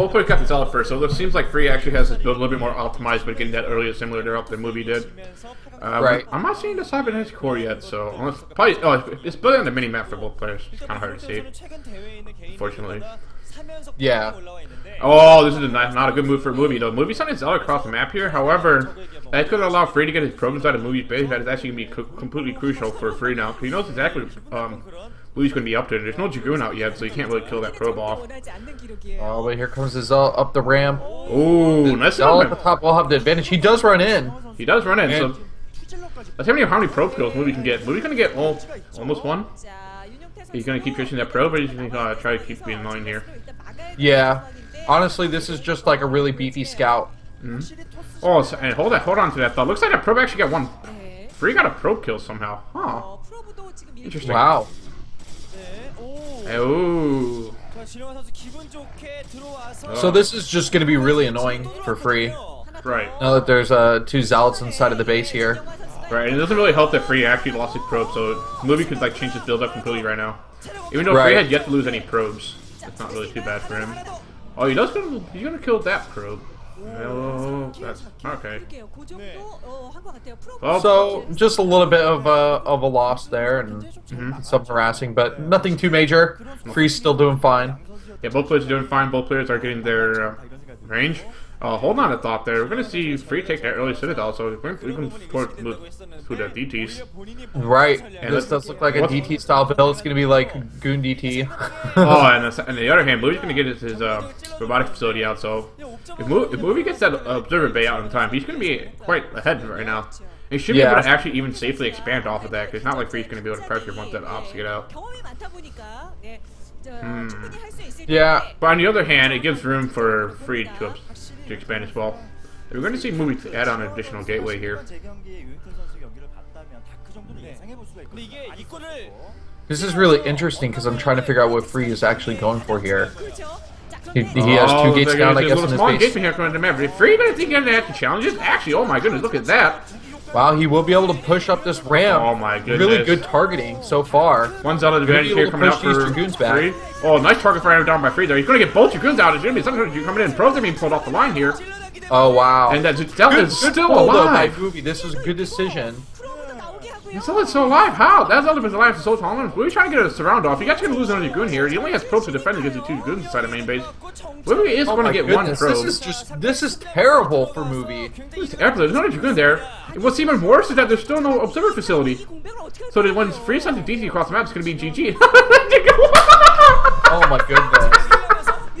both players got this out first, so it seems like Free actually has this build a little bit more optimized, but getting that earlier assimilator up than movie did. Uh, Right. I'm not seeing the Cybernetics core yet, so unless, probably oh, it's building on the mini map for both players. It's kind of hard to see. Unfortunately. Yeah. Oh, this is not, not a good move for a movie though. Movie sending Zealot across the map here. However, that could allow Free to get his probes inside of movie's base. That is actually gonna be co completely crucial for Free now. he knows exactly um, Movie's gonna be up there. There's no Dragoon out yet, so you can't really kill that probe off. Oh, but here comes the Zell up the ramp. Ooh, nice Zell at the top will have the advantage. He does run in. He does run in, And- so let's see how many, how many probe kills Movie can get. Movie's gonna get all, almost one. He's gonna keep pushing that probe, but he's gonna uh, try to keep being annoying here. Yeah. Honestly, this is just like a really beefy scout. Oh, so, and hold that, hold on to that thought. Looks like that probe actually got one. Free got a probe kill somehow. Huh. Interesting. Wow. Ooh. So this is just going to be really annoying for free. Right. Now that there's uh, two zealots inside of the base here. Right, and it doesn't really help that Free actually lost his probe, so movie could like change his build up completely right now. Even though Free had yet to lose any probes, it's not really too bad for him. Oh, he does gonna he's gonna kill that probe. Oh, that's okay. Well, So just a little bit of uh, of a loss there and some harassing, but nothing too major. Free's still doing fine. yeah, both players are doing fine. Both players are getting their uh, range. Uh, hold on a thought there. We're gonna see Free take that early Citadel, so we're we can support with with the DTs. Right. And this does look like a DT style build. It's going to be like Goon DT. oh, and the, and the other hand, Movie's gonna get his, his uh, robotic facility out. So if, Mo- if Movie gets that observer bay out in time, he's gonna be quite ahead right now. He should be Yeah. able to actually even safely expand off of that. Cause it's not like Free's gonna be able to pressure once that ops get out. Yeah. But on the other hand, it gives room for Free to, to expand as well. We're going to see Movie add on an additional gateway here. This is really interesting because I'm trying to figure out what Free is actually going for here. He, he has Oh, two gates there's down, I guess, in his small base. engagement here coming to the map. If Free gonna think into the challenges? Actually, oh my goodness, look at that. Wow, he will be able to push up this ramp. Oh my goodness. Really good targeting so far. One Zealot advantage be here coming out for Dragoons back. Free. Oh, nice target fire down by Free there. He's going to get both Dragoons out. To be something coming in. Pros are being pulled off the line here. Oh wow. And that good still though, by alive. Movie. This was a good decision. Zealot's still alive. How? That Zelda was alive for so long. We were trying to get a surround off. You guys going to lose another goon here. He only has probes to defend against the two goons inside the main base. Movie is Oh going to get goodness, one this is just this is terrible for Movie. There's there's no Dragoon there. What's even worse is that there's still no observer facility. So that when Free sends a DT across the map, it's going to be GG. Oh my goodness.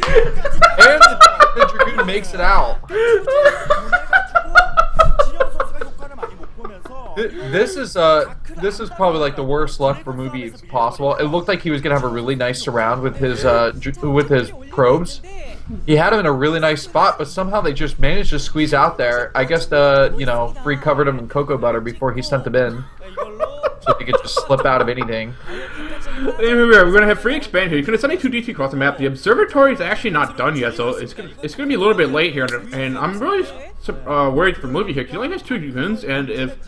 and the, the Dragoon makes it out. Th- This is uh this is probably like the worst luck for movie possible. It looked like he was gonna have a really nice surround with his uh with his probes. He had him in a really nice spot, but somehow they just managed to squeeze out there. I guess the you know free covered him in cocoa butter before he sent them in, so he could just slip out of anything. Anyway, we're gonna have free expansion. He's gonna send a two DT across the map. The observatory is actually not done yet, so it's gonna it's gonna be a little bit late here, and, and I'm really uh, worried for movie here. He only has two goons, and if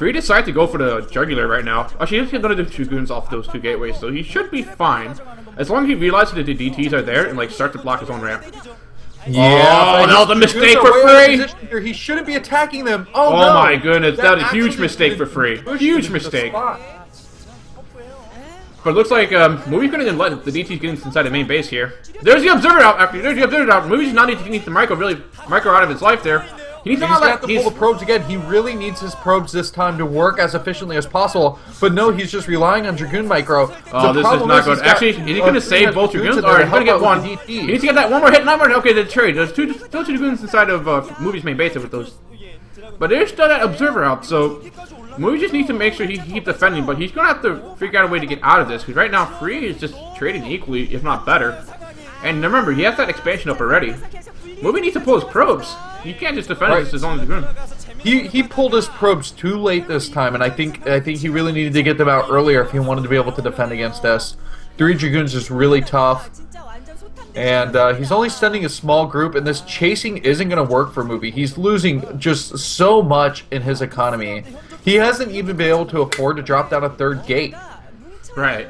Free decides to go for the jugular right now, actually he's gonna do two goons off those two gateways, so he should be fine as long as he realizes that the DTs are there and like start to block his own ramp. Yeah, Oh, that was a mistake for are way out of free. He shouldn't be attacking them. Oh, Oh no. my goodness, that is a huge mistake for free. Huge him into the mistake. But it looks like um, Movie's gonna let the DTs get inside the main base here. There's the observer out. Actually, there's the observer out. Movie's not need to need the micro really micro out of his life there. He needs to He's not gonna let have to he's, pull the probes again. He really needs his probes this time to work as efficiently as possible. But no, he's just relying on Dragoon Micro. Oh, The this is not good. he's got- Actually, is he uh, gonna save both Dragoons Dragoons? Or to he's gonna get one. He needs to get that one more hit. Not more. Okay, the trade. There's two still two Dragoons inside of uh, Movie's main base with those. But there's still that observer out, so Movie just needs to make sure he can keep defending. But he's gonna have to figure out a way to get out of this because right now Free is just trading equally, if not better. And remember, he has that expansion up already. Movie needs to pull his probes. He can't just defend Right. this as long as Dragoon. He he pulled his probes too late this time, and I think I think he really needed to get them out earlier if he wanted to be able to defend against us. Three Dragoons is really tough, and uh, he's only sending a small group, and this chasing isn't going to work for Movie. He's losing just so much in his economy. He hasn't even been able to afford to drop down a third gate. Right.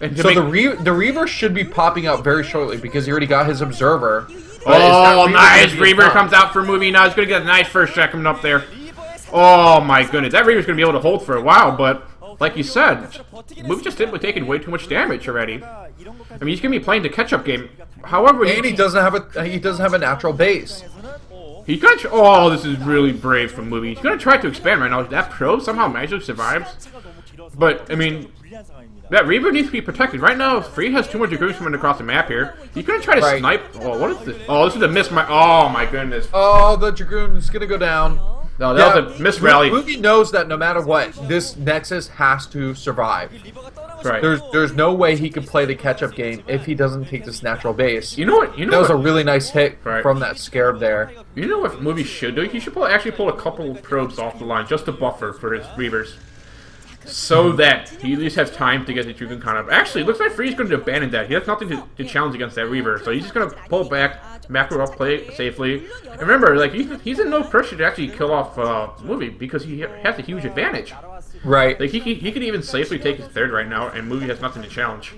And So the re- the Reaver should be popping out very shortly because he already got his observer. But is that Oh, nice! gonna Reaver comes out for movie now. He's gonna get a nice first shot coming up there. Oh my goodness, that Reaver's gonna be able to hold for a while, but like you said, movie just did taking way too much damage already. I mean, he's gonna be playing the catch-up game. However, And he doesn't have a he doesn't have a natural base. He gonna. Oh, this is really brave from movie. He's gonna try to expand right now. That probe somehow magically survives. But I mean, that Reaver needs to be protected right now. Free has too much Dragoons coming across the map here. He's gonna try to Right. snipe. Oh, what is this? Oh, this is a miss. My. Oh my goodness. Oh, the Dragoon's gonna go down. No, that was a miss rally. Movie knows that no matter what, this Nexus has to survive. Right. There's there's no way he can play the catch-up game if he doesn't take this natural base. You know what? You know That was a really nice hit Right. from that scarab there. You know what movie should do? He should pull, actually pull a couple probes off the line just to buffer for his Reavers. So that he at least has time to get the Dragoon kind of. Actually, looks like Free's going to abandon that. He has nothing to, to challenge against that Reaver. So he's just going to pull back, macro off play safely. And remember, like he's, he's in no pressure to actually kill off uh, Movie because he has a huge advantage. Right. Like he, he, he could even safely take his third right now, and Movie has nothing to challenge.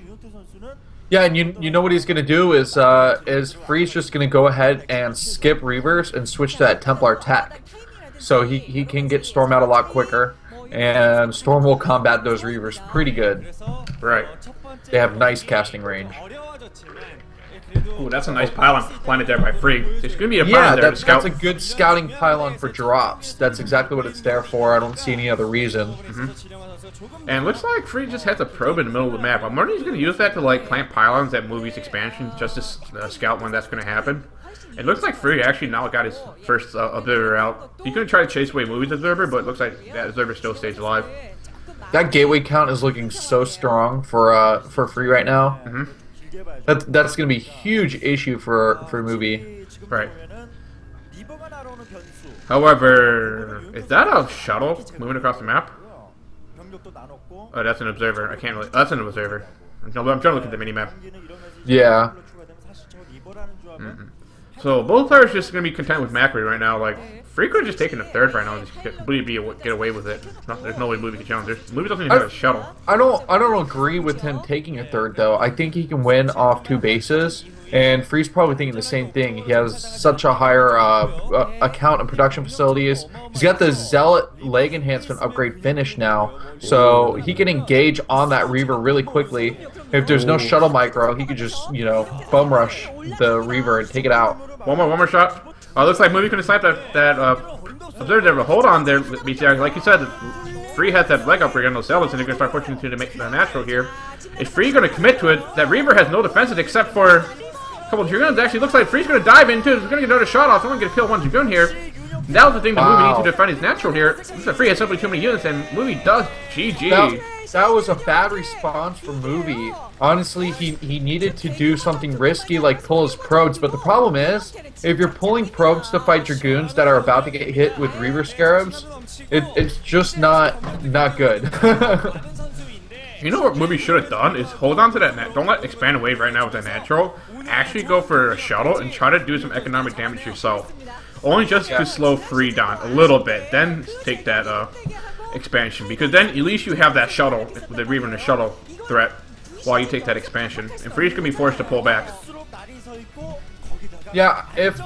Yeah, and you you know what he's gonna do is uh is Free's just gonna go ahead and skip Reavers and switch to that Templar tech. So he, he can get Storm out a lot quicker. And Storm will combat those Reavers pretty good. Right. They have nice casting range. Ooh, that's a nice pylon planted there by Free. There's going to be a pylon Yeah, there that, to scout. that's a good scouting pylon for drops. That's exactly what it's there for. I don't see any other reason. And looks like Free just has a probe in the middle of the map. I'm wondering if he's going to use that to like plant pylons at movies expansion just to uh, scout when that's going to happen. It looks like Free actually now got his first uh, observer out. He's going to try to chase away movies observer, but it looks like that observer still stays alive. That gateway count is looking so strong for uh for free right now. Mm-hmm. That that's gonna be a huge issue for for movie. Right. However, is that a shuttle moving across the map? Oh, that's an observer. I can't really. That's an observer. I'm trying I'm trying to look at the mini map. Yeah. So both players just going to be content with macro right now. Like Free could just taken a third right now and just get, completely be, get away with it. Not, there's no way Movie can challenge. There's, movie doesn't even have a shuttle. I don't I don't agree with him taking a third though. I think he can win off two bases. And Free's probably thinking the same thing. He has such a higher uh, uh, account and production facilities. He's got the Zealot leg enhancement upgrade finish now, so he can engage on that Reaver really quickly. If there's no shuttle micro, he could just you know bum rush the Reaver and take it out. One more, one more shot. Oh, looks like Movie couldn't snipe that that uh, observer there. But hold on there, BTR. Like you said, Free has that leg upgrade on those zealots, and they're gonna start pushing into the, ma- the natural here. Is Free gonna commit to it? That Reaver has no defenses except for a couple of Dragoons. Actually, looks like Free's gonna dive into. it. He's gonna get another shot off. Someone gonna kill one Dragoon here. That was the thing the movie Wow. needs to defend his natural here. Looks like Free has simply too many units, and movie does GG. That, that was a bad response from movie. Honestly, he, he needed to do something risky like pull his probes, but the problem is, if you're pulling probes to fight dragoons that are about to get hit with Reaver Scarabs, it, it's just not not good. You know what movie should have done is hold on to that net. Don't let expand wave right now with that natural. Actually go for a shuttle and try to do some economic damage yourself. Only just Yeah. to slow free down a little bit. Then take that uh, expansion because then at least you have that shuttle, the Reaver and the shuttle threat while you take that expansion. And Free's gonna be forced to pull back. yeah, if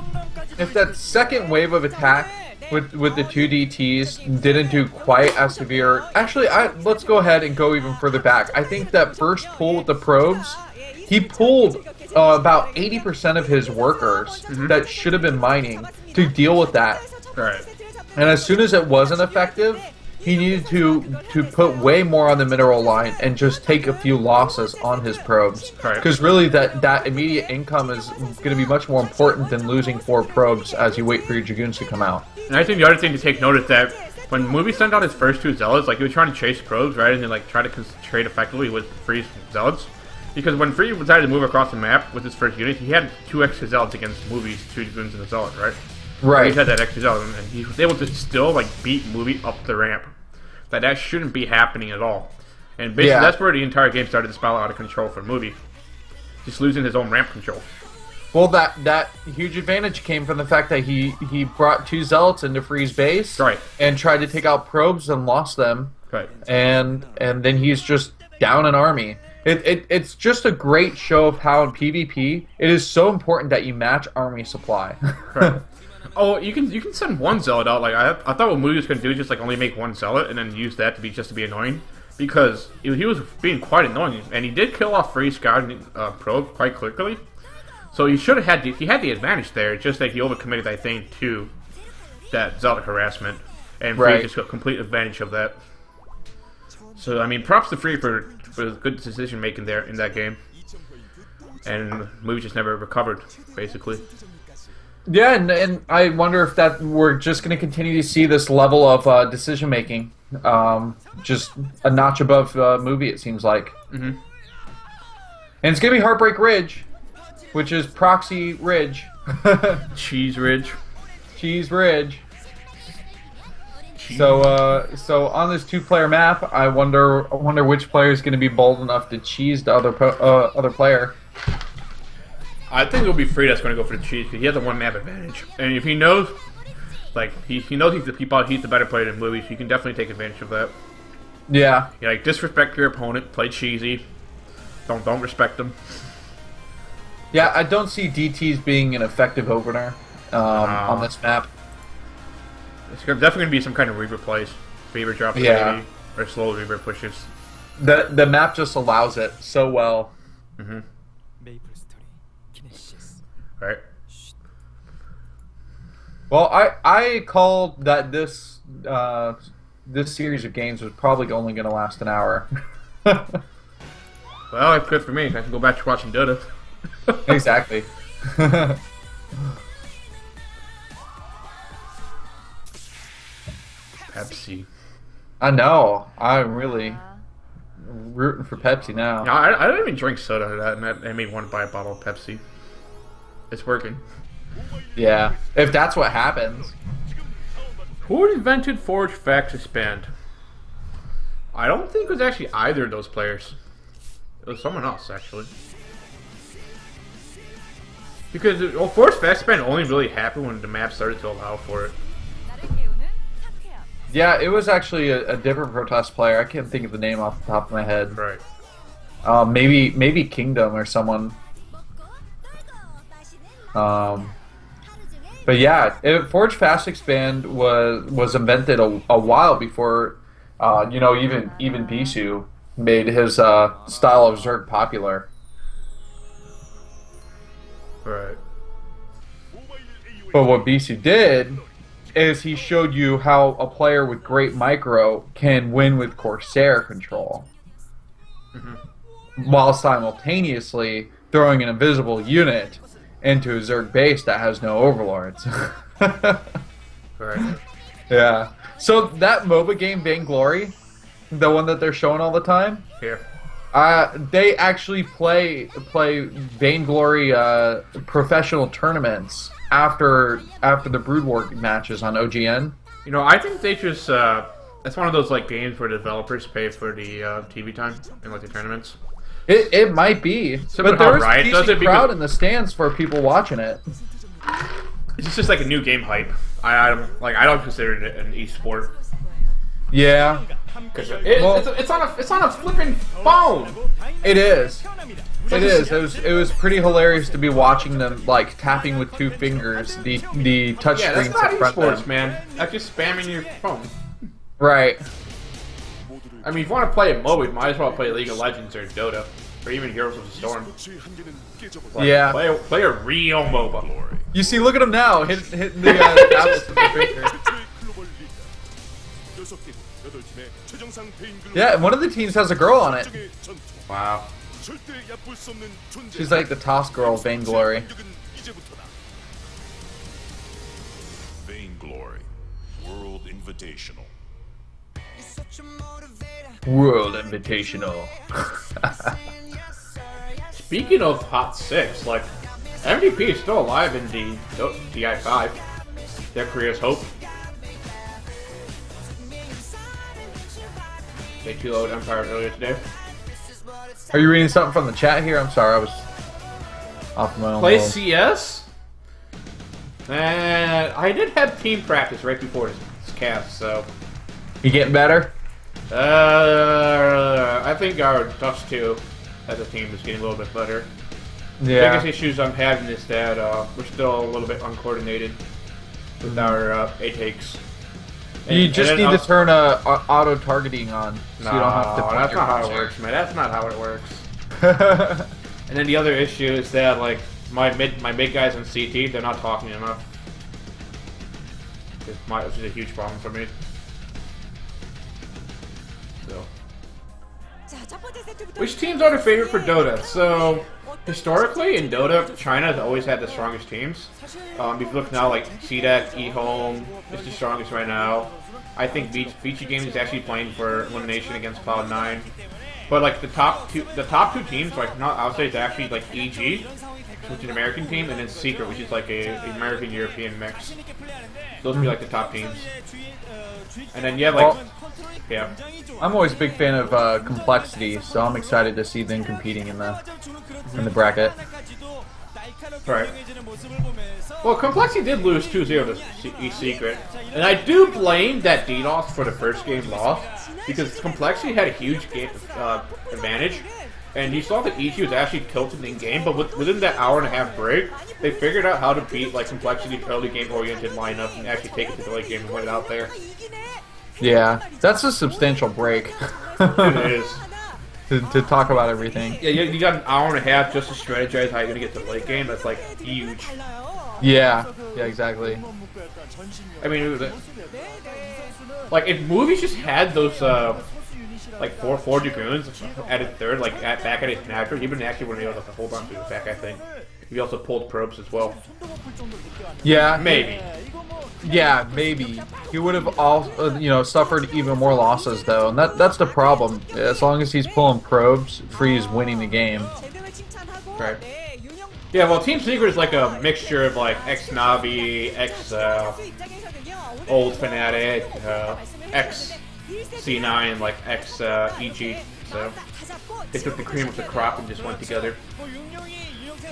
if that second wave of attack with with the two DTs didn't do quite as severe, actually, I let's go ahead and go even further back. I think that first pull with the probes, he pulled uh, about eighty percent of his workers that should have been mining to deal with that. Alright. And as soon as it wasn't effective, he needed to to put way more on the mineral line and just take a few losses on his probes. Right. Because really, that that immediate income is going to be much more important than losing four probes as you wait for your dragoons to come out. And I think the other thing to take note is that when Movie sent out his first two zealots, like he was trying to chase probes, right, and then like try to concentrate effectively with Free's zealots. Because when Free decided to move across the map with his first unit, he had two extra zealots against Movie's two dragoons and a zealot, right? Right. He had that extra zealot, and he was able to still like beat Movie up the ramp. That that shouldn't be happening at all. And basically, Yeah. that's where the entire game started to spiral out of control for Movie. Just losing his own ramp control. Well, that that huge advantage came from the fact that he he brought two zealots into Free's base, Right. and tried to take out probes and lost them. Right. and and then he's just down an army. It, it, it's just a great show of how in PvP it is so important that you match army supply. Right. Oh, you can you can send one zealot out. Like I, I thought what Moody was gonna do is just like only make one zealot and then use that to be just to be annoying, because he, he was being quite annoying and he did kill off Free Scout uh, Probe quite quickly. So he should have had the, he had the advantage there. Just that he overcommitted, I think, to that zealot harassment, and Free Right. just got complete advantage of that. So I mean, props to Free for for good decision making there in that game, and movie just never recovered basically. yeah, and, and I wonder if that we're just going to continue to see this level of uh, decision making, um, just a notch above uh, movie. It seems like, Mhm. and it's going to be Heartbreak Ridge, which is Proxy Ridge, Cheese Ridge. Cheese Ridge. So, uh, so on this two-player map, I wonder, I wonder which player is going to be bold enough to cheese the other, po- uh, other player. I think it'll be Free that's going to go for the cheese because he has the one map advantage, and if he knows, like he, he knows he's the people he's the better player than Louis, so you can definitely take advantage of that. Yeah, Yeah, like disrespect your opponent, play cheesy, don't don't respect them. yeah. I don't see DTs being an effective opener um, on this map. It's definitely going to be some kind of Reaver plays. Reaver drops yeah. maybe, or slow Reaver pushes. The the map just allows it so well. Mm-hmm. Right. Well, I I called that this uh, this series of games was probably only going to last an hour. well, it's good for me. I can go back to watching Dota. exactly. Pepsi. I know. I'm really rooting for Pepsi now. No, I, I don't even drink soda. That and that, made to buy a bottle of Pepsi. It's working. Yeah. If that's what happens. Who invented Forge Fast Expand? I don't think it was actually either of those players. It was someone else, actually. Because well, Forge Fast Expand only really happened when the map started to allow for it. Yeah, it was actually a, a, different Protoss player. I can't think of the name off the top of my head. Right. Um, maybe maybe Kingdom or someone. Um, but yeah, it, Forge Fast Expand was was invented a, a while before, uh, you know, even even Bisu made his uh, style of Zerg popular. Right. But what Bisu did is he showed you how a player with great micro can win with Corsair control, while simultaneously throwing an invisible unit into a Zerg base that has no overlords. Right. yeah. So that MOBA game, Vainglory, the one that they're showing all the time, Here. uh, they actually play play Vainglory uh, professional tournaments after after the Brood War matches on OGN. You know, I think they just, uh, it's one of those, like, games where developers pay for the uh, TV time in, like, the tournaments. It, it might be, Similar but there how a Riot does it because- crowd in the stands for people watching it. It's just like a new game hype. I, I don't, like, I don't consider it an e-sport. Yeah, It, Well- it's, it's on a, it's on a flipping phone! it is. It is. It was. It was pretty hilarious to be watching them like tapping with two fingers the the touch Yeah, that's screens not in front of esports, them. man. That's just spamming your phone. Right. I mean, if you want to play a MOBA, you might as well play League of Legends or Dota, or even Heroes of the Storm. Like, Yeah. Play a, play a real MOBA. You see, look at him now, hit, hitting the uh, tablets with the finger. Yeah, one of the teams has a girl on it. Wow. She's like the toss girl, of Vainglory. Vainglory, World Invitational. World Invitational. Speaking of Hot 6, like, MVP is still alive in the TI5. Their career's hope. They two load Empire earlier today. Are you reading something from the chat here? I'm sorry, I was off my own. Play CS? And I did have team practice right before this cast, so. You getting better? Uh, I think our Dust 2. as a team is getting a little bit better. Yeah. Biggest issues I'm having is that uh, we're still a little bit uncoordinated with our uh, A takes. You just need to also- turn uh, auto targeting on, so No, you don't have to. point that's your not how it works, man. That's not how it works. And then the other issue is that like my mid my mid guys in CT, they're not talking enough. It's my, which is a huge problem for me. So, which teams are the favorite for Dota? So, historically in Dota, China has always had the strongest teams. Um, if you look now, like CDEC, eHome is the strongest right now. I think Vici Games is actually playing for elimination against Cloud9. But like the top two, the top two teams, like not I would say it's actually like EG, which is an American team, and then Secret, which is like a, a American European mix. Those would be like the top teams. And then you have like, Well- yeah, I'm always a big fan of uh, complexity, so I'm excited to see them competing in the in the bracket. Right. Well, Complexity did lose 2-0 to Se- E Secret. And I do blame that DDoS for the first game loss, because Complexity had a huge game uh, advantage. And you saw that EG was actually tilted in game, but with, within that hour and a half break, they figured out how to beat like Complexity early game oriented lineup and actually take it to the late game and win it out there. Yeah, that's a substantial break It is. to, to talk about everything. Yeah, you, you got an hour and a half just to strategize how you're gonna get to the late game. That's like huge. Yeah, yeah, exactly. I mean, it was a- like if movies just had those uh, like four four dragoons at his third, like at, back at his natural, he would actually wouldn't be able to hold on to his back. I think he also pulled probes as well. Yeah, Maybe. Yeah, maybe he would have all uh, you know suffered even more losses though, and that that's the problem. As long as he's pulling probes, Free's winning the game. Right. Yeah, well, Team Secret is like a mixture of like ex Navi, ex uh, old Fnatic, uh, ex C9, and like ex uh, EG. So they took the cream of the crop and just went together.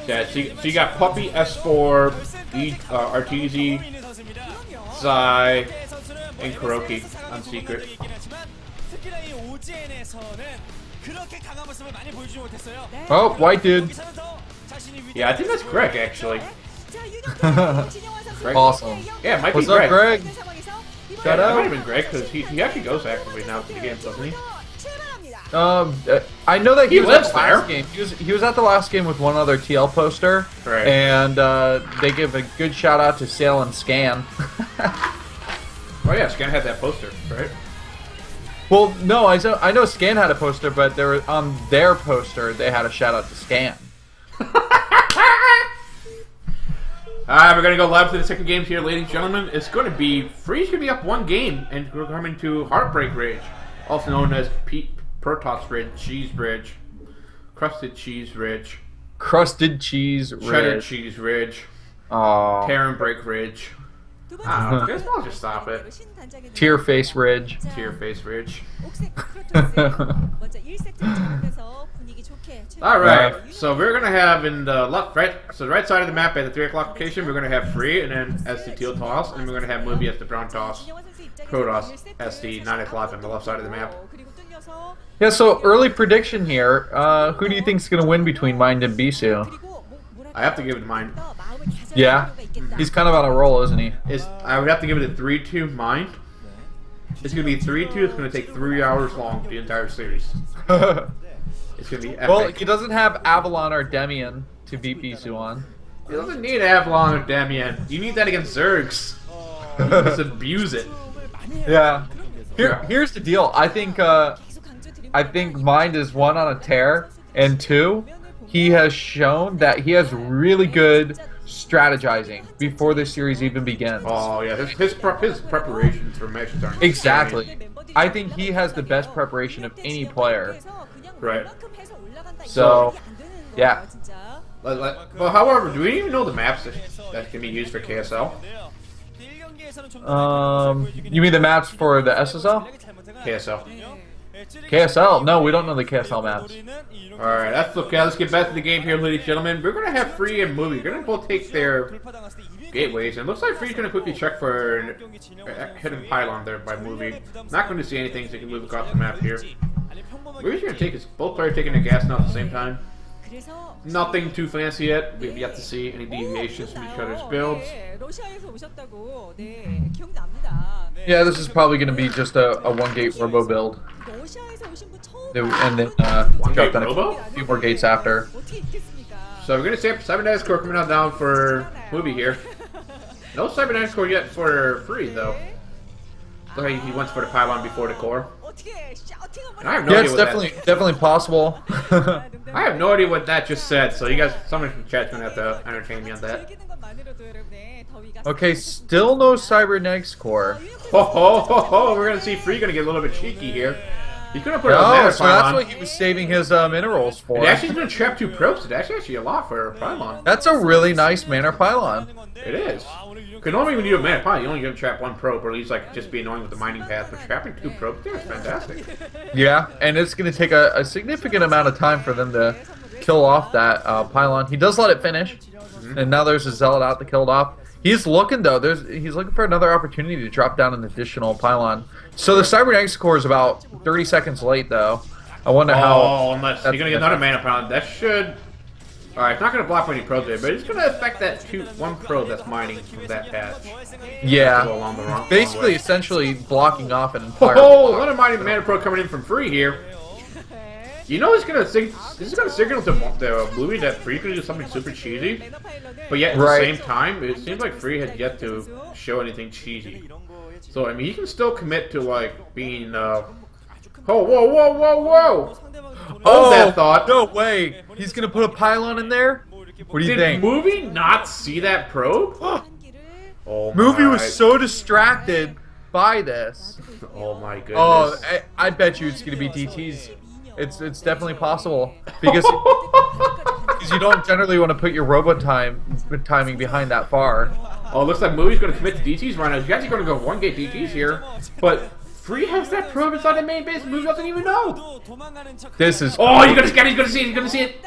Yeah, so you, so you got Puppey, S4, e, uh, Arteezy, Zai, and KuroKy on Secret. Oh, white dude. Yeah, I think that's Greg actually. Greg. Awesome. Yeah, it might What's be up, Greg. Greg? Yeah, Shout that might have been Greg because he, he actually goes actively now to the game, doesn't he? Um, uh, I know that he, He was lives at the last there. game. He was he was at the last game with one other TL poster, Right. and uh, they give a good shout out to Sail and Scan. Oh yeah, Scan had that poster, right? well, no, I know I know Scan had a poster, but there on their poster they had a shout out to Scan. Alright, we're gonna go live to the second game here, ladies and gentlemen. It's gonna be Free's gonna be up one game, and we're coming to Heartbreak Ridge, also known as P- Protoss Ridge, Cheese Ridge, Crusted Cheese Ridge, Crusted cheese, Cheddar ridge. Cheese Ridge, Aw. Terran Break Ridge. I don't know, guess I'll just stop it. Tear face ridge. Tear Face Ridge. Alright, Alright, so we're gonna have in the left, right, so the right side of the map at the 3 o'clock location, we're gonna have Free, and then as the teal toss, and we're gonna have Movie as the brown toss. Protoss as the 9 o'clock on the left side of the map. Yeah, so early prediction here. Uh, who do you think's gonna win between Mind and Bisu? I have to give it to Mind. Yeah, he's kind of on a roll, isn't he? Is I would have to give it a 3-2 Mind. It's gonna be 3-2, it's gonna take 3 hours long, the entire series. It's gonna be epic. well, he doesn't have Avalon or Demian to beat Bisu on. He doesn't need Avalon or Demian. You need that against Zergs. Just abuse it. Yeah. Here, here's the deal. I think uh, I think Mind is one on a tear, and two, he has shown that he has really good strategizing before this series even begins. Oh yeah, his his, prep, his preparations for matches aren't Exactly. I think he has the best preparation of any player. Right. So, yeah. But, but, but however, do we even know the maps that, that can be used for KSL? Um, you mean the maps for the SSL? KSL. KSL? No, we don't know the KSL maps. Alright, that's okay. Let's get back to the game here, ladies and gentlemen. We're gonna have Free and Movie. We're gonna both take their gateways, and it looks like Free's gonna quickly check for a hidden pylon there by Movie. Not going to see anything, so he can move across the map here. We're just gonna take his both players taking a gas now at the same time. Nothing too fancy yet. We've yet to see any deviations from each other's builds. Yeah, this is probably going to be just a, a one-gate robo build. And then uh, drop down robo? a few more gates after. So we're going to see Cybernetics Core coming out down for movie here. No Cybernetics Core yet for free, though. Okay, he went for the pylon before the core. I have no yeah, it's definitely definitely possible. I have no idea what that just said, so you guys, someone from chat's gonna have to entertain me on that. Okay, still no Cybernetics Core. Ho ho ho ho! We're gonna see Free gonna get a little bit cheeky here. He's gonna put a Oh, manner so that's what he was saving his uh, minerals for. And actually, he's gonna trap two probes. It's actually actually a lot for a pylon. That's a really nice manner pylon. It is. Because normally when you do a manner pylon, you only gonna trap one probe, or at least like just be annoying with the mining path. But trapping two probes there is fantastic. Yeah, and it's going to take a, a significant amount of time for them to kill off that uh, pylon. He does let it finish, and now there's a zealot out to kill it off. He's looking though. There's he's looking for another opportunity to drop down an additional pylon. So the cybernetics core is about 30 seconds late though. I wonder how. Oh, unless you're gonna get another manner pylon, that should. Alright, it's not gonna block any probes there, but it's gonna affect that two one probe that's mining from that patch. Yeah, along the wrong. basically, wrong essentially blocking off an entire. Oh, another mining manner probe coming in from free here. You know it's gonna sig- this is gonna signal to the movie that Free could do something super cheesy, but yet at Right. the same time, it seems like Free has yet to show anything cheesy. So I mean, he can still commit to like being. uh... Oh, whoa, whoa, whoa, whoa! Hold that thought. No way! He's gonna put a pylon in there. What do you Did think? movie not see that probe? Oh Movie my. was so distracted by this. Oh my goodness. Oh, I, I bet you it's gonna be DTs. It's it's definitely possible because because you don't generally want to put your robot time timing behind that far. oh, it looks like movie's gonna commit to DTs right now. He's actually gonna go one gate DTs here, but Free has that probe inside the main base. Movie doesn't even know. This is Oh, he's gonna scan. He's gonna see it. He's gonna see it.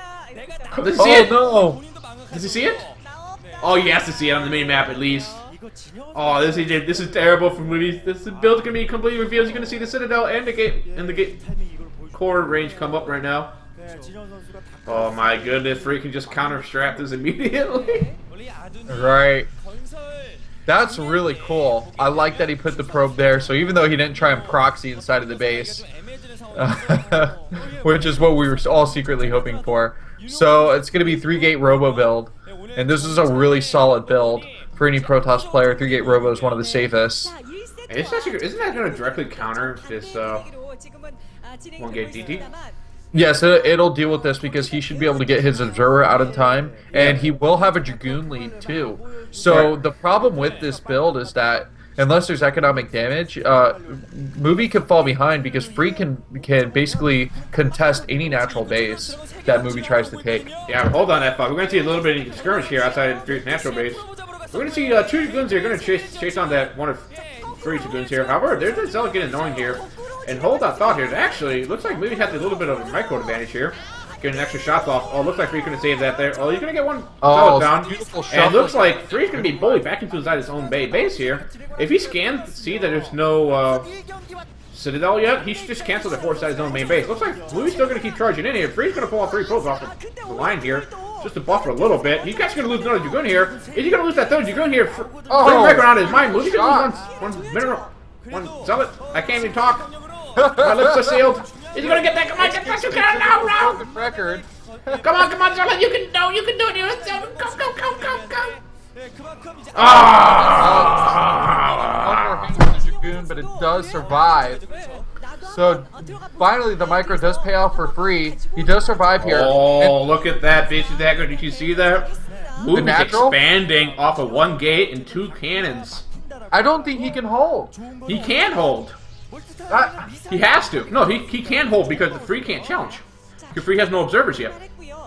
Does he see oh it? no! Does he see it? Oh, he has to see it on the main map at least. Oh, this is this is terrible for movies. This build is gonna be completely revealed. You're gonna see the Citadel and the gate and the gate core range come up right now. Oh my goodness, Free can just counter strap this immediately. Right. That's really cool. I like that he put the probe there. So even though he didn't try and proxy inside of the base, which is what we were all secretly hoping for. So it's going to be three gate robo build, and this is a really solid build for any Protoss player. Three gate robo is one of the safest. Actually, isn't that gonna directly counter this uh, one gate DT? Yes, it, it'll deal with this because he should be able to get his observer out of time, and he will have a dragoon lead too. So the problem with this build is that unless there's economic damage, uh, movie can fall behind because free can can basically contest any natural base that movie tries to take. Yeah, hold on that fuck. We're gonna see a little bit of skirmish here outside of Free's natural base. We're gonna see uh, two dragoons here. Gonna chase chase on that one of Free's dragoons here. However, there's a zealot getting annoying here. And hold that thought here. Actually, looks like maybe has a little bit of a micro advantage here. Getting extra shots off. Oh, looks like Free's gonna save that there. Oh, he's gonna get one Oh, down. And it looks like Free's gonna be bullied back into inside his own bay base here. If he scans see that there's no uh, Citadel yet, he should just cancel the force out his own main base. Looks like Louis still gonna keep charging in here. Free's gonna pull all three probes off the, the line here. Just to buffer a little bit. He's actually gonna lose another Dragoon here. Is he gonna lose that third Dragoon here? Fr- Oh, Free record on his mind. Lose one, one mineral, one zealot. I can't even talk. My lips are sealed. Is he gonna get that? Come on, get that! You can no, no! Broken record. Come on, come on, zealot! You can no, you can do it. You can zealot. Go, go, go, go, go! Ah! One more hit with the dragoon, but it does survive. So finally, the micro does pay off for free. He does survive here. And- Oh, look at that, bitch attacker. Did you see that? Movie's natural? expanding off of one gate and two cannons. I don't think he can hold. He can hold. That- He has to. No, he, he can hold because the free can't challenge. Because free has no observers yet.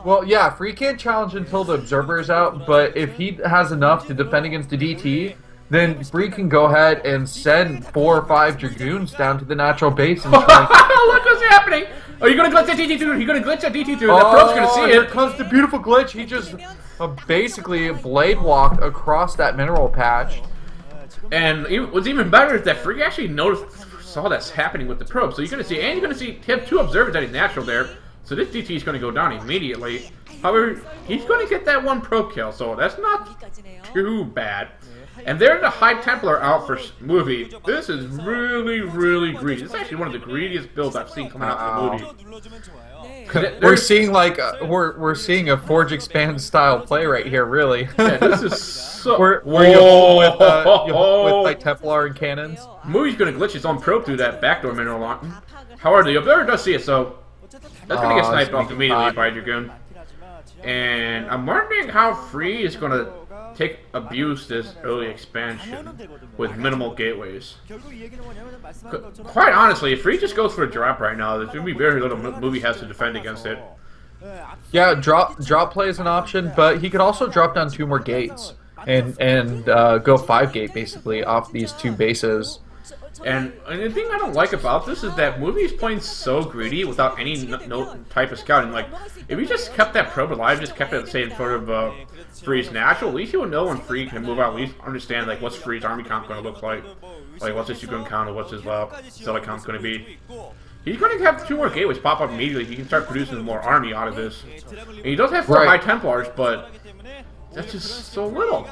well, yeah, Free can't challenge until the observer is out, but if he has enough to defend against the DT, then Free can go ahead and send four or five Dragoons down to the natural base and look what's happening. Are you gonna glitch that DT through? Are you gonna glitch that DT through? that pro's gonna see Oh, here it. comes the beautiful glitch. He just uh, basically blade walked across that mineral patch. And even, what's even better is that free actually noticed saw that's happening with the probe. So you're going to see, and you're going to see him two observers that he's natural there. So this DT is going to go down immediately. However, he's going to get that one probe kill, so that's not too bad. And there's the High Templar out for movie. This is really, really greedy. This is actually one of the greediest builds I've seen coming out of the movie. 네. We're seeing like uh, we're we're seeing a Forge Expand style play right here, really. Yeah, this is so. Where, where you hold with, uh, you hold with like Templar and cannons. Movie's gonna glitch his own probe through that backdoor mineral lock. However, the observer does see it, so that's gonna get sniped it's off immediately hot. by Dragoon. And I'm wondering how Free is gonna take abuse this early expansion with minimal gateways. Qu- Quite honestly, if Free just goes for a drop right now, there's gonna be very little movie has to defend against it. Yeah, drop drop play is an option, but he could also drop down two more gates and and uh, go five gate basically off these two bases. And, and the thing I don't like about this is that movie is playing so greedy without any no, no type of scouting. Like, if you just kept that probe alive, just kept it, say, in sort of uh, Free's natural, at least you would know when Free can move out, at least understand, like, what's Free's army count going to look like. Like, what's his Dragoon count, or what's his uh, count going to be. He's going to have two more gateways pop up immediately. He can start producing more army out of this. And he does have four Right. High Templars, but that's just so little.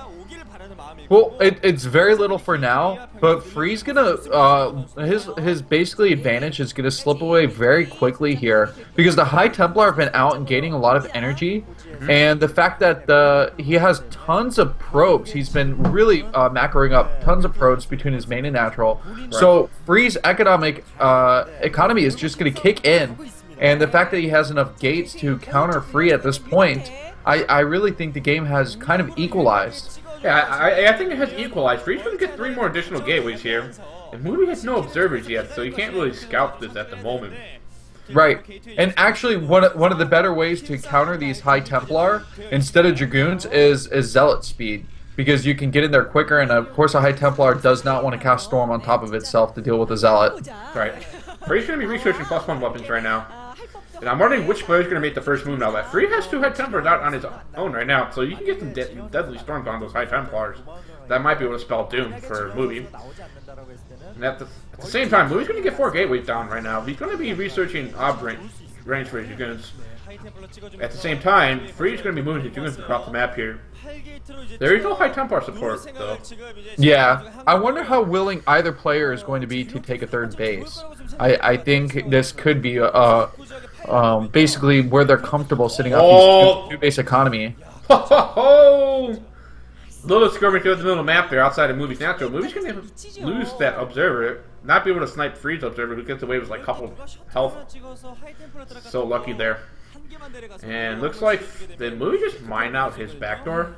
Well, it, it's very little for now, but Free's gonna uh, his his basically advantage is gonna slip away very quickly here because the High Templar have been out and gaining a lot of energy, and the fact that uh, he has tons of probes, he's been really uh, macroing up tons of probes between his main and natural. So Free's economic uh, economy is just gonna kick in, and the fact that he has enough gates to counter Free at this point, I, I really think the game has kind of equalized. Yeah, I, I- I think it has equalized. Free's going to get three more additional gateways here. And Moody has no observers yet, so you can't really scout this at the moment. Right. And actually, one of, one of the better ways to counter these High Templar instead of Dragoons is, is Zealot speed. Because you can get in there quicker, and of course, a High Templar does not want to cast Storm on top of itself to deal with a Zealot. Right. Free's going to be researching plus one weapons right now. And I'm wondering which player's going to make the first move now. That Free has two High Templars out on his own right now, so you can get some de- deadly storms on those High Templars. That might be able to spell doom for Movie. And at the, at the same time, Movie's going to get four gateways down right now. He's going to be researching ob range, range for his Dragoons. At the same time, Free is going to be moving his Dragoons across the map here. There is no High Templar support, though. Yeah. I wonder how willing either player is going to be to take a third base. I, I think this could be uh, um, basically where they're comfortable sitting up Oh. these two, two base economy. Ho ho ho! Little skirmish through the middle of the map there outside of Movie's natural. Movie's gonna lose that observer, not be able to snipe Free's observer who gets away with like a couple health. So lucky there. And looks like did Movie just mine out his backdoor?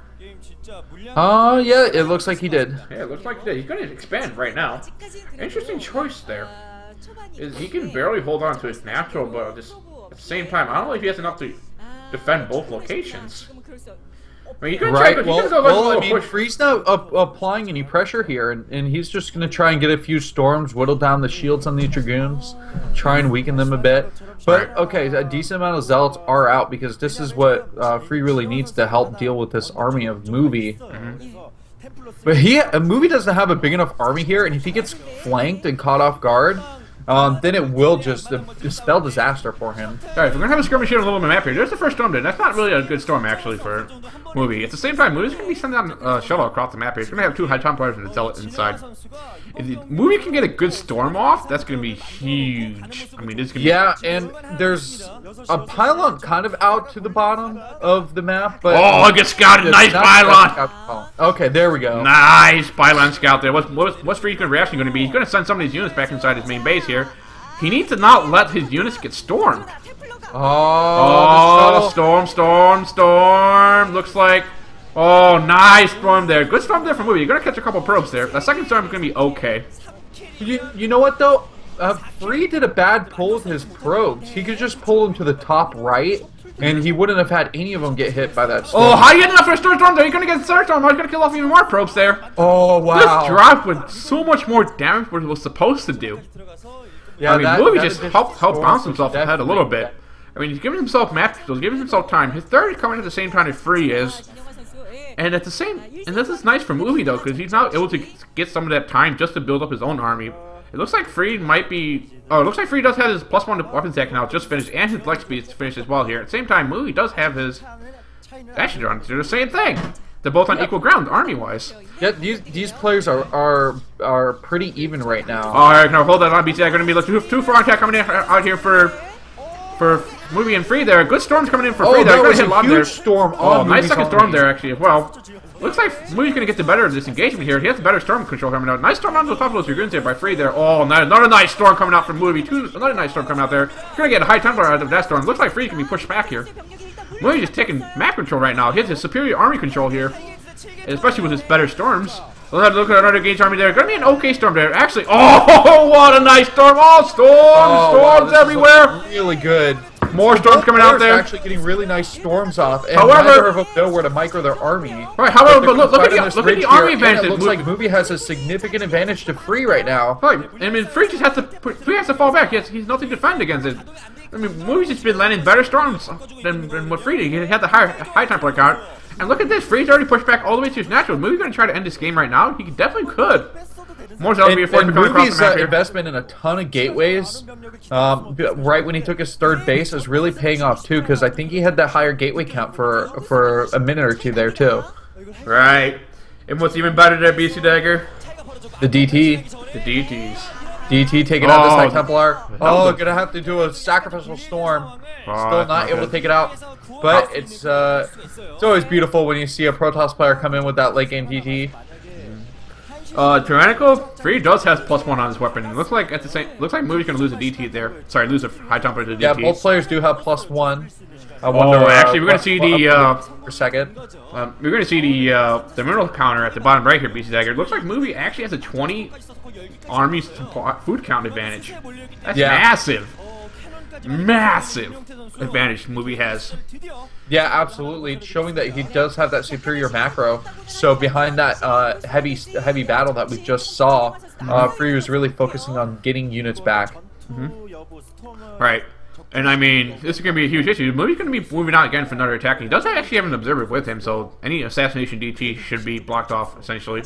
Uh, yeah, it looks like he did. Yeah, it looks like he did. He's gonna expand right now. Interesting choice there. Is he can barely hold on to his natural, but just at the same time, I don't know if he has enough to defend both locations. I mean, he could Right. try, he Well, go well, I mean. Free's not up, applying any pressure here, and, and he's just going to try and get a few storms, whittle down the shields on the dragoons, try and weaken them a bit. But okay, a decent amount of zealots are out because this is what uh, Free really needs to help deal with this army of movie. But he, a movie doesn't have a big enough army here, and if he gets flanked and caught off guard, um, then it will just uh, spell disaster for him. Alright, we're gonna have a skirmish here on the little bit of map here. There's the first storm there. That's not really a good storm actually for movie. At the same time, movie's gonna be sending out uh, shuttle across the map here. It's gonna have two high templars and a zealot inside. If the movie can get a good storm off, that's gonna be huge. I mean, it's gonna Yeah, and there's a pylon kind of out to the bottom of the map, but be. Oh, get scouted! Nice pylon. Oh, Okay, there we go. Nice pylon scout there. What's what's, what's Free's reaction going to be? He's going to send some of these units back inside his main base here. He needs to not let his units get stormed. Oh, Oh, storm, storm, storm. Looks like. Oh, nice storm there. Good storm there for movie. You're going to catch a couple probes there. The second storm is going to be okay. You, you know what though? Uh, Free did a bad pull with his probes. He could just pull them to the top right, and he wouldn't have had any of them get hit by that storm. Oh, how you getting enough for a storm there? You're going to get a third storm. He's going to kill off even more probes there. Oh, wow. This drop with so much more damage than it was supposed to do. Yeah, I mean, that- Movie that just helped help bounce himself ahead a little bit. I mean, he's giving himself map skills, giving himself time. His third is coming at the same time as Free is, and at the same, and this is nice for Movie though, because he's now able to get some of that time just to build up his own army. It looks like Free might be. Oh, it looks like Free does have his plus one weapon attack now just finished, and his flex speed is finished as well here. At the same time, Movie does have his action drone. They're the same thing. They're both on equal ground, army-wise. Yeah, these these players are are are pretty even right now. All right, now hold that on, BT. I'm going to be like two, two for attack coming in uh, out here for for movie and free there. Good storms coming in for free Oh, there. that Gonna was hit a lot huge there. storm Oh, on nice second army. storm there actually as well. Looks like Movie's gonna get the better of this engagement here. He has the better storm control coming out. Nice storm onto the top of those dragoons here by Free there. Oh, another nice storm coming out from Movie. Two, another nice storm coming out there. Gonna get a high tempo out of that storm. Looks like Free can be pushed back here. Movie just taking map control right now. He has his superior army control here, and especially with his better storms. We'll have to look at another gauge army there. Gonna be an okay storm there. Actually, oh, what a nice storm! Oh, storms, Oh, wow, storms this everywhere. Really good. More storms coming out there. Actually, getting really nice storms off, and However- neither of them know where to micro their army. Right, however, but look, look at the look at the army here, advantage. It looks like Movie has a significant advantage to Free right now. Right, I mean, Free just has to put, Free has to fall back. He has, he's nothing to defend against it. I mean, Movie's just been landing better storms than, than what Free did. He had the high high tempo count. And look at this, Free's already pushed back all the way to his natural. Movie's gonna try to end this game right now. He definitely could. More zealous And, be forced and to come across Movie's uh, investment in a ton of gateways, um, right when he took his third base, is really paying off too. Because I think he had that higher gateway count for for a minute or two there too. Right. And what's even better there, Bisudagger? The DT, The DTs. DT taking out this Oh, High Templar. Oh, gonna have to do a sacrificial storm. Oh, Still not not able good. to take it out. But it's uh, it's always beautiful when you see a Protoss player come in with that late game DT. Uh, Tyrannical Free does has plus one on his weapon. It looks like at the same. Looks like Movie's gonna lose a DT there. Sorry, lose a high tempo to DT. Yeah, both players do have plus one. I wonder. Oh, actually, we're gonna see the, uh, per second. Um, we're going to see the uh, the mineral counter at the bottom right here, Bisudagger. It looks like Movie actually has a 20 army food count advantage. That's Yeah. massive. Massive advantage Movie has. Yeah, absolutely, showing that he does have that superior macro. So behind that uh, heavy heavy battle that we just saw, uh, Free was really focusing on getting units back. Right. And I mean, this is going to be a huge issue. Movie's going to be moving out again for another attack. He does actually have an observer with him, so any assassination DT should be blocked off, essentially.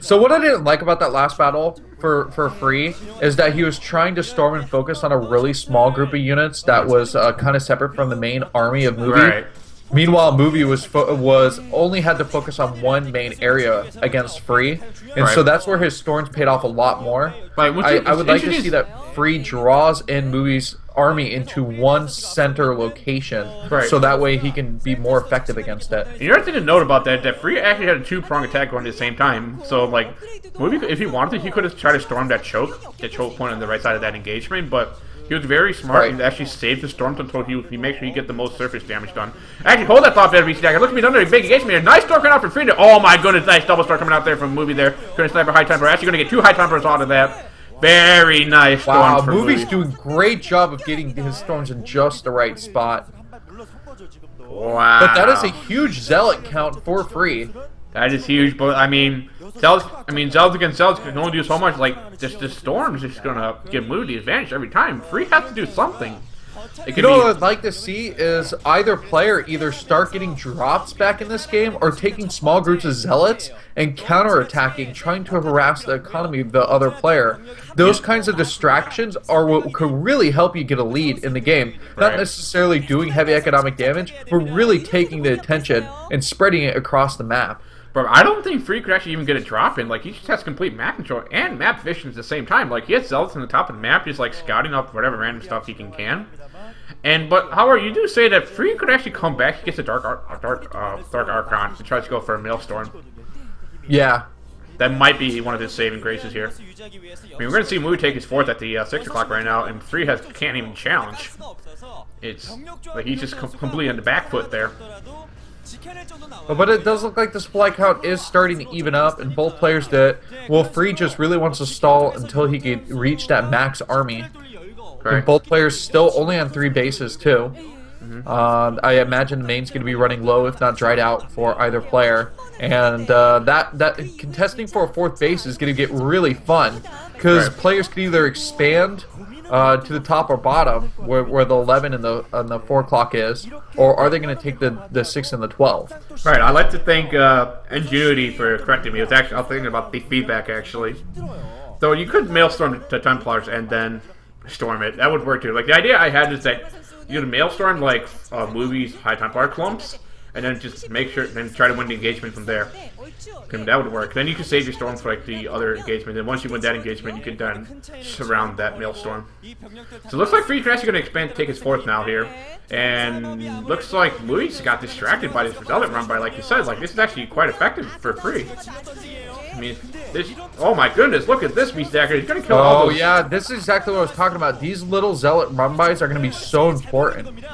So what I didn't like about that last battle for for Free is that he was trying to storm and focus on a really small group of units that was uh, kind of separate from the main army of Movie. Right. Meanwhile, movie was fo- was only had to focus on one main area against free, and so that's where his storms paid off a lot more. Right, I, I would like to see that free draws in movies army into one center location, Right. so that way he can be more effective against it. The other thing to note about that, that Free actually had a two-prong attack going at the same time. So, like, maybe if he wanted to, he could have tried to storm that choke, that choke point on the right side of that engagement, but he was very smart Right. and actually saved his storm until he, he makes sure he get the most surface damage done. Actually, hold that thought there, Bisudagger. Look at me under a big engagement here. Nice storm coming out for Free. Oh my goodness, nice double storm coming out there from Movie there. Going to sniper High Templar. Actually going to get two High Templars out of that. Very nice Wow, for movie's Movie. doing great job of getting his storms in just the right spot. Wow. But that is a huge zealot count for free. That is huge, but I mean, Zelds. I mean, Zelds against Zelds can only do so much. Like, just the storm's just gonna give Mood the advantage every time. Free has to do something. You know what I'd like to see is either player either start getting drops back in this game or taking small groups of zealots and counterattacking, trying to harass the economy of the other player. Those kinds of distractions are what could really help you get a lead in the game. Not Right. necessarily doing heavy economic damage, but really taking the attention and spreading it across the map. But I don't think Free could actually even get a drop in. Like, he just has complete map control and map vision at the same time. Like, he has Zealots on the top of the map, just like scouting up whatever random stuff he can can. And but however, you do say that Free could actually come back. He gets a dark, Ar- dark, uh, dark Archon and tries to go for a Maelstrom. Yeah. That might be one of his saving graces here. I mean, we're going to see Moo take his fourth at the uh, 6 o'clock right now, and 3 has can't even challenge. It's like he's just com- completely on the back foot there. But it does look like the supply count is starting to even up, and both players that well, Free just really wants to stall until he can reach that max army. And both players still only on three bases too. Mm-hmm. Um, I imagine the main's going to be running low, if not dried out, for either player. And uh, that that contesting for a fourth base is going to get really fun because Right. players can either expand uh, to the top or bottom, where, where the 11 and the and the four o'clock is, or are they going to take the the six and the 12? Right. I'd like to thank uh, Ingenuity for correcting me. It was actually I was thinking about the feedback actually. Though you could Maelstrom the Templars and then storm it. That would work too. Like the idea I had is that you could Maelstrom like uh, movies, High Templar clumps, and then just make sure, then try to win the engagement from there. That would work. Then you can save your storm for like the other engagement. Then once you win that engagement, you can then surround that Maelstrom. So it looks like Free Crash is going to expand, take his fourth now here, and looks like Luis got distracted by this redundant run by, like you said, like this is actually quite effective for free. I mean, this. Oh my goodness! Look at this Beast Stacker. He's going to kill all Oh yeah, this is exactly what I was talking about. These little zealot run-bys are going to be so important.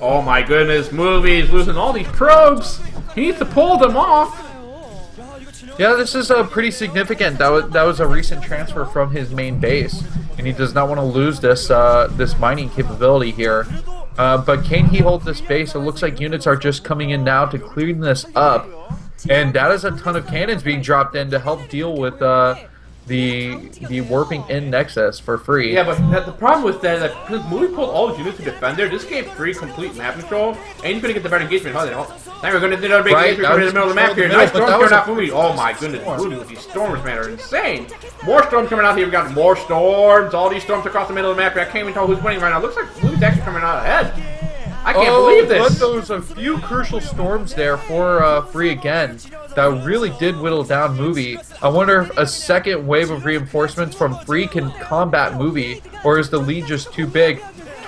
Oh my goodness! Movies losing all these probes. He needs to pull them off. Yeah, this is uh, pretty significant. That was that was a recent transfer from his main base, and he does not want to lose this uh, this mining capability here. Uh, but can he hold this base? It looks like units are just coming in now to clean this up, and that is a ton of cannons being dropped in to help deal with uh, the the warping in nexus for free. Yeah, but that, the problem with that is that because Movie pulled all his units to defend there, this gave free complete map control, and you're gonna get the better engagement. Huh? Now we're gonna do another big Right, engagement in the middle of the map here. Nice but storm that was coming out Movie. Oh my goodness, Movie with these storms, man, are insane. More storms coming out here. We got more storms. All these storms across the middle of the map. here. I can't even tell who's winning right now. Looks like Movie's actually coming out ahead. I can't oh, believe but this. there was a few crucial storms there for uh, free again that really did whittle down movie. I wonder if a second wave of reinforcements from free can combat movie, or is the lead just too big?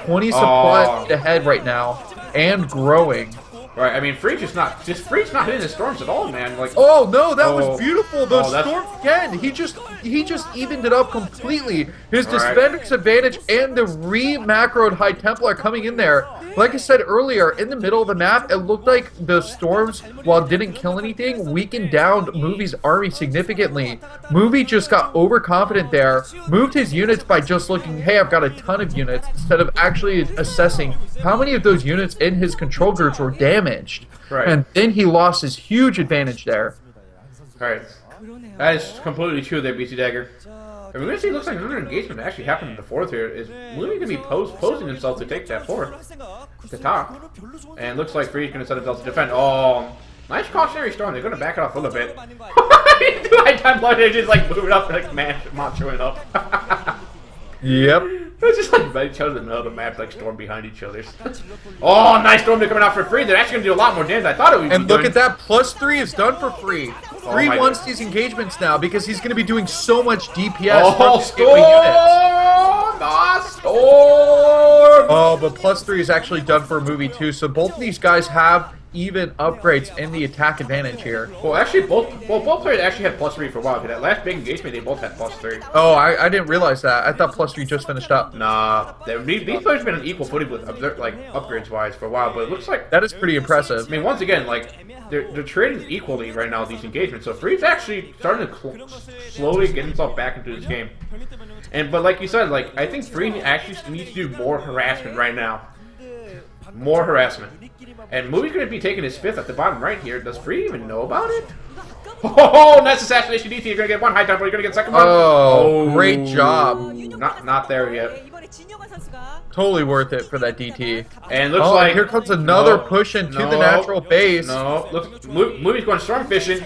20 supply ahead right now and growing. Right. I mean, Freak's just not just Freak's not hitting the storms at all, man. Like. Oh no, that Oh. was beautiful. The Oh, storm again. He just he just evened it up completely. His All right. defender's advantage and the re-macroed High Templar coming in there. Like I said earlier, in the middle of the map, it looked like the storms, while didn't kill anything, weakened down Movie's army significantly. Movie just got overconfident there, moved his units by just looking, hey, I've got a ton of units, instead of actually assessing how many of those units in his control groups were damaged. Right. And then he lost his huge advantage there. Right. That is completely true there, Bisudagger. Gonna see. It looks like another engagement actually happened in the fourth here. Is Mooney gonna be pos- posing himself to take that fourth, the top, and looks like Free's gonna set himself to defend. Oh, nice cautionary storm. They're gonna back it off a little bit. High time blood. Just like moving up and like man, machoing up. Yep. It's just like other in the middle of the map, like storm behind each other. oh, nice storm. They're coming out for free. They're actually gonna do a lot more damage. I thought it would. be And look at that, plus three is done for free. Free my wants God. these engagements now because he's going to be doing so much DPS Oh, storm! Ah, storm! Oh, but plus three is actually done for a movie too. So both of these guys have even upgrades in the attack advantage here. Well, actually, both well, both players actually had plus three for a while. That last big engagement, they both had plus three. Oh, I, I didn't realize that. I thought plus three just finished up. Nah, they- these, players have been on equal footing with like upgrades wise for a while, but it looks like That is pretty impressive. I mean, once again, like they're they're trading equally right now these engagements. So Free's actually starting to cl- slowly get himself back into this game. And but like you said, like I think Free actually needs to do more harassment right now. More harassment. And Movie's going to be taking his fifth at the bottom right here. Does Free even know about it? Oh, nice assassination DT. You're going to get one high tempo. You're going to get second one. Oh, oh, great job. Not, not there yet. Totally worth it for that DT. And looks oh, like... here comes another no, push into no, the natural base. No, look, Movie's going storm fishing.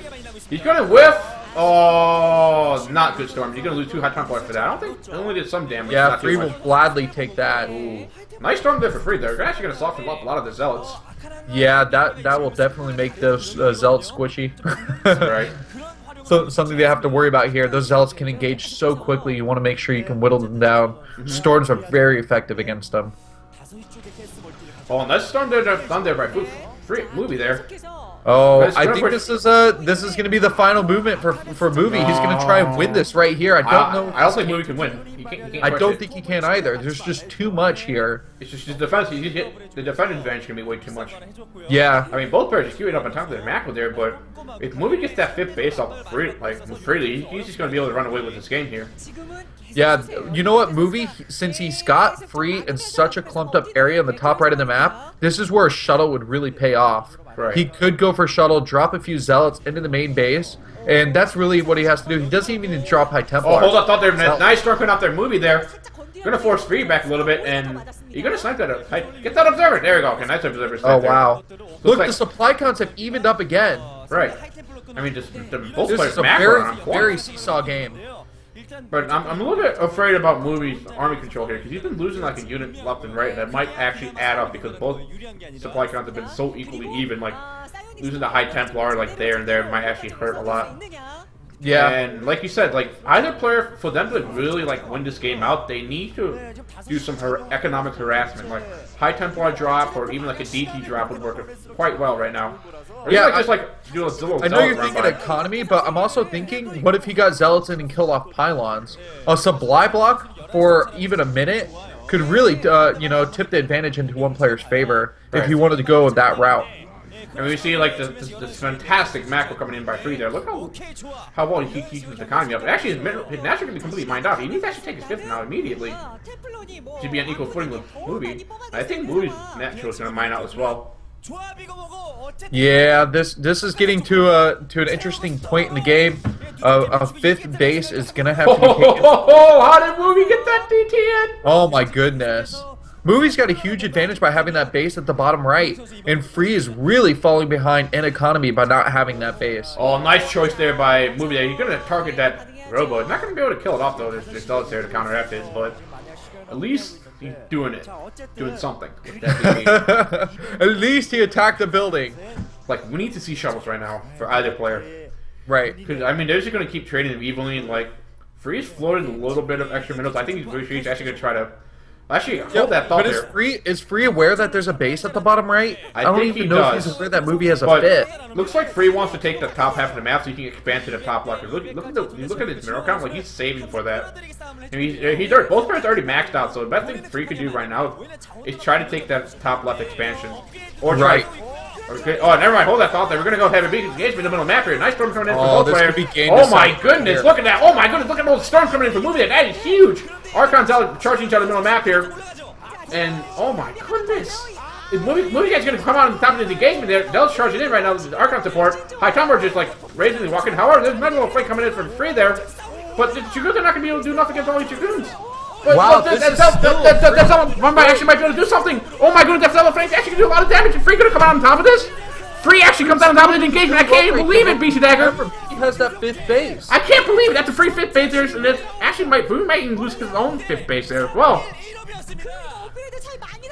He's going to whiff. Oh, not good storm. You're going to lose two high tempo for that. I don't think... Only did some damage. Yeah, Free will gladly take that. Ooh. Nice storm there for free. They're actually going to soften up a lot of the zealots. Yeah, that that will definitely make those uh, zealots squishy. Right. So something they have to worry about here. Those zealots can engage so quickly. You want to make sure you can whittle them down. Mm-hmm. Storms are very effective against them. Oh, nice storm there done there by Foo- free movie there. Oh, I think this is a this is going to be the final movement for for movie. He's going to try and win this right here. I don't I, know. I don't think movie can win. He can't, he can't I don't it. think he can either. There's just too much here. It's just his defense. He's hit, the defense advantage can be way too much. Yeah. I mean, both players are queuing up on top of their macro there, but if movie gets that fifth base up free, like freely, he's just going to be able to run away with this game here. Yeah, you know what, movie? Since he's got free in such a clumped up area on the top right of the map, this is where a shuttle would really pay off. Right. He could go for shuttle, drop a few zealots into the main base, and that's really what he has to do. He doesn't even need to drop high Templar. Oh, hold up, thought there So- nice coming out there. Movie there. Gonna force free back a little bit, and you're gonna snipe that. Up. Get that observer. There we go. Okay, nice observer. Oh snipe there. wow! Look, the supply counts have evened up again. Right. I mean, just the, both This players is a very, on very seesaw game. But I'm, I'm a little bit afraid about Movie's army control here because he's been losing like a unit left and right, and that might actually add up because both supply counts have been so equally even. Like losing the High Templar like there and there might actually hurt a lot. Yeah. And like you said, like either player for them to really like win this game out, they need to do some har- economic harassment, like High Templar drop or even like a DT drop would work quite well right now. Or Yeah, like, I- just like little I know you're thinking by. economy, but I'm also thinking, what if he got zealots in and killed off pylons? A supply block for even a minute could really, uh, you know, tip the advantage into one player's favor if he wanted to go that route. And we see like this, this, fantastic macro coming in by three there. Look how how well he keeps his economy up. Actually, his, mineral- his natural can be completely mined out. He needs to actually take his fifth now immediately to be on equal footing with Movie. I think Movie's natural is going to mine out as well. Yeah, this this is getting to a to an interesting point in the game. Uh, a fifth base is gonna have to be taken. How did Movie get that DT in? Oh my goodness. Movie's got a huge advantage by having that base at the bottom right, and Free is really falling behind in economy by not having that base. Oh, nice choice there by Movie there. He's going to target that Robo. Not going to be able to kill it off though. There's, just Zealots there to counteract it, but at least he's doing it. Doing something with that DT. At least he attacked the building. like, we need to see shuttles right now for either player. Right. Because I mean, they're just gonna keep trading them evenly. And like, Free's floated a little bit of extra minerals. I think he's, he's actually gonna try to. Actually, hold that thought but is. Free is Free aware that there's a base at the bottom right? I don't think even he know if he's aware that movie has a But fit. looks like Free wants to take the top half of the map so he can expand to the top left. Look, look at the look at his mineral count. Like he's saving for that. And he's, he's already, both players are already maxed out. So the best thing Free could do right now is try to take that top left expansion, or try. Right. Okay. Oh, never mind. Hold that thought. There. We're gonna go have a big engagement in the middle of the map here. Nice storm coming in Oh, from both players. could be game oh my goodness! here. Look at that. Oh my goodness! Look at all the storm coming in from movie. That is huge. Archon's out charging each other in the middle of the map here, and oh my goodness! The movie, movie guy's gonna come out on top of the engagement there. Dell's charging in right now. The Archon support. High Templar just like raising walking. However, there's another little flank coming in for free there, but the Dragoons are not gonna be able to do nothing against all these Dragoons. But, Wow, but this that, is that, still that, that, a that's how one might actually might be able to do something. Oh my goodness, that fellow flank actually can do a lot of damage. And Free gonna come out on top of this. Free actually comes out on top of the engagement. I can't even believe it, Bisudagger. Has that fifth base. I can't believe. That's a free fifth base there, and it actually might we might even lose his own fifth base there as well.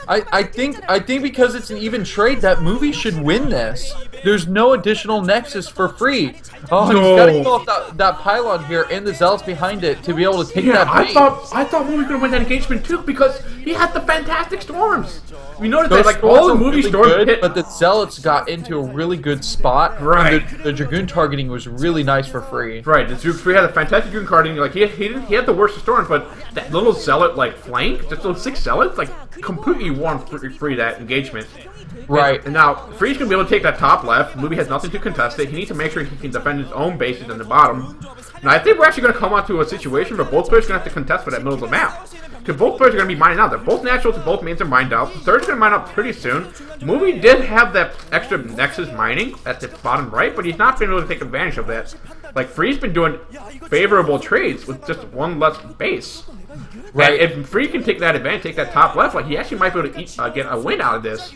I, I think I think because it's an even trade, that movie should win this. There's no additional nexus for free. Oh, and he's got to No. off that, that pylon here and the zealots behind it to be able to take Yeah, that I bait. thought I thought Movie could win that engagement too because he had the fantastic storms. We noticed Those that like all the movie really storms good, hit. but the zealots got into a really good spot. and Right. The, the dragoon targeting was really nice for free. Right, the Free had a fantastic Dragoon carding. Like he, he didn't he had the worst of storms, but that little zealot like flank, just those six zealots, like completely won free, free that engagement. Right. And now Free's gonna be able to take that top left. Movie has nothing to contest it. He needs to make sure he can defend his own bases in the bottom. Now I think we're actually gonna come onto a situation where both players are gonna have to contest for that middle of the map. Because both players are gonna be mining out. They're both naturals, both mains are mined out. The third's gonna mine out pretty soon. Movie did have that extra Nexus mining at the bottom right, but he's not been able to take advantage of that. Like Free's been doing favorable trades with just one less base. Right. And if Free can take that advantage, take that top left, like he actually might be able to eat, uh, get a win out of this.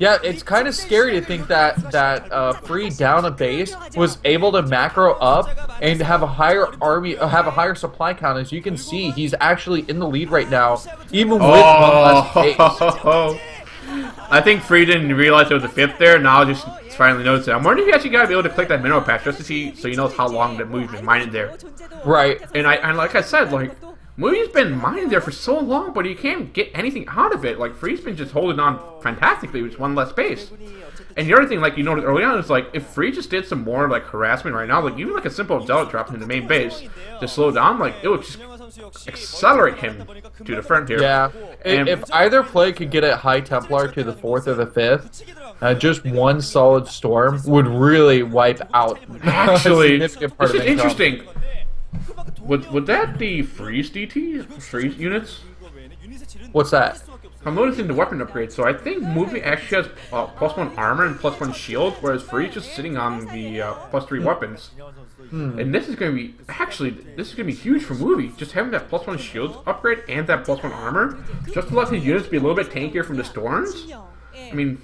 Yeah, it's kind of scary to think that that uh, free down a base was able to macro up and have a higher army, uh, have a higher supply count. As you can see, he's actually in the lead right now, even with one less base. Oh, I think Free didn't realize there was a fifth there. Now I just finally noticed it. I'm wondering if you actually gotta be able to click that mineral patch just to see, so you know how long the movie's been mining there. Right. And I, and like I said, like movie's been mining there for so long, but you can't get anything out of it. Like Free's been just holding on fantastically with one less base. And the other thing, like you noticed early on, is like if Free just did some more like harassment right now, like even like a simple zealot drop into the main base to slow down, like it would just accelerate him to the front here. Yeah. And- if either play could get a High Templar to the fourth or the fifth, uh, just one solid storm would really wipe out. Actually, this significant part is of income. interesting. Would would that be Free's DT Free's units? What's that? I'm noticing the weapon upgrade, so I think movie actually has uh, plus one armor and plus one shield, whereas Free's just sitting on the uh, plus three weapons. And this is going to be actually this is going to be huge for movie. Just having that plus one shield upgrade and that plus one armor, just to let his units be a little bit tankier from the storms. I mean,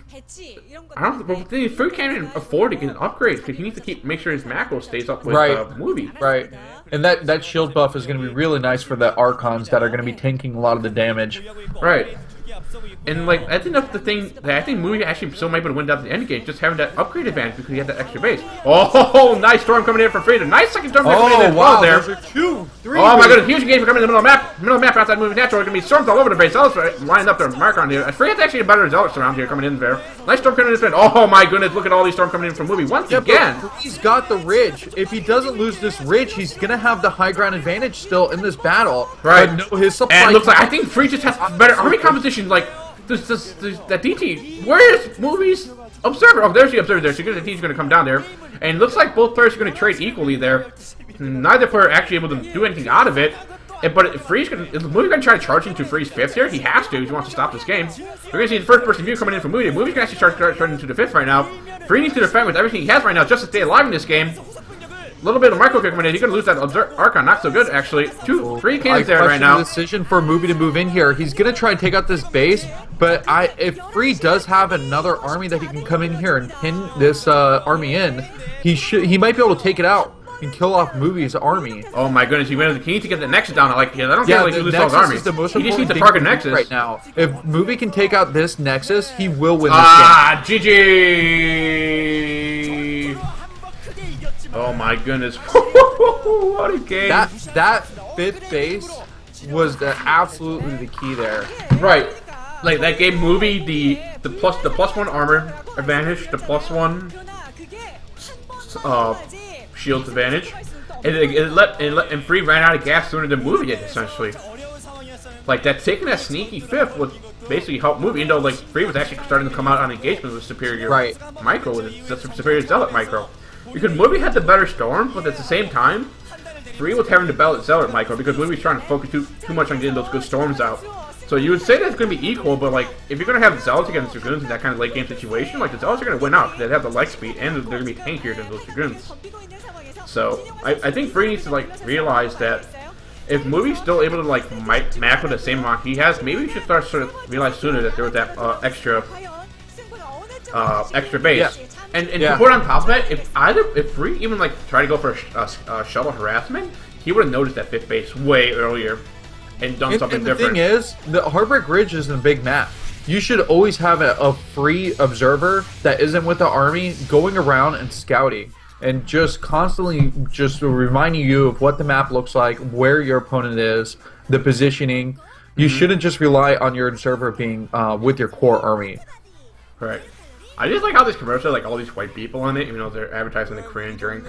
I don't. But the Free can't even afford to get an upgrade because he needs to keep make sure his macro stays up with Right. uh, movie. Right. And that, that shield buff is going to be really nice for the Archons that are going to be tanking a lot of the damage. Right. And like I think that's the thing that I think movie actually so might be able to win down to the end game, just having that upgrade advantage because he had that extra base. Oh, nice storm coming in for free. The nice second storm coming in Oh, as well wow. there. Those are two, three. Oh my goodness, huge engagement coming in the middle of the map. Middle of the map outside moving natural. Gonna be storms all over the base. Zealots are lining up their mark on here. I forget actually a better zealots around here coming in there. Nice storm coming in. this Oh my goodness, look at all these storm coming in from movie once Yeah, again. he's got the ridge. If he doesn't lose this ridge, he's gonna have the high ground advantage still in this battle. Right. No, his supply. And it looks like I think Free just has better army composition. Like this that DT. Where's movies observer? Oh, there's the observer there. So the DT's going to come down there, and it looks like both players are going to trade equally there. Neither player actually able to do anything out of it. But Free's gonna, is Movie gonna try to charge into Free's fifth here? He has to. if He wants to stop this game. We're gonna see the first person view coming in from Movie. Movie's gonna actually start starting into the fifth right now. Free needs to defend with everything he has right now just to stay alive in this game. A little bit of micro kick coming in. He's gonna lose that Obser- Archon. Not so good actually. Two, three cannons there right now. the decision for Movie to move in here. He's gonna try and take out this base, but I if Free does have another army that he can come in here and pin this uh, army in, he should he might be able to take it out and kill off Movie's army. Oh my goodness, he went. to He needs to get the Nexus down. I like. Yeah, I don't Yeah, care like he the loses all his army. is the most he just needs to target Nexus right now. If Movie can take out this Nexus, he will win this Ah, GG. Oh my goodness. what a game. That that fifth base was the absolutely the key there. right. Like that game movie, the the plus the plus one armor advantage, the plus one uh, shield advantage, and it, it let, it let and free ran out of gas sooner than movie did essentially. Like that taking that sneaky fifth was basically helped movie, even though like free was actually starting to come out on engagement with superior Right. micro with superior zealot micro. Because movie had the better storm, but at the same time, free was having the better zealot micro because movie's trying to focus too too much on getting those good storms out. So you would say that it's going to be equal, but like if you're going to have zealots against dragoons in that kind of late game situation, like the zealots are going to win out because they have the leg speed and they're going to be tankier than those dragoons. So I, I think Free needs to like realize that if Movie's still able to like mic- macro the same amount he has, maybe we should start sort of realize sooner that there was that uh, extra uh, extra base. Yeah. And, and Yeah. to put on top of that, if either if Free even like tried to go for a, a a shuttle harassment, he would have noticed that fifth base way earlier and done And, something and the different. thing is, the Heartbreak Ridge isn't a big map. You should always have a, a free observer that isn't with the army going around and scouting and just constantly just reminding you of what the map looks like, where your opponent is, the positioning. You Mm-hmm. shouldn't just rely on your observer being uh, with your core army. right. I just like how this commercial like all these white people on it, even though they're advertising the Korean drink.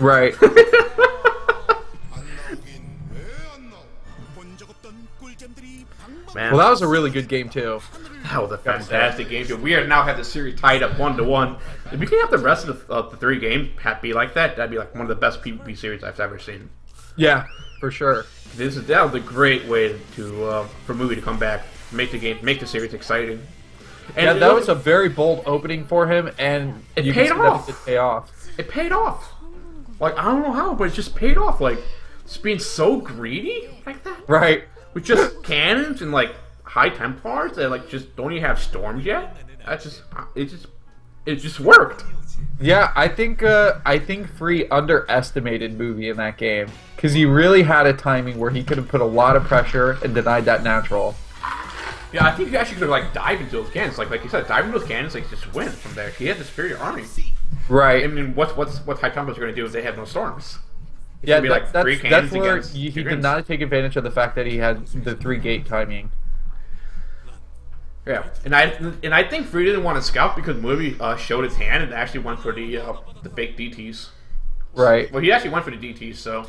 Right. Man, well, that was a really good game too. That was a fantastic game. too. We are now have the series tied up one to one. If we can have the rest of the, uh, the three games be like that, that'd be like one of the best PvP series I've ever seen. Yeah, for sure. This is that was a great way to uh, for movie to come back, make the game, make the series exciting. And Yeah, that was a very bold opening for him, and It you paid can see that off. it pay off. it paid off. Like I don't know how, but it just paid off. Like just being so greedy like that Right. with just cannons and like high Templars that like just don't even have storms yet. That's just it just it just worked. Yeah, I think uh, I think Free underestimated Movie in that game because he really had a timing where he could have put a lot of pressure and denied that natural. Yeah, I think you actually could like dive into those cannons. Like like you said, dive into those cannons, like just win from there. He had the superior army. Right. I mean, what's what's what high Templars are going to do if they have no storms? yeah, be, like, that- three that's, that's where he, he did not take advantage of the fact that he had the three gate timing. Yeah, and I and I think Free didn't want to scout because Movie uh, showed his hand and actually went for the uh, the fake DTs. Right. Well, he actually went for the DTs, so.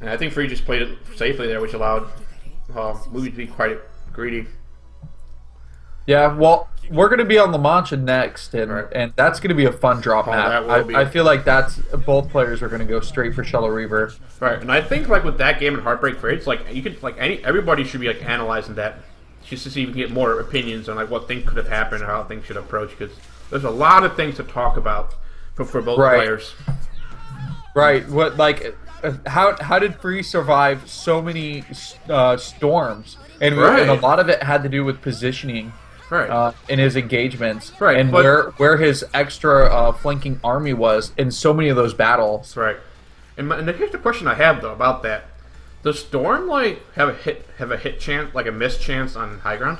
And I think Free just played it safely there, which allowed uh, Movie to be quite greedy. Yeah. Well, we're gonna be on La Mancha next, and Right. and that's gonna be a fun drop Oh, map. I, be. I feel like that's both players are gonna go straight for Shuttle Reaver. Right, and I think like with that game and Heartbreak Ridge, like you could like any everybody should be like analyzing that just to see if you can get more opinions on like what things could have happened or how things should approach because there's a lot of things to talk about for, for both Right. players. Right. What like uh, how how did Free survive so many uh, storms? And, Right. and a lot of it had to do with positioning. Right. uh, in his engagements, Right, and but- where where his extra uh, flanking army was in so many of those battles. Right. And, my, and here's the question I have though about that: Does Storm like have a hit have a hit chance, like a miss chance on high ground?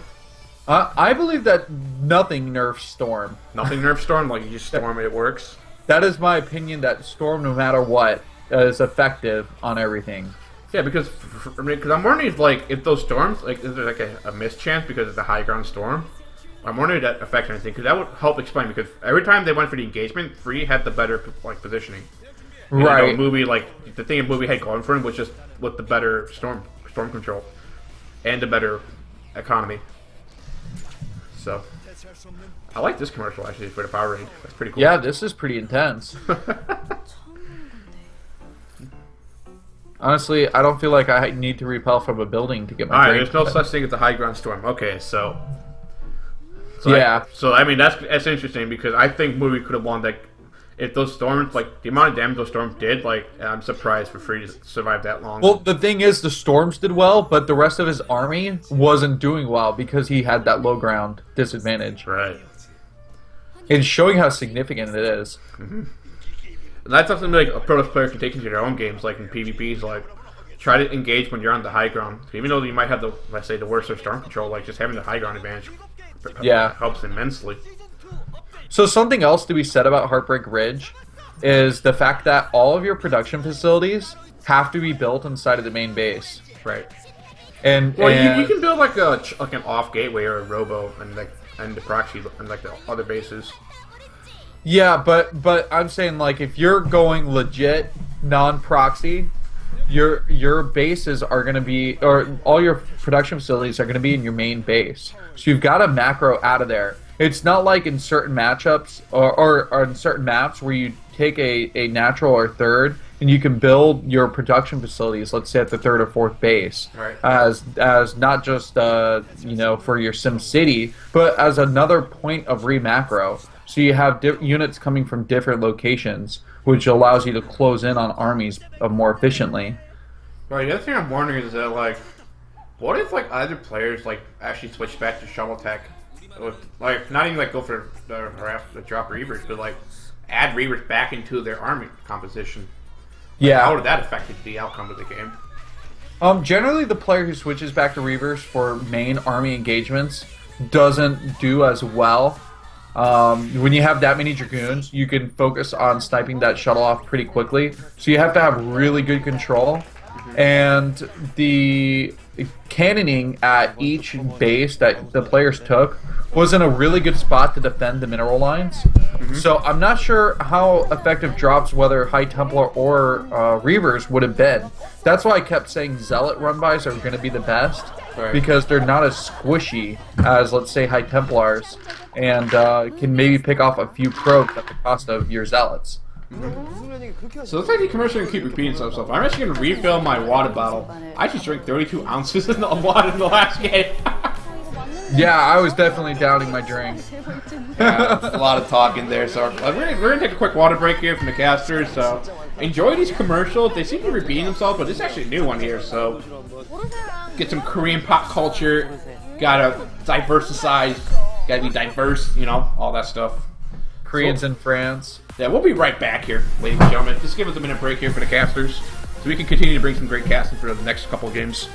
Uh, I believe that nothing nerfs Storm. Nothing nerf Storm, like you just storm it, it works. That is my opinion. That Storm, no matter what, is effective on everything. Yeah, because I mean, because I'm wondering if like if those storms like is there like a, a miss chance because it's a high ground storm. I'm wondering if that affects anything because that would help explain because every time they went for the engagement, Free had the better like positioning. And Right. movie like the thing movie had going for him was just with the better storm storm control and the better economy. So I like this commercial actually for the power raid. That's pretty cool. Yeah, this is pretty intense. Honestly, I don't feel like I need to repel from a building to get my All right, there's no but- such thing as a high ground storm. Okay, so. so Yeah. I, so I mean that's that's interesting because I think movie could have won that if those storms like the amount of damage those storms did like I'm surprised for free to survive that long. Well, the thing is, the storms did well, but the rest of his army wasn't doing well because he had that low ground disadvantage. right. It's showing how significant it is. And that's something like a Protoss player can take into their own games, like in PvPs, like try to engage when you're on the high ground. Even though you might have the let's say the worst of storm control, like just having the high ground advantage uh, Yeah. helps immensely. So something else to be said about Heartbreak Ridge is the fact that all of your production facilities have to be built inside of the main base. Right. And, Well, and you, you can build like a like an off gateway or a robo and like and the proxy and like the other bases. Yeah, but but I'm saying like if you're going legit non-proxy, your your bases are going to be or all your production facilities are going to be in your main base. So you've got a macro out of there. It's not like in certain matchups or, or, or in certain maps where you take a, a natural or third and you can build your production facilities, let's say at the third or fourth base, Right. as as not just uh, you know for your Sim City, but as another point of remacro. So you have di- units coming from different locations, which allows you to close in on armies more efficiently. Right. The other thing I'm wondering is that like, what if like other players like actually switch back to shuttle tech, with, like not even like go for the, the drop reavers, but like add reavers back into their army composition. Yeah. How would that affect the outcome of the game? Um, generally, the player who switches back to Reavers for main army engagements doesn't do as well. Um, when you have that many Dragoons, you can focus on sniping that shuttle off pretty quickly. So you have to have really good control. And the cannoning at each base that the players took was in a really good spot to defend the mineral lines. So I'm not sure how effective drops, whether High Templar or uh, Reavers, would have been. That's why I kept saying Zealot run-bys are going to be the best Right. because they're not as squishy as, let's say, High Templars, and uh, can maybe pick off a few probes at the cost of your Zealots. So looks like the commercial can keep repeating itself. So I'm actually gonna refill my water bottle, I just drank 32 ounces of water in the last game. Yeah, I was definitely downing my drink. Yeah, a lot of talking there. So we're, gonna, we're gonna take a quick water break here from the casters. So enjoy these commercials. They seem to be repeating themselves, but this is actually a new one here. So get some Korean pop culture. Gotta diversify. Gotta be diverse. You know all that stuff. Koreans in France. Yeah, we'll be right back here, ladies and gentlemen. Just give us a minute break here for the casters, so we can continue to bring some great casting for the next couple of games.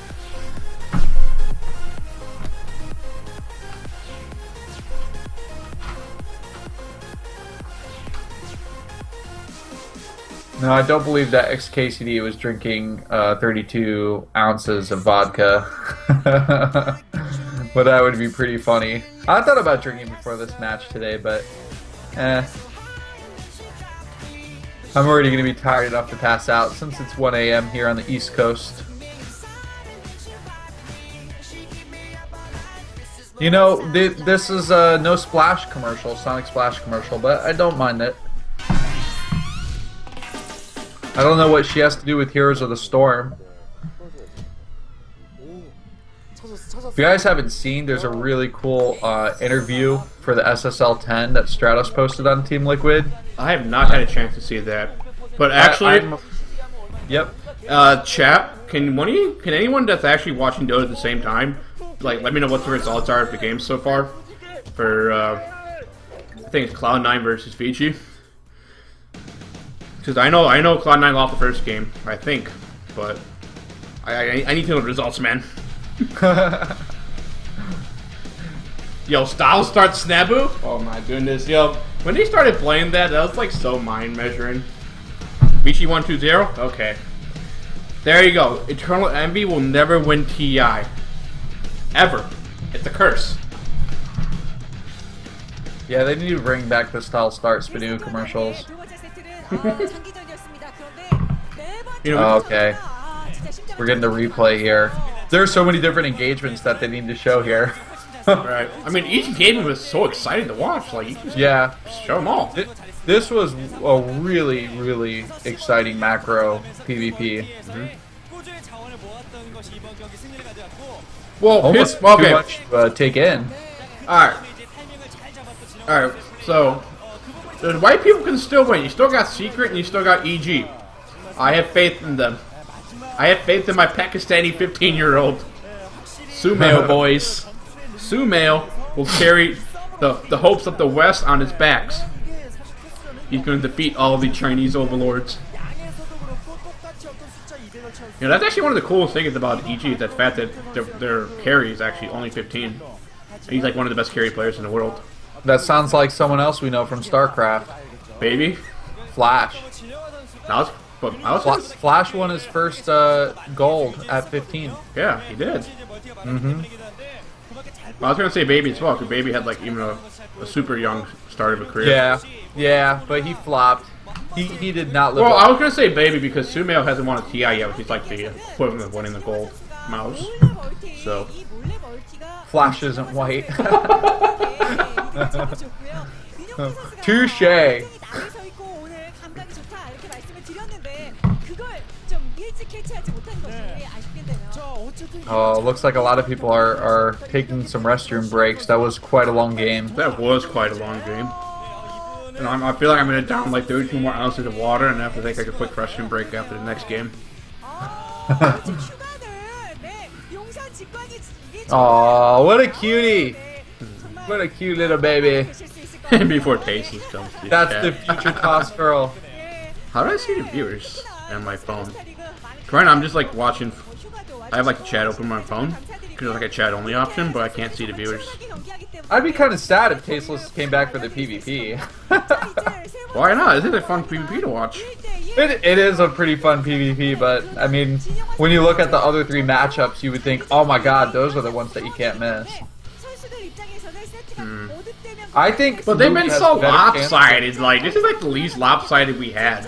No, I don't believe that XKCD was drinking uh, 32 ounces of vodka. but that would be pretty funny. I thought about drinking before this match today, but eh. I'm already going to be tired enough to pass out since it's 1 a.m. here on the East Coast. You know, th- this is a no splash commercial, Sonic Splash commercial, but I don't mind it. I don't know what she has to do with Heroes of the Storm. If you guys haven't seen, there's a really cool uh, interview for the SSL 10 that Stratos posted on Team Liquid. I have not had a chance to see that, but actually, I- yep. uh, chat, can one of you, can anyone that's actually watching Dota at the same time, like, let me know what the results are of the game so far? for uh, I think it's Cloud Nine versus Vici. Because I know I know Cloud Nine lost the first game, I think, but I, I, I need to know the results, man. Yo, Styles starts Snabu? Oh my goodness, yo. When they started playing that, that was like so mind measuring. Vici 120? Okay. There you go. Eternal Envy will never win TI. Ever. It's a curse. Yeah, they need to bring back the style start Spinu commercials you know, okay. We're getting the replay here. There are so many different engagements that they need to show here. right. I mean, each game was so exciting to watch. Like, you just yeah, show them all. It, this was a really, really exciting macro PvP. Mm-hmm. Well, almost okay. too much uh, take in. All right. All right. So so, the white people can still win. You still got Secret and you still got EG. I have faith in them. I have faith in my Pakistani 15 year old. Sumail boys. Sumail will carry the, the hopes of the West on his backs. He's going to defeat all the Chinese overlords. You know, that's actually one of the coolest things about EG is the fact that their, their carry is actually only 15. He's like one of the best carry players in the world. That sounds like someone else we know from StarCraft. Baby. Flash. I was, but I was Fla- Flash won his first uh, gold at 15. yeah, he did. Mm-hmm. I was gonna say Baby as well, because Baby had like even a, a super young start of a career. Yeah, yeah, but he flopped. He, he did not live Well, up. I was gonna say Baby because Sumail hasn't won a TI yet, which is like the equivalent of winning the gold mouse. So. Flash isn't white. Touche. Uh, oh, looks like a lot of people are, are taking some restroom breaks. That was quite a long game. That was quite a long game. And I'm, i feel like I'm going to down like 32 more ounces of water and I have to take like a quick restroom break after the next game. Oh, what a cutie! What a cute little baby. Before Tastes comes to That's the future cost Girl. How do I see the viewers on my phone? Right now, I'm just like watching. I have like a chat open on my phone, because there's like a chat only option, but I can't see the viewers. I'd be kind of sad if Tasteless came back for the PvP. Why not? This is a fun PvP to watch. it, it is a pretty fun PvP, but I mean, when you look at the other three matchups, you would think, oh my god, those are the ones that you can't miss. Hmm. I think. But they've been so better chance- lopsided. Like this is like the least lopsided we had.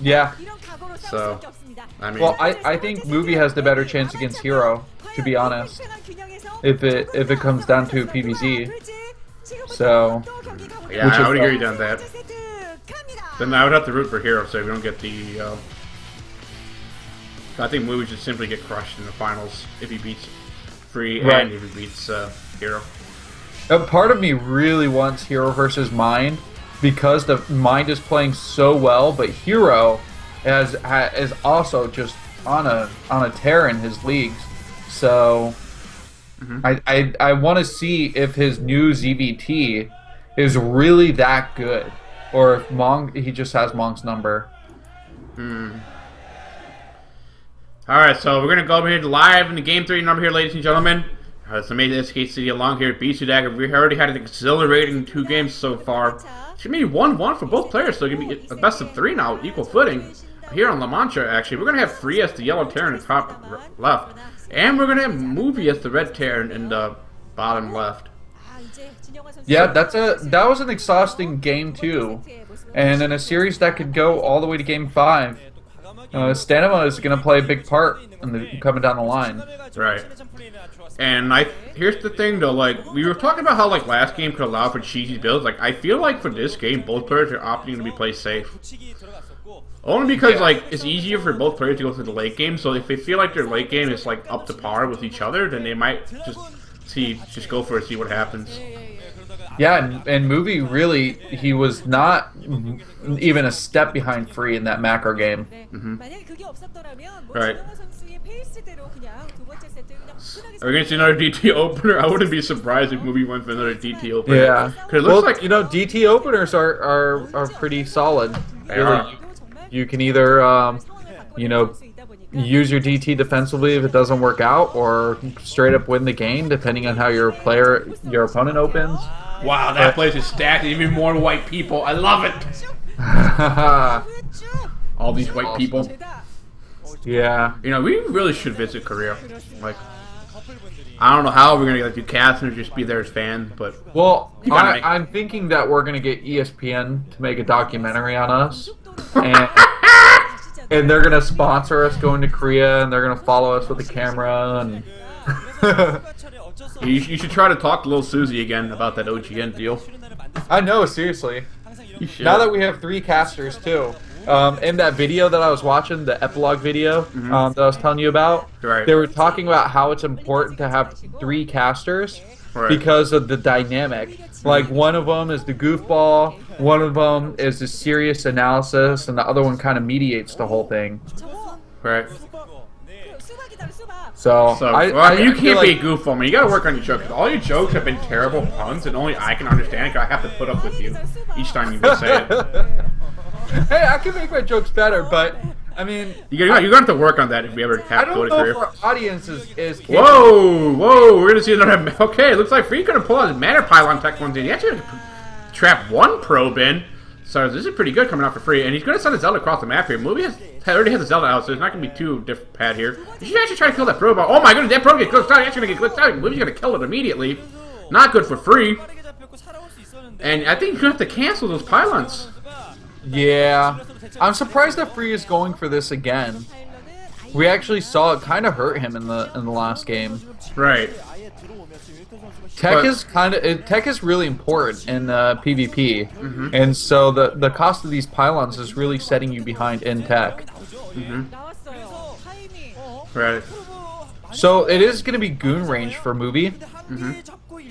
Yeah. So, I mean, Well, I, I think Movie has the better chance against Hero, to be honest. If it if it comes down to PvZ. So, yeah, which I would agree on that. Then I would have to root for Hero so we don't get the. Uh, I think Movie should simply get crushed in the finals if he beats Free Right. and if he beats uh, Hero. a part of me really wants Hero versus Mind because the Mind is playing so well, but Hero has is also just on a on a tear in his leagues. So I I, I want to see if his new ZVT is really that good, or if Mong he just has Mong's number. Hmm. Alright, so we're gonna go over here to live in the game three number here, ladies and gentlemen. Uh, it's Amazingxkcd along here at Bisudagger. We already had an exhilarating two games so far. It's gonna be 1 1 for both players, so it's gonna be a best of three now, equal footing. Here on La Mancha, actually, we're gonna have Free as the yellow tear in the top left, and we're gonna have Movie as the red tear in the bottom left. Yeah, that's a that was an exhausting game too, and in a series that could go all the way to game five. Uh, Stanima is going to play a big part in the coming down the line. Right. And I here's the thing though, like we were talking about how like last game could allow for cheesy builds. Like I feel like for this game, both players are opting to be play safe. Only because yeah. like it's easier for both players to go through the late game. So if they feel like their late game is like up to par with each other, then they might just see just go for it, see what happens. Yeah, and, and movie really he was not even a step behind free in that macro game. Mm-hmm. Right. Are we gonna see another DT opener? I wouldn't be surprised if movie went for another DT opener. Yeah, because it looks well, like you know DT openers are are, are pretty solid. They, are. You can either, um, you know, use your DT defensively if it doesn't work out, or straight up win the game depending on how your player, your opponent opens. Wow, that but, place is stacked. Even more white people. I love it. All these white people. Yeah. You know, we really should visit Korea. Like, I don't know how we're gonna like do casting or just be there as fans, but well, I, am thinking that we're gonna get ESPN to make a documentary on us and, and they're gonna sponsor us going to Korea, and they're gonna follow us with a camera. And you, you, should try to talk to little Susie again about that OGN deal. I know, seriously. Now that we have three casters too, um, in that video that I was watching, the epilogue video mm-hmm. um, that I was telling you about, right. they were talking about how it's important to have three casters right. because of the dynamic. Like one of them is the goofball, one of them is the serious analysis, and the other one kind of mediates the whole thing. Right. So, so I, well, I, you I can't like, be goofball, man. You gotta work on your jokes. All your jokes have been terrible puns, and only I can understand. Cause I have to put up with you each time you say it. hey, I can make my jokes better, but I mean, you're, you're, gonna have to work on that if we ever have. to I don't know if our audience is. is whoa, whoa! We're gonna see another. Okay, looks like Free gonna pull out his manner Pylon Tech ones in. He actually trap one probe in. So this is pretty good coming out for free, and he's gonna send a Zealot across the map here. Movie has already has a Zealot out, so it's not gonna be too different pad here. You should actually try to kill that probe. Oh my goodness, that probe gets glitched out. He's actually gonna get glitched out. Movie's gonna kill it immediately. Not good for free. And I think you're gonna have to cancel those pylons. Yeah. I'm surprised that Free is going for this again. We actually saw it kind of hurt him in the in the last game. Right. Tech but, is kind of tech is really important in uh, PvP, mm -hmm. and so the the cost of these pylons is really setting you behind in tech. Mm -hmm. Right. So it is going to be goon range for movie. Mm -hmm.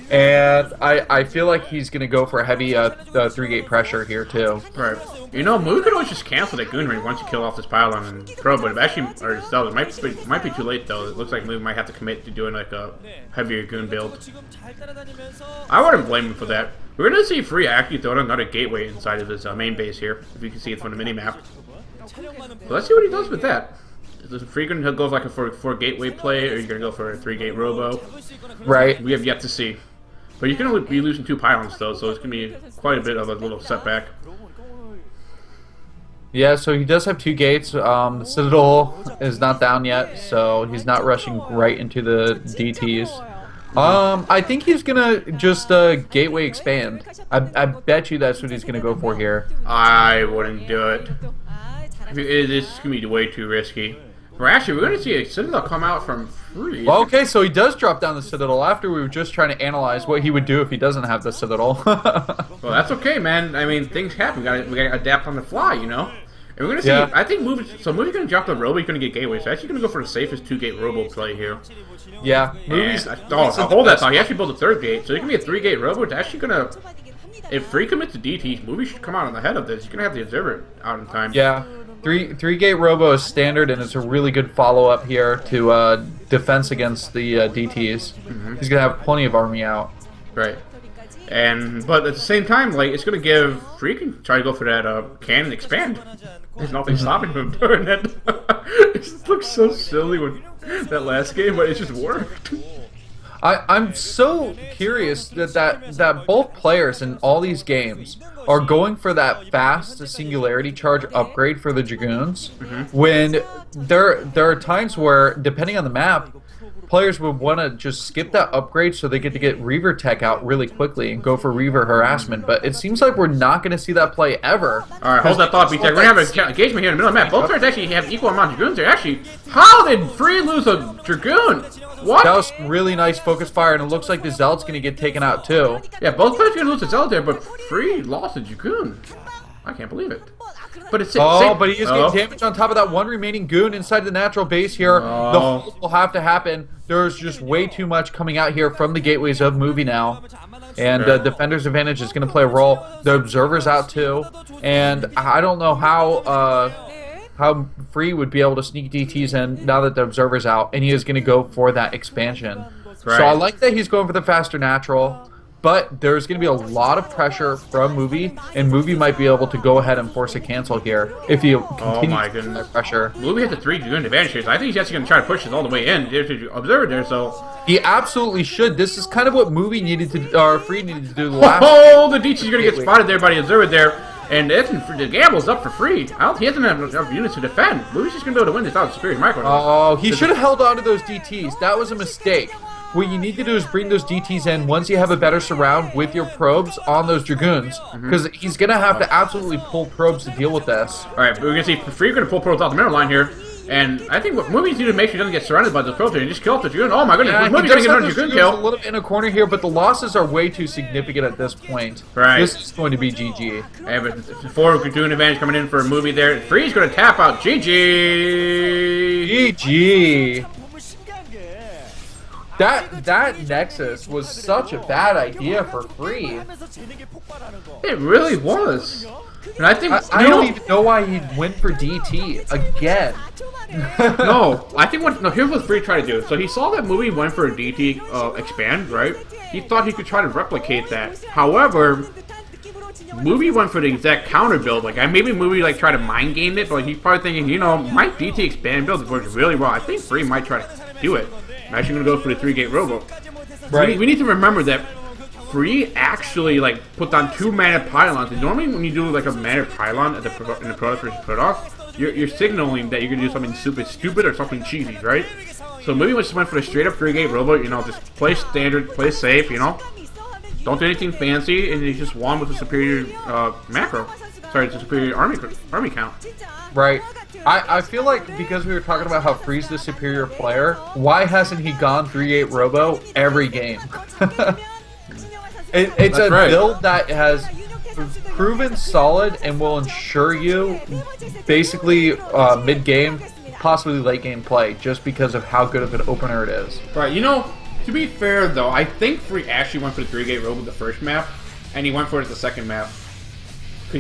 And I, I feel like he's going to go for a heavy uh, uh, three-gate pressure here, too. Right. You know, Moon could always just cancel that Goon Ring once you kill off this pylon and throw, but it actually, or sell it. Might be, might be too late, though. It looks like Moon might have to commit to doing, like, a heavier Goon build. I wouldn't blame him for that. We're going to see Free actually throw another gateway inside of his uh, main base here, if you can see it from the mini map. Let's see what he does with that the frequent he'll go like a four four gateway play, or you're gonna go for a three gate robo. Right. We have yet to see. But you're gonna be losing two pylons though, so it's gonna be quite a bit of a little setback. Yeah, so he does have two gates. Um, the Citadel is not down yet, so he's not rushing right into the DTs. Um, I think he's gonna just uh, gateway expand. I, I bet you that's what he's gonna go for here. I wouldn't do it. This is gonna be way too risky. We're actually we're gonna see a Citadel come out from free. Well, okay, so he does drop down the Citadel after we were just trying to analyze what he would do if he doesn't have the Citadel. well, that's okay, man. I mean, things happen. We gotta, we gotta adapt on the fly, you know. And we're gonna see. Yeah. I think Move's, so movies gonna drop the Robo. He's gonna get Gateway. So actually, gonna go for the safest two gate Robo play here. Yeah, movies. Oh, hold that thought. He actually built a third gate, so it can be a three gate Robo. It's actually gonna if free commits to DT, movie should come out on the head of this. He's gonna have the observer out in time. Yeah. Three three gate robo is standard, and it's a really good follow up here to uh, defense against the uh, DTS. Mm -hmm. He's gonna have plenty of army out. Right. And but at the same time, like it's gonna give freaking try to go for that uh, cannon expand. There's nothing mm-hmm. stopping him from doing it. it looks so silly when that last game, but it just worked. I, I'm so curious that, that that both players in all these games are going for that fast singularity charge upgrade for the dragoons mm-hmm. when there there are times where depending on the map players would want to just skip that upgrade so they get to get Reaver tech out really quickly and go for Reaver harassment but it seems like we're not going to see that play ever All right, hold that thought, BTech. We're gonna have an engagement here in the middle of the map. Both players actually have equal amount of dragoons. There actually, how did Free lose a dragoon? What? that was really nice focus fire and it looks like the Zealot's going to get taken out too yeah, both players gonna lose a Zealot there, but Free lost a dragoon. I can't believe it. But it's oh, but he is oh. getting damage on top of that one remaining goon inside the natural base here. Oh. The holes will have to happen. There's just way too much coming out here from the gateways of movie now, and uh, defender's advantage is going to play a role. The observer's out too, and I don't know how. Uh, how free would be able to sneak DTs in now that the observer's out, and he is going to go for that expansion. Right. So I like that he's going for the faster natural. But there's going to be a lot of pressure from Movie, and Movie might be able to go ahead and force a cancel here if he oh continues my goodness. that pressure. Movie has the three Dragoon advantage here, so I think he's actually going to try to push this all the way in. There's the observer there, so. He absolutely should. This is kind of what Movie needed to, or Free needed to do the last. Oh, the DT's going to get spotted there by the observer there. And it's, the gamble's up for free. I don't, he doesn't have enough units to defend. Louis just going to be able to win this out Superior Micro. Oh, he should have held on to those DTs. That was a mistake. What you need to do is bring those DTs in once you have a better surround with your probes on those Dragoons. Mm-hmm. Because he's going to have to absolutely pull probes to deal with this. All right, but we're gonna see Free gonna pull probes off the middle line here, and I think what movies need to make sure he doesn't get surrounded by those here and just kill off the Dragoon. Oh my goodness, Yeah, movies does gonna get another Dragoon Dragoons a little bit in a corner here, but the losses are way too significant at this point. Right. This is going to be GG. And with the four Dragoon advantage coming in for a movie there, Free's gonna tap out GG. GG. That that Nexus was such a bad idea for free. It really was. And I think I, I don't, even know why he went for DT again. no, I think what no here's what Free tried to do. So he saw that movie went for a DT uh, expand, right? He thought he could try to replicate that. However, Movie went for the exact counter build. Like, I maybe Movie, like, tried to mind game it, but he's probably thinking, you know, my DT expand build works really well. I think Free might try to do it. I'm actually gonna go for the three gate robo. Right. We, we need to remember that Free actually like put down two manner pylons. And normally when you do like a manner pylon at the in the Protoss versus Protoss, you're, you're signaling that you're gonna do something stupid, stupid or something cheesy, right? So maybe we just went for the straight up three gate robo. You know, just play standard, play safe. You know, don't do anything fancy, and he just won with a superior uh, macro. Sorry, it's a superior army army count. Right. I, I feel like because we were talking about how Free's the superior player, why hasn't he gone 3-8 Robo every game? it, it's That's a right. build that has proven solid and will ensure you basically uh, mid-game, possibly late-game play just because of how good of an opener it is. Right, you know, to be fair though, I think Free actually went for the three gate robo the first map, and he went for it the second map.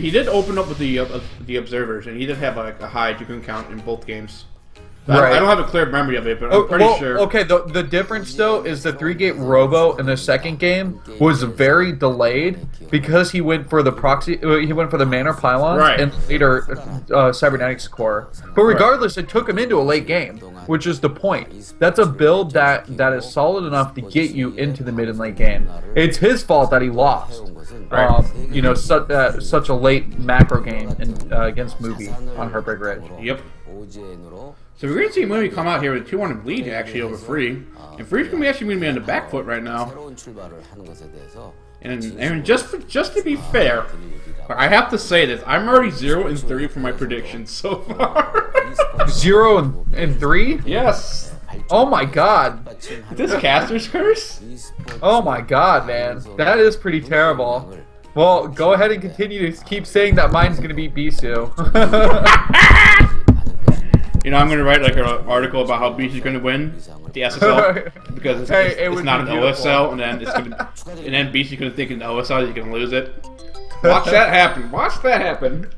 He did open up with the uh, the observers, and he did have like a high Dragoon count in both games. I- Right. I, don't have a clear memory of it, but I'm Oh, pretty well, sure. Okay, the, the difference though is the three gate robo in the second game was very delayed because he went for the proxy. uh, He went for the manner pylons Right. and later uh, cybernetics core. But regardless, it took him into a late game, which is the point. That's a build that that is solid enough to get you into the mid and late game. It's his fault that he lost. Right. Um, you know, such uh, such a late macro game in, uh, against movie on Heartbreak Ridge. Yep. So we're gonna see Movie come out here with a 200 lead actually over Free, and Free's gonna be actually gonna be on the back foot right now. And, and just for, just to be fair, I have to say this: I'm already zero and three for my predictions so far. Zero and, and three. yes, Oh my god. this caster's curse. Oh my god, man. That is pretty terrible. Well, go ahead and continue to keep saying that Mind's gonna beat Bisu. You know, I'm gonna write like an article about how Beach is gonna win the SSL because it's, hey, it's, it it's not an beautiful. OSL, and then it's gonna, and then Beach is gonna think an OSL, you can lose it. Watch that happen. Watch that happen.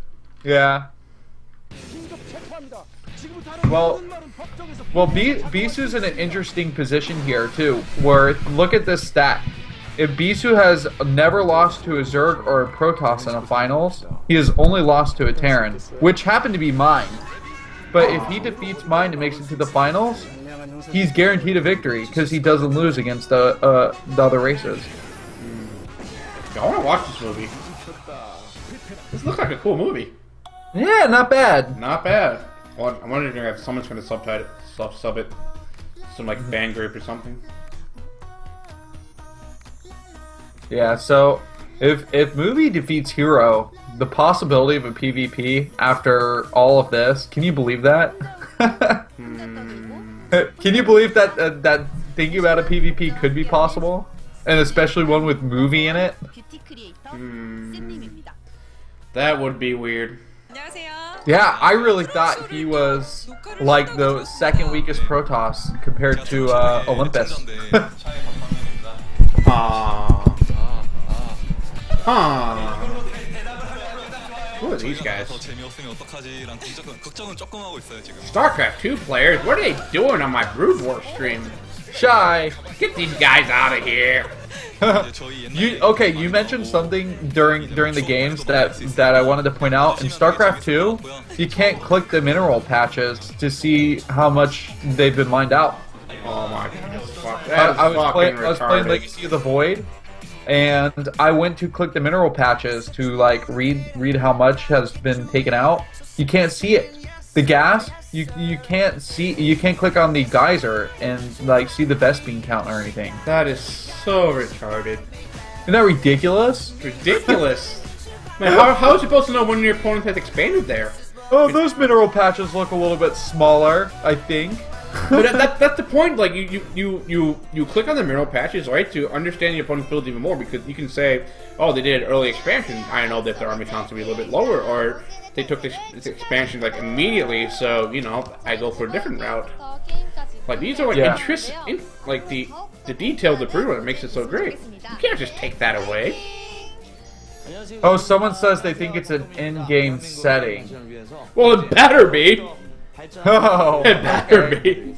Yeah. Well, well, B Bisu's in an interesting position here too. Where look at this stat. If Bisu has never lost to a Zerg or a Protoss in a finals, he has only lost to a Terran, which happened to be Mind. But if he defeats Mind and makes it to the finals, he's guaranteed a victory because he doesn't lose against the uh, the other races. I want to watch this movie. This looks like a cool movie. Yeah, not bad. Not bad. Well, I'm wondering if someone's gonna subtitle sub sub it, some like band group or something. Yeah, so if if movie defeats Hero, the possibility of a PvP after all of this. Can you believe that? Hmm. Can you believe that uh, that thinking about a PvP could be possible, and especially one with movie in it? Hmm. That would be weird. Yeah, I really thought he was like the second weakest Protoss compared to uh, Olympus. Ah. Ah, ah. ah. Huh. Who are these guys? StarCraft 2 players? What are they doing on my Brood War stream? Shy! Get these guys out of here! you, okay, you mentioned something during during the games that that I wanted to point out. In StarCraft 2, you can't click the mineral patches to see how much they've been mined out. Oh my god, I, I, was, play, I was playing Legacy of the Void, and I went to click the mineral patches to like read read how much has been taken out. You can't see it. The gas, you you can't see. You can't click on the geyser and like see the Vespene count or anything. That is so retarded. Isn't that ridiculous? Ridiculous. Man, how, how is supposed to know when your opponent has expanded there? Oh, those mineral patches look a little bit smaller. I think. But that, that, that's the point. Like you, you, you, you, you click on the mineral patches, right, to understand your opponent's build even more. Because you can say, oh, they did early expansion. I know that their army counts will be a little bit lower, or they took this, this expansion like immediately. So you know, I go for a different route. Like these are like Yeah. interest, in, like the the details of Brood that makes it so great. You can't just take that away. Oh, someone says they think it's an in-game setting. Well, it better be. Oh, It better be.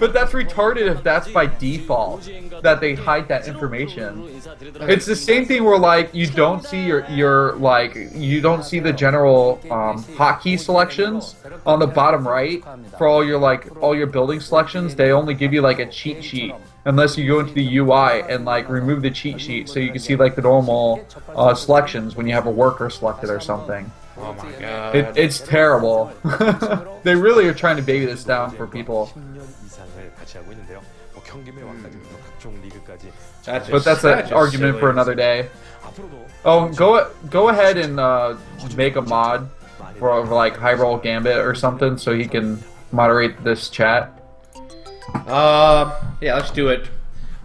But that's retarded if that's by default that they hide that information. It's the same thing where like you don't see your your like you don't see the general um, hotkey selections on the bottom right for all your like all your building selections. They only give you like a cheat sheet unless you go into the UI and like remove the cheat sheet so you can see like the normal uh, selections when you have a worker selected or something. Oh my god. It, it's terrible. they really are trying to baby this down for people. That's but that's an argument for another day. Oh, go go ahead and uh, make a mod for, for like Hyrule Gambit or something, so he can moderate this chat. Uh, yeah, let's do it.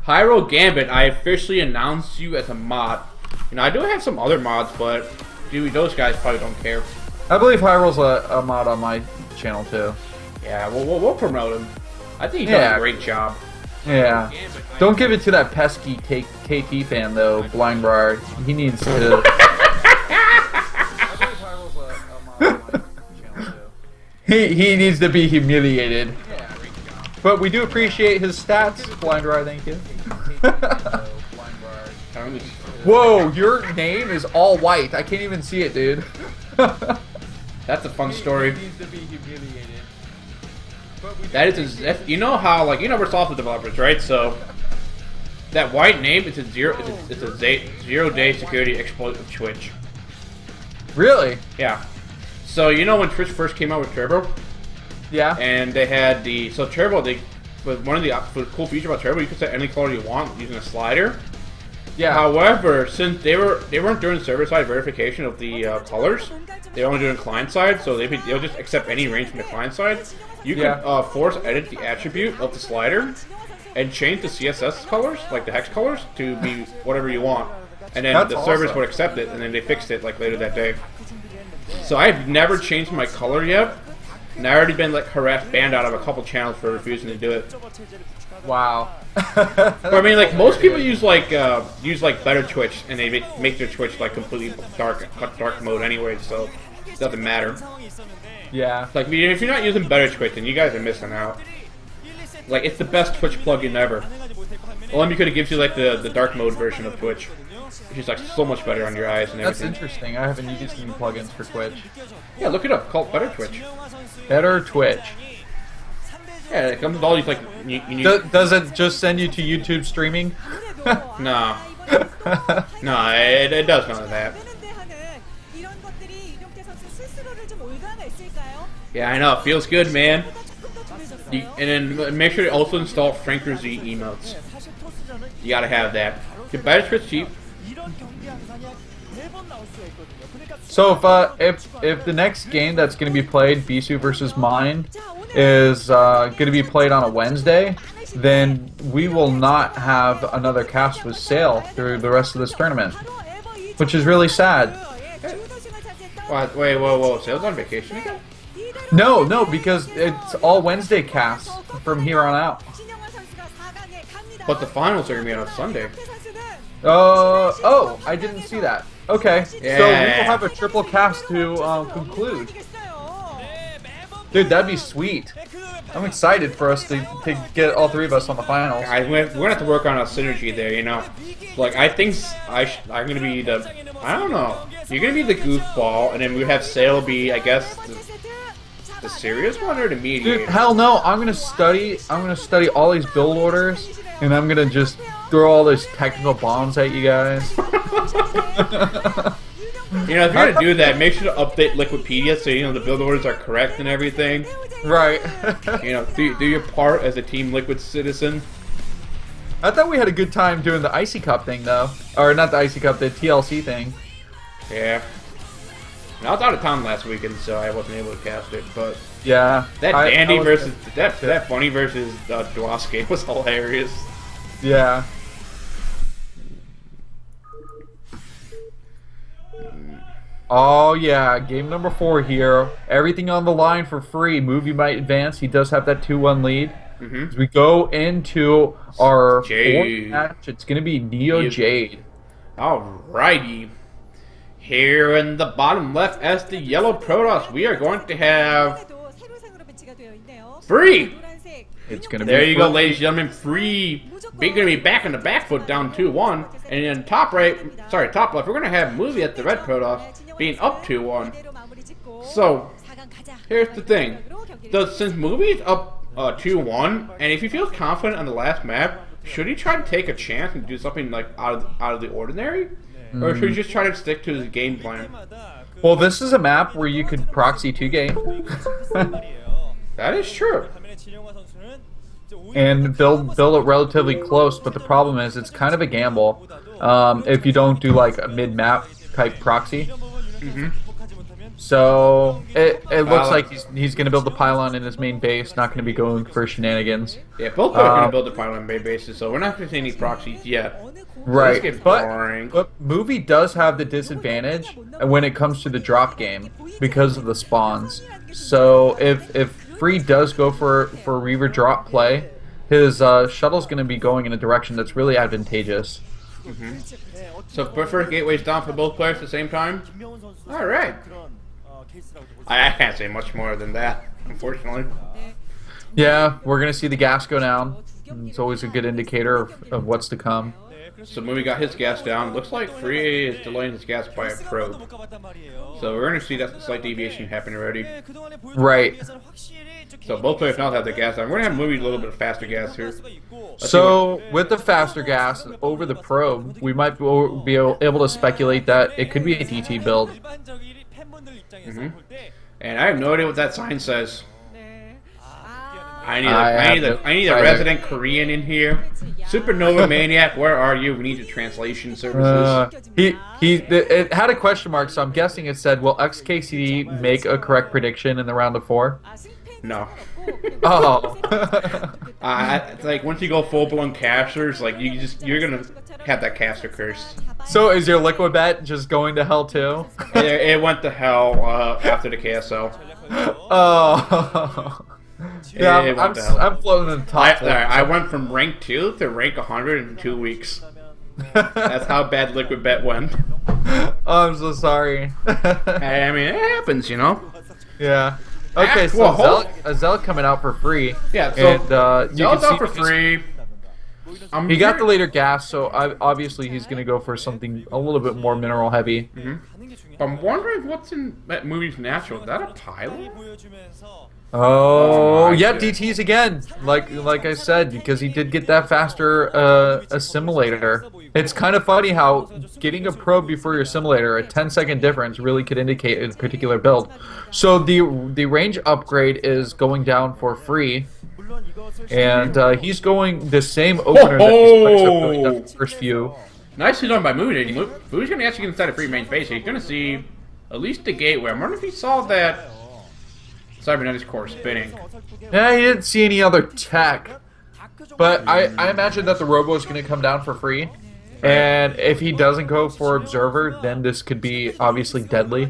Hyrule Gambit, I officially announce you as a mod. You know, I do have some other mods, but dude, those guys probably don't care. I believe Hyrule's a, a mod on my channel too. Yeah, we'll, we'll, we'll promote him. I think he's Yeah. done a great job. Yeah. Don't give it to that pesky K- KT fan though, Blindbriar. He needs to. he he needs to be humiliated. But we do appreciate his stats, Blind Blindbriar. Thank you. Whoa, your name is all white. I can't even see it, dude. That's a fun story. needs to be humiliated. That is, a, that's- you know how like you know we're software developers, right? So that white name is a zero, it's a, it's a za- zero day security exploit of Twitch. Really? Yeah. So you know when Twitch first came out with Turbo, Yeah. and they had the so Turbo they but one of the, uh, the cool feature about Turbo you could set any color you want using a slider. Yeah. However, since they were they weren't doing server side verification of the uh, colors, they were only doing client side, so they they'll just accept any range from the client side. You can Yeah. uh, force edit the attribute of the slider and change the CSS colors, like the hex colors, to be whatever you want, and then That's the servers would accept it, and then they fixed it like later that day. So I've never changed my color yet. And I already been like harassed, banned out of a couple channels for refusing to do it. Wow. But I mean, like most people use like uh, use like better Twitch, and they make, make their Twitch like completely dark dark mode anyway, so it doesn't matter. yeah. Like if you're not using better Twitch, then you guys are missing out. Like it's the best Twitch plugin ever. Only because it gives you like the the dark mode version of Twitch, which is like so much better on your eyes and everything. That's interesting. I haven't used any plugins for Twitch. Yeah, look it up. Called Better Twitch. Better Twitch. Yeah, it comes with all these like. You, you does it just send you to YouTube streaming? no. no, it, it does none of that. Yeah, I know. It feels good, man. You, and then uh, make sure to also install Franker Z emotes. You gotta have that. The for cheap. So if uh, if if the next game that's going to be played, Bisu versus Mind, is uh, going to be played on a Wednesday, then we will not have another cast with Sale through the rest of this tournament, which is really sad. What? Wait, whoa, whoa! Sale's on vacation again? No, no, because it's all Wednesday casts from here on out. But the finals are going to be on a Sunday. Uh, oh, I didn't see that. Okay, yeah. so we will have a triple cast to um, conclude. Dude, that'd be sweet. I'm excited for us to, to get all three of us on the finals. I, we're gonna have to work on a synergy there, you know. Like I think I I'm gonna be the I don't know. You're gonna be the goofball, and then we have Sale be I guess the, the serious one or the medium. Dude, hell no! I'm gonna study. I'm gonna study all these build orders, and I'm gonna just throw all those technical bombs at you guys. You know, if you're gonna do that, make sure to update Liquipedia so you know the build orders are correct and everything. right. You know, do, do your part as a Team Liquid citizen. I thought we had a good time doing the ICCup thing, though, or not the ICCup, the TLC thing. Yeah. I was out of town last weekend, so I wasn't able to cast it. But Yeah. that I- Dandy I versus that that funny versus uh, Dwosky was hilarious. Yeah. Oh yeah, game number four here. Everything on the line for free. Movie might advance. He does have that two-one lead. Mm-hmm. As we go into our Jade. fourth match, it's going to be Neo Jade. All Alrighty. Here in the bottom left as the yellow Protoss, we are going to have free. It's going to there you free. go, ladies and gentlemen. Free be gonna be back in the back foot down 2-1, and then top right, sorry, top left, we're gonna have Movie at the red Protoss being up 2-1. So, here's the thing. Does, since Movie's up uh, 2-1, and if he feels confident on the last map, should he try to take a chance and do something like out of, out of the ordinary? Mm. Or should he just try to stick to his game plan? Well, this is a map where you could proxy two game. that is true and build build it relatively close. But the problem is, it's kind of a gamble um, if you don't do like a mid map type proxy. So it, it looks Uh, like he's, he's going to build the pylon in his main base, not going to be going for shenanigans. Yeah, both are Um, gonna build the pylon bay bases, so we're not gonna see any proxies yet. Right, but, but movie does have the disadvantage when it comes to the drop game because of the spawns. So if if Free does go for for Reaver drop play, his uh, shuttle's going to be going in a direction that's really advantageous. So prefer gateways down for both players at the same time? Alright. I, I can't say much more than that, unfortunately. Yeah, we're going to see the gas go down. It's always a good indicator of, of what's to come. So movie got his gas down. Looks like Free is delaying his gas by a probe. So we're gonna see that slight deviation happen already. Right. So both players now have their gas down. We're gonna have movie a little bit of faster gas here. So with the faster gas over the probe, we might be be able to speculate that it could be a DT build. Mm-hmm. And I have no idea what that sign says. I need a, I, I need a, I need a resident. Korean in here. Supernova Maniac, where are you? We need your translation services. Uh, he he. It had a question mark, so I'm guessing it said, "Will XKCD make a correct prediction in the round of four? No. oh. uh, it's like once you go full blown casters, like you just you're gonna have that caster curse. So is your liquid bet just going to hell too? it, it, went to hell uh, after the KSO. Oh. Yeah, I'm, I'm. I'm floating in the top. I. I went from rank two to rank 100 in two weeks. That's how bad Liquid Bet went. oh, I'm so sorry. I mean, it happens, you know. yeah. Okay, Ah, so well, Zealot coming out for free. Yeah, so and uh, you can Zealot's out see for free. I'm He got the later gas, so I, obviously he's going to go for something a little bit more mineral heavy. I'm wondering what's in that movie's natural. Is that a pilot? Oh, Oh yeah. DTs again. Like like I said, because he did get that faster uh, assimilator. It's kind of funny how getting a probe before your assimilator, a 10 second difference, really could indicate a particular build. So the the range upgrade is going down for free, and uh, he's going the same opener that he's Oh! the first few. Nicely done by Movie. Mo- Movie's gonna actually get inside a free main base. He's gonna see at least the gateway. I'm wondering if he saw that cybernetics core spinning. Yeah, he didn't see any other tech. But I, I imagine that the Robo is going to come down for free. And if he doesn't go for Observer, then this could be obviously deadly.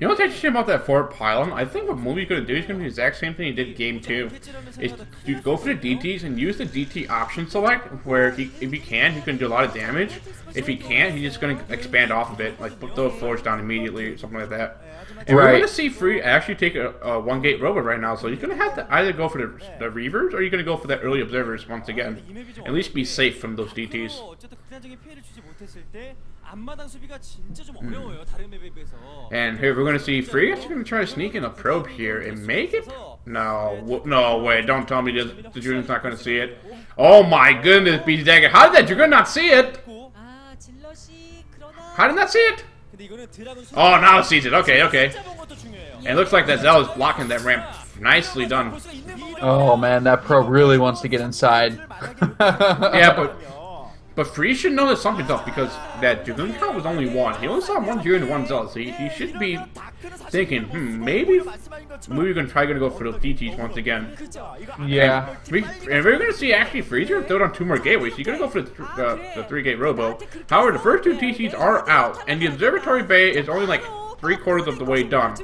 You know what's interesting about that forward pylon? I think what Movie's going to do is going to do the exact same thing he did game two. Is you go for the DTs and use the DT option select, where he, if he can, he can do a lot of damage. If he can't, he's just going to expand off of it, like throw those floors down immediately or something like that. And we're going to see Free actually take a, a one gate robot right now, so you're going to have to either go for the, the Reavers or you're going to go for the early Observers once again. At least be safe from those DTs. Mm. And here we're going to see Free actually going to try to sneak in a probe here and make it? No, no way. Don't tell me the, the Dragoon's not going to see it. Oh my goodness, Bisudagger. How did that to not see it? Ah, How did that see it? Oh, now it sees it. Okay, okay. It looks like that Zell is blocking that ramp. Nicely done. Oh, man, that pro really wants to get inside. yeah, but but Free should know that something's up because that Dragoon count was only one. He only saw one Dragoon and one Zell, so he, he should be thinking, hmm, maybe we're gonna try gonna go for those DTs once again. yeah. We, and we're going to see actually Freezer throw down two more gateways. You're going to go for the, th- uh, the three gate robo. However, the first two TCs are out, and the observatory bay is only like three quarters of the way done.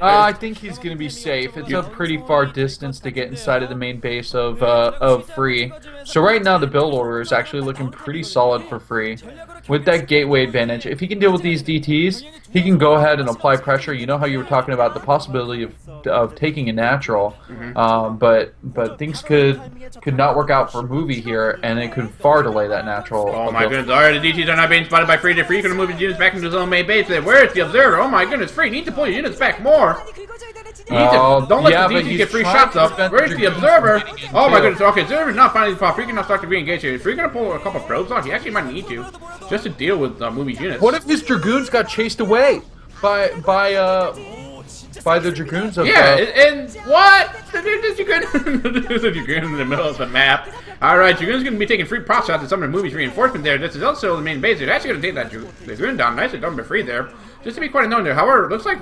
Uh, I think he's gonna be safe. It's a pretty far distance to get inside of the main base of uh, of Free. So right now the build order is actually looking pretty solid for Free. With that gateway advantage, if he can deal with these DTs, he can go ahead and apply pressure. You know how you were talking about the possibility of, of taking a natural, um, but but things could could not work out for movie here, and it could far delay that natural. Oh my goodness, alright, the DTs are not being spotted by Free. Free going to move his units back into his own main base. Where is the observer? Oh my goodness, Free, need to pull your units back more. Don't let yeah, the DT get free shots up. Where's the Observer? Oh my goodness. Okay, Observer's not finding Paul Freaking not start to re-engage you're gonna pull a couple probes off. He actually might need to. Just to deal with uh, movie units. What if his Dragoons got chased away by, by, uh... By the Dragoons of Yeah, uh, and, what? the dragoons Dragoon in the middle of the map. Alright, Dragoon's gonna be taking free prop shots at some of the movie's reinforcement there. This is also the main base. They're actually gonna take that Dra- Dragoon down. Nicely done by Free there. Just to be quite unknown there. However, it looks like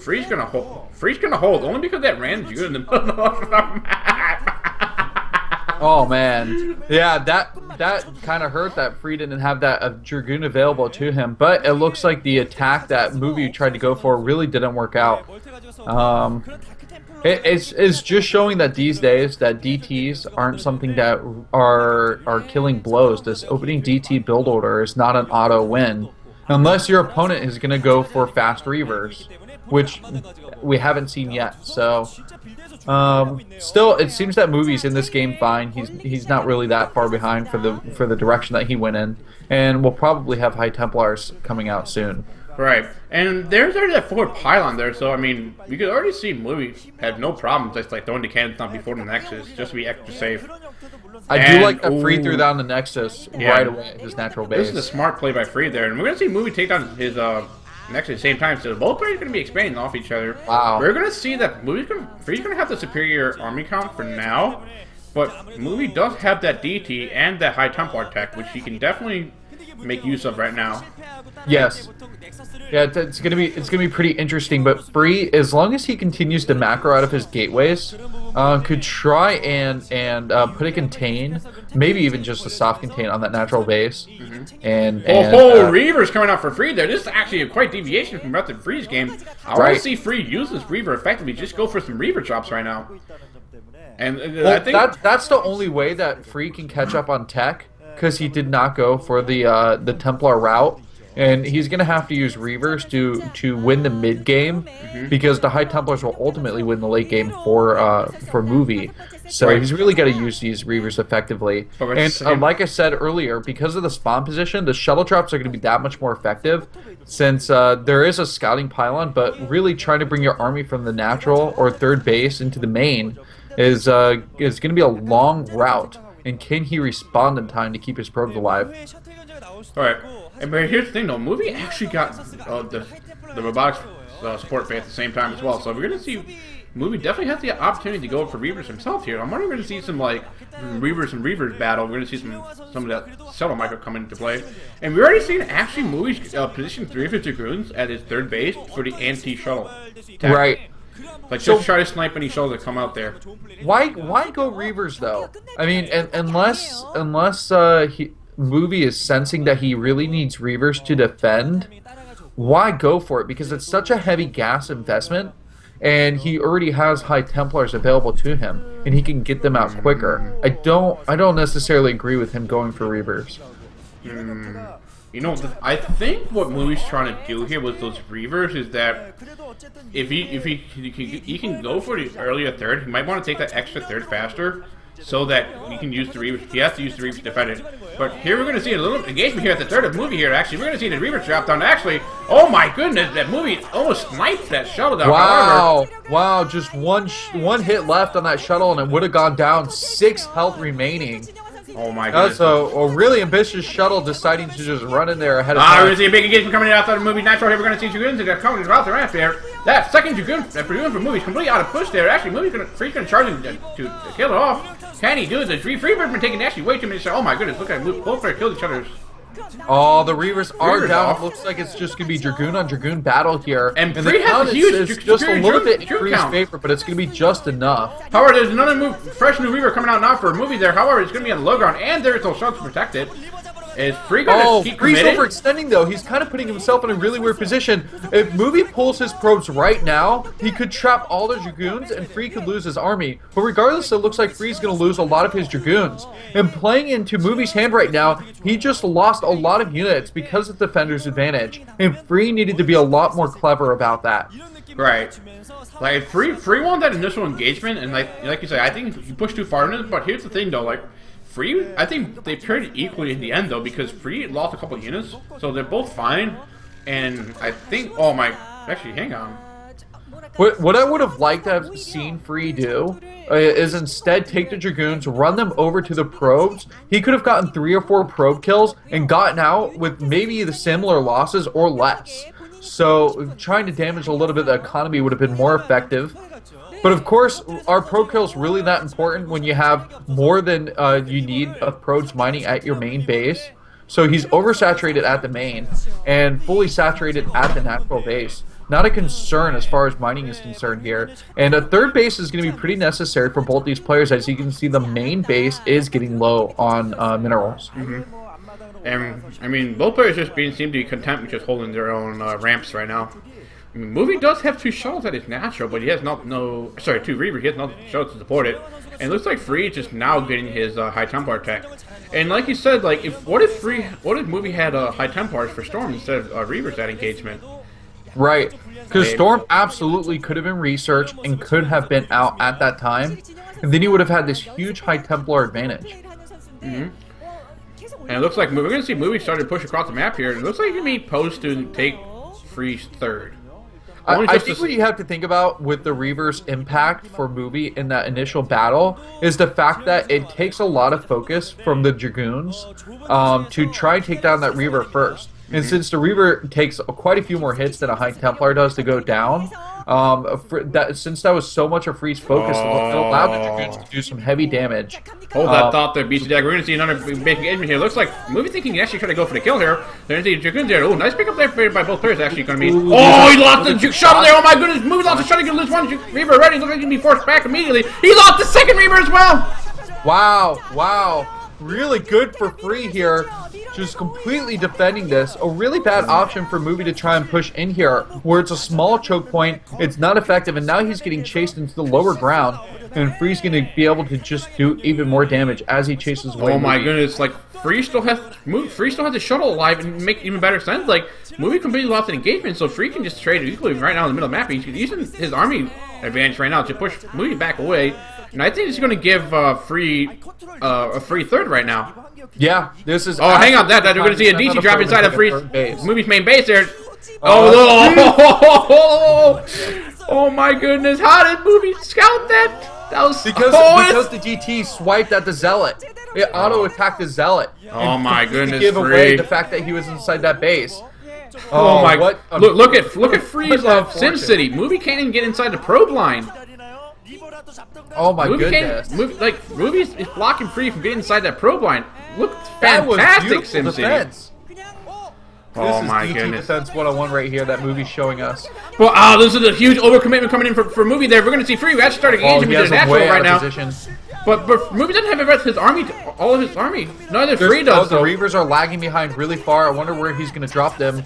Free's gonna hold. Free's gonna hold only because that ran Dragoon in the middle of the map. Oh man, yeah, that that kind of hurt that Free didn't have that uh, dragoon available to him. But it looks like the attack that movie tried to go for really didn't work out. Um, it, it's it's just showing that these days that DTs aren't something that are are killing blows. This opening DT build order is not an auto win, unless your opponent is going to go for fast reavers, which we haven't seen yet. So. Um, still, it seems that movie's in this game fine. He's he's not really that far behind for the for the direction that he went in, and we'll probably have High Templars coming out soon. Right, and there's already that forward pylon there, so I mean, you could already see Movie have no problem just like throwing the cannons down before the Nexus, just to be extra safe. I And- do like that Free ooh. threw down the Nexus Yeah. right away his natural base. This is a smart play by Free there, and we're gonna see Movie take down his uh Nexus at the same time. So both players are gonna be expanding off each other. Wow. We're gonna see that Movie's gonna Free's gonna have the superior army count for now, but Movie does have that DT and that High Templar tech, which he can definitely make use of right now. Yes. Yeah, it's, it's gonna be it's gonna be pretty interesting. But Free, as long as he continues to macro out of his gateways, uh, could try and and uh, put a contain, maybe even just a soft contain on that natural base, and, Oh, and oh, uh, Reaver's coming out for Free there. This is actually a quite deviation from Method Free's game. I want to see Free use this Reaver effectively. Just go for some Reaver chops right now. And uh, Well, I think that that's the only way that Free can catch up on tech because he did not go for the uh, the Templar route, and he's gonna have to use Reavers to to win the mid game Mm-hmm. because the High Templars will ultimately win the late game for uh, for movie. So Right. he's really got to use these Reavers effectively. But at the And uh, like I said earlier, because of the spawn position, the shuttle traps are going to be that much more effective since uh, there is a scouting pylon. But really trying to bring your army from the natural or third base into the main is uh, is going to be a long route. And can he respond in time to keep his probes alive? All right, and but here's the thing though, movie actually got uh, the the robotics uh, support bay at the same time as well. So we're gonna see movie definitely has the opportunity to go for Reavers himself here. I'm wondering if we're gonna see some like Reavers and Reavers battle. We're gonna see some some of that Cello micro come into play, and we already seen actually movies uh, position three of his dragoons at his third base for the anti shuttle. attack. Right. Like So- just try to snipe any shuttle that come out there. Why why go Reavers though? I mean, un unless unless uh, he, movie is sensing that he really needs Reavers to defend. why go for it? Because it's such a heavy gas investment, and he already has high Templars available to him, and he can get them out quicker. I don't, I don't necessarily agree with him going for Reavers. You know, I think what Movie's trying to do here with those Reavers is that if he if he he can, he can go for the earlier third, he might want to take that extra third faster, so that he can use the Reavers. He has to use the Reavers to defend it. But here we're going to see a little engagement here at the third of movie here. Actually, we're going to see the Reavers drop down. Actually, oh my goodness, that movie almost sniped that shuttle down. Wow, wow! Just one one hit left on that shuttle, and it would have gone down. Six health remaining. Oh my goodness. That's a, really ambitious shuttle deciding to just run in there ahead of Ah, we're time. gonna see a big engagement coming in outside the movie. Natural here, we're gonna see Dragoons that are coming throughout the ramp there. That second that Dragoon from movie's completely out of push there. Actually, movie's gonna, Free's gonna charge him to, to, to kill it off. Can he do it? The Free Freebird's been taking actually way too many shots. Oh my goodness, look at it. Both players killed each other's. Oh, the Reavers are Reavers down. off. Looks like it's just gonna be Dragoon on Dragoon battle here. And the Free has a count is- huge is just a little bit in Dragoon favor, but it's gonna be just enough. However, there's another move, fresh new Reaver coming out now for a movie there. However, it's gonna be on the low ground, and there's no shots to protect it. Is Free gonna Oh, keep Free's committed? overextending though. He's kind of putting himself in a really weird position. If Movie pulls his probes right now, he could trap all the Dragoons and Free could lose his army. But regardless, it looks like Free's going to lose a lot of his Dragoons. And playing into Movie's hand right now, he just lost a lot of units because of Defender's advantage. And Free needed to be a lot more clever about that. Right. Like free free won that initial engagement, and like like you say, I think you pushed too far in it. But here's the thing, though, like free, I think they paired equally in the end, though, because free lost a couple units, so they're both fine. And I think, oh my, actually, hang on. What, what I would have liked to have seen Free do uh, is instead take the Dragoons, run them over to the probes. He could have gotten three or four probe kills and gotten out with maybe the similar losses or less. So trying to damage a little bit the economy would have been more effective. But of course, are probe kills really that important when you have more than uh, you need of probes mining at your main base? So he's oversaturated at the main and fully saturated at the natural base. Not a concern as far as mining is concerned here. And a third base is going to be pretty necessary for both these players. As you can see, the main base is getting low on uh, minerals. And I mean, both players just being seem to be content with just holding their own uh, ramps right now. I mean, Movie does have two shuttles that is natural, but he has not no sorry two Reaver. He has no shuttles to support it, and it looks like Free is just now getting his uh, High Templar tech. And like you said, like if what if Free, what if Movie had uh, High Templars for Storm instead of uh, Reavers at engagement? Right. Because Storm absolutely could have been researched and could have been out at that time. And then he would have had this huge High Templar advantage. And it looks like we're going to see Movie starting to push across the map here. And it looks like he may post to take Free's third. I, I think what you have to think about with the Reaver's impact for movie in that initial battle is the fact that it takes a lot of focus from the Dragoons um, to try and take down that Reaver first. And since the Reaver takes quite a few more hits than a High Templar does to go down, um, for that since that was so much of freeze focus, it allowed the Dragoons to do some heavy damage. Hold that Uh, thought there, Bisudagger. We're going to see another big engagement here. Looks like Movie thinking he actually trying to go for the kill here. To see Dragoons there. Oh, nice pickup there by both players. Actually, going to be. Ooh, oh, he lost the the shot. there. Oh my goodness, Movie lost the shuttle. He's going to lose one Reaver already. Looks like he's going to be forced back immediately. He lost the second Reaver as well. Wow, wow. Really good for free here. Just completely defending this. A really bad option for Movie to try and push in here, where it's a small choke point, it's not effective, and now he's getting chased into the lower ground, and Free's going to be able to just do even more damage as he chases away. Oh my Movie. goodness! Like Free still has Move. Free still has the shuttle alive and make even better sense. Like Movie completely lost an engagement, so Free can just trade equally right now in the middle of the map. He's using his army advantage right now to push Movie back away, and I think he's going to give uh, Free uh, a free third right now. Yeah, this is. Oh, hang on, that, that we're going to see a DC drop inside of third base. Movie's main base there. Oh, Oh, oh, oh my goodness! How did Movie scout that? That was Because, oh, because the GT swiped at the Zealot. It auto attacked the Zealot. Oh my goodness, Give away the fact that he was inside that base. Oh, my! what look, look at look at Freeze of Sim. City. Movie can't even get inside the probe line. Oh my Movie goodness. can't. Like movies is blocking Free from getting inside that probe line. Look fantastic, beautiful Sim City. defense. Oh this is my DT goodness. Defense 101 right here. That movie's showing us. Well, oh, this is a huge overcommitment coming in for, for movie there. We're going to see Free. We actually starting Oh, engaging he with has natural right now. position. But but movie doesn't have the rest of his army, all of his army. Neither There's- Free oh, the. Reavers are lagging behind really far. I wonder where he's going to drop them.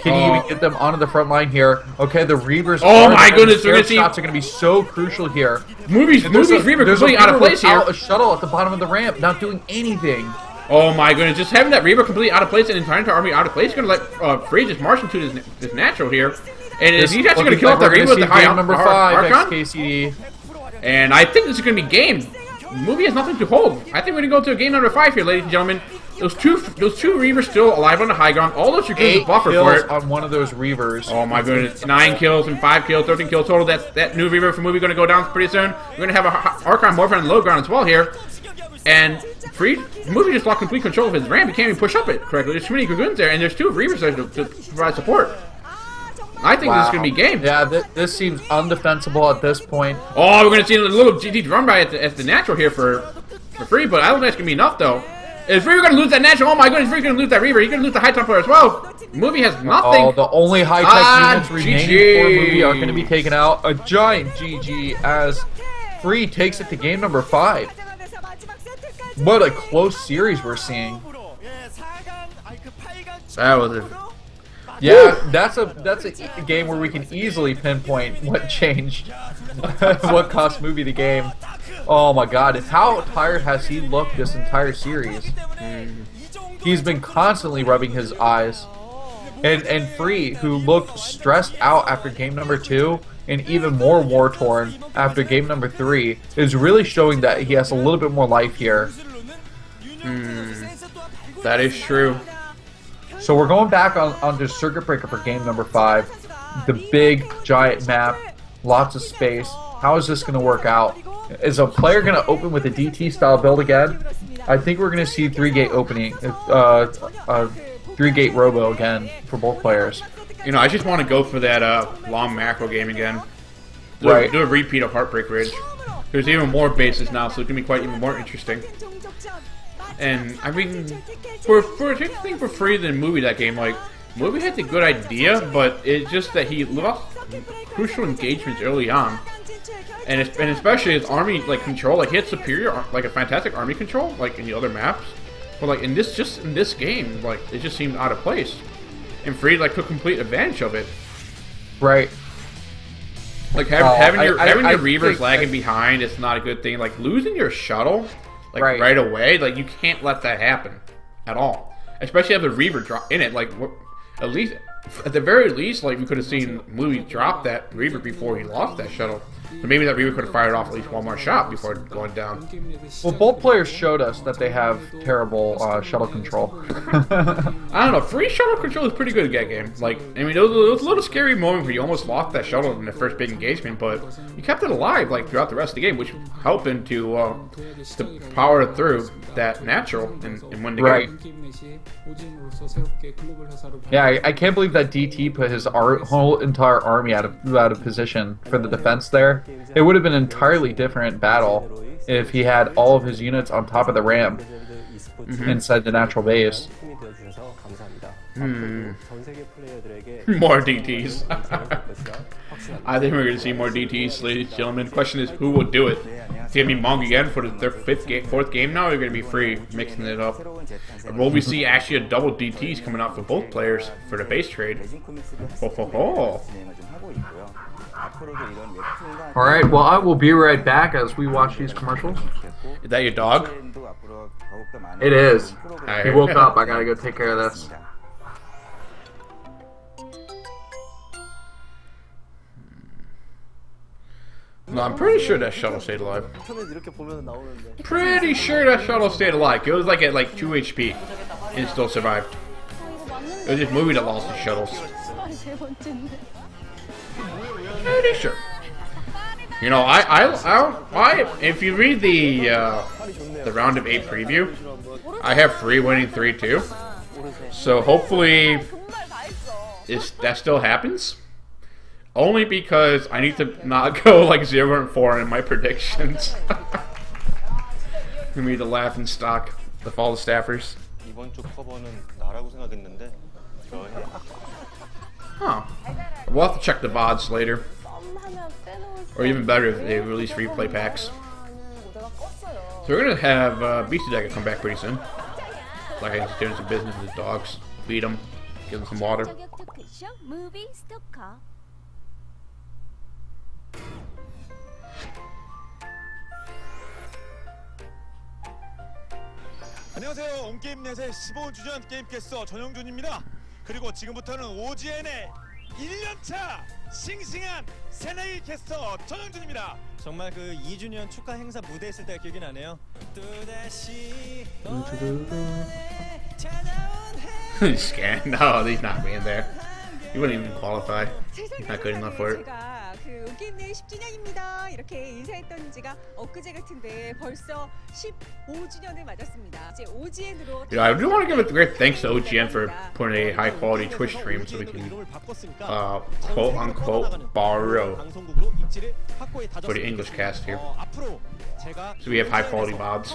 Can he Oh. even get them onto the front line here? Okay, the Reavers. Oh my goodness, The we're gonna see- shots are going to be so crucial here. Movies, movies, a- Reaver completely out of place here. A shuttle at the bottom of the ramp, not doing anything. Oh my goodness, just having that Reaver completely out of place and the entire army out of place is gonna let uh, Free just march into this, this natural here. And This he's actually gonna kill like off the Reaver with the high number five. XKCD. And I think this is gonna be game. Movie has nothing to hold. I think we're gonna go to a game number five here, ladies and gentlemen. Those two, those two Reavers still alive on the high ground. All those Eight a buffer for kills it. on one of those Reavers. Oh my goodness, nine kills and five kills, 13 kills total. That that new Reaver from movie gonna go down pretty soon. We're gonna have a Archon Morphin on the low ground as well here. And Free movie just lost complete control of his ramp. He can't even push up it correctly. There's too many Dragoons there, and there's two Reavers there to, to provide support. I think wow. this is going to be game. Yeah, th this seems undefensible at this point. Oh, we're going to see a little GG run by at the, at the natural here for for free, but I don't think it's going to be enough, though. Is Reaver going to lose that natural? Oh my goodness, Reaver going to lose that Reaver. He's going to lose the High Templar as well. Movie has nothing. Oh, the only high tech ah, units remaining GG. for Movie are going to be taken out. A giant GG as Free takes it to game number five. What a close series we're seeing. That was a yeah, that's a that's a game where we can easily pinpoint what changed, what cost movie the game. Oh my God! How tired has he looked this entire series? Mm. He's been constantly rubbing his eyes, and and Free, who looked stressed out after game number two, and even more war torn after game number three, is really showing that he has a little bit more life here. Mm. that is true. So we're going back on to Circuit Breaker for game number five. The big giant map, lots of space. How is this going to work out? Is a player going to open with a DT style build again? I think we're going to see three gate opening, uh, uh, three gate robo again for both players. You know, I just want to go for that uh, long macro game again. Do, Right. do a repeat of Heartbreak Ridge. There's even more bases now, so it's gonna be quite even more interesting. And I mean, for for it's interesting for free than movie that game. Like movie had the good idea, but it's just that he lost crucial engagements early on, and it's, and especially his army like control. Like he had superior, like a fantastic army control, like in the other maps. But like in this, just in this game, like it just seemed out of place. And Free like took complete advantage of it. Right. Like have, Oh, having I- your I- having I your reavers lagging behind is not a good thing. Like losing your shuttle, like Right. right, away, like you can't let that happen at all. Especially have the reaver drop in it. Like what, at least at the very least, like we could have seen Louis drop that reaver before he lost that shuttle. So maybe that reaver could have fired off at least one more shot before going down. Well, both players showed us that they have terrible uh, shuttle control. I don't know. Free shuttle control is pretty good in that game. Like, I mean, it was, it was a little scary moment where you almost lost that shuttle in the first big engagement, but you kept it alive like throughout the rest of the game, which helping to uh, to power through that natural and, and win the Right. game. Yeah, I, I can't believe that DT put his ar- whole entire army out of out of position for the defense there. It would have been an entirely different battle if he had all of his units on top of the ramp mm-hmm. inside the natural base. Hmm. More DTs. I think we're going to see more DTs, ladies and gentlemen. The question is, who will do it? It's going to be Monk again for the, their fifth game, fourth game now. Or going to be free, mixing it up. Or will we see actually a double DTs coming out for both players for the base trade? Ho ho ho! All right, well, I will be right back as we watch these commercials. Is that your dog? It is. Alright. He woke up. I gotta go take care of this. No, I'm pretty sure that shuttle stayed alive. Pretty sure that shuttle stayed alive. It was like at like 2 HP and still survived. It was just movie that lost the shuttles. Pretty sure. You know, I, I, I, I if you read the, uh, the round of eight preview, I have three winning three two. So hopefully, if that still happens? Only because I need to not go like zero and four in my predictions. We need to laugh in stock the fall the staffers. Huh. We'll have to check the VODs later. Or even better, if they release replay packs. So we're going to have uh, Bisudagger come back pretty soon. Like I was doing some business with dogs. Feed them. Give them some water. 안녕하세요. 게임캐스터 그리고 지금부터는 1년차 싱싱한 새내기 캐스터 전영준입니다. 정말 그 2주년 축하 행사 무대 했을 때가 기억이 나네요. 또다시 오랜만에 찾아온 해 Scan. No, he's not being there. He wouldn't even qualify. 세상에 He's not good enough for it. 제가 그 온게임내 10주년입니다 이렇게 인사했던 지가 엊그제 같은데 벌써 15주년을 맞았습니다. 이제 OGN으로 You know, I do want to give a great thanks to OGN for putting a high quality Twitch stream so we can 이름을 바꿨으니까 uh, quote unquote borrow 방송국으로 입지를 확고히 for the 다졌습니다. English cast here. 어, 앞으로 제가 So we have high quality mods.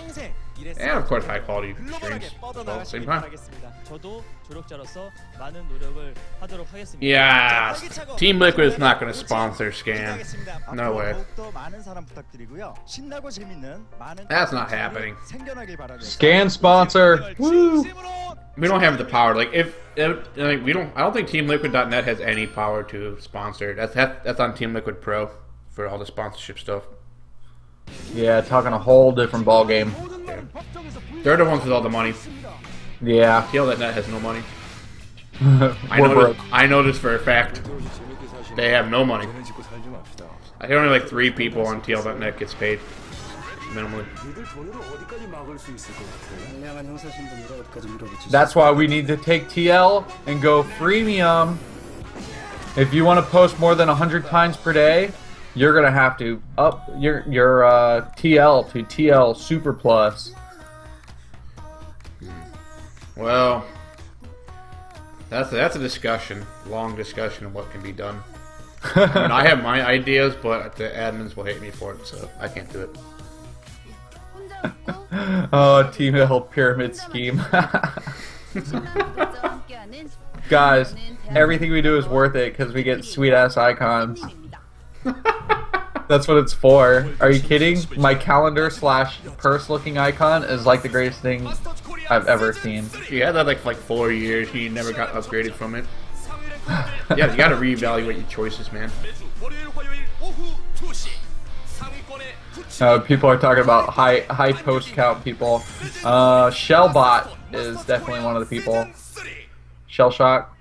and of course high quality streams. at the same time. Yeah, Team Liquid is not going to sponsor Scan. No way. That's not happening. Scan sponsor. Woo! We don't have the power. Like if, if like we don't, I don't think TeamLiquid.net has any power to sponsor. That's that's on Team Liquid Pro for all the sponsorship stuff. Yeah, talking a whole different ball game. They're the ones with all the money. Yeah. TL.net has no money. I know. This, I know this for a fact. They have no money. I think only like three people on TL.net gets paid minimally. That's why we need to take TL and go freemium. If you want to post more than 100 times per day, you're gonna have to up your your uh, TL to TL Super Plus. Hmm. Well, that's a, that's a discussion, long discussion of what can be done. I, mean, I have my ideas, but the admins will hate me for it, so I can't do it. oh, Team pyramid scheme. Guys, everything we do is worth it because we get sweet ass icons. That's what it's for. Are you kidding? My calendar slash purse looking icon is like the greatest thing I've ever seen. You had that like for like four years. He never got upgraded from it. yeah, you gotta reevaluate your choices, man. Uh, people are talking about high high post count people. Uh, Shellbot is definitely one of the people. Shell shock.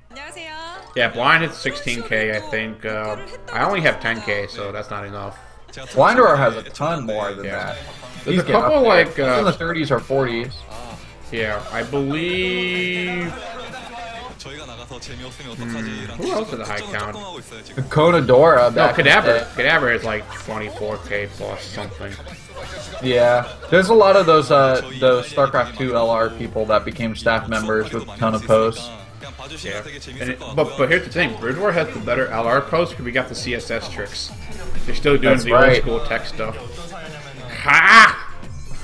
Yeah, blind hits 16k, I think. Uh, I only have 10k, so that's not enough. Blindor has a ton more than yeah. that. These couple like uh, in the uh, 30s or 40s. Yeah, I believe. Mm, who else is a high count? Conadora. No, Kadabra. Kadabra is like 24k plus something. Yeah, there's a lot of those uh, those StarCraft 2 LR people that became staff members with a ton of posts. Yeah. And it, but but here's the thing, Brood War has the better LR post because we got the CSS tricks. They're still doing That's the right. old school tech stuff. Ha!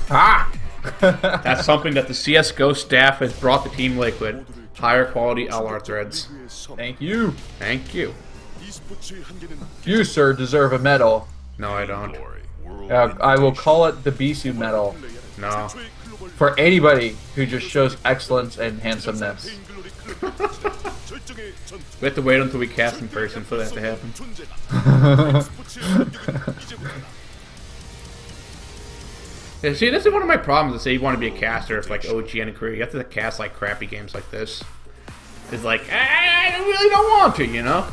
Ha! That's something that the CSGO staff has brought to Team Liquid. Higher quality LR threads. Thank you. Thank you. You, sir, deserve a medal. No, I don't. Uh, I will call it the Bisu medal No. for anybody who just shows excellence and handsomeness. We have to wait until we cast in person for that to happen. Yeah, see, this is one of my problems. To say you want to be a caster for like OGN and Korea, you have to cast like crappy games like this. It's like I really don't want to, you know.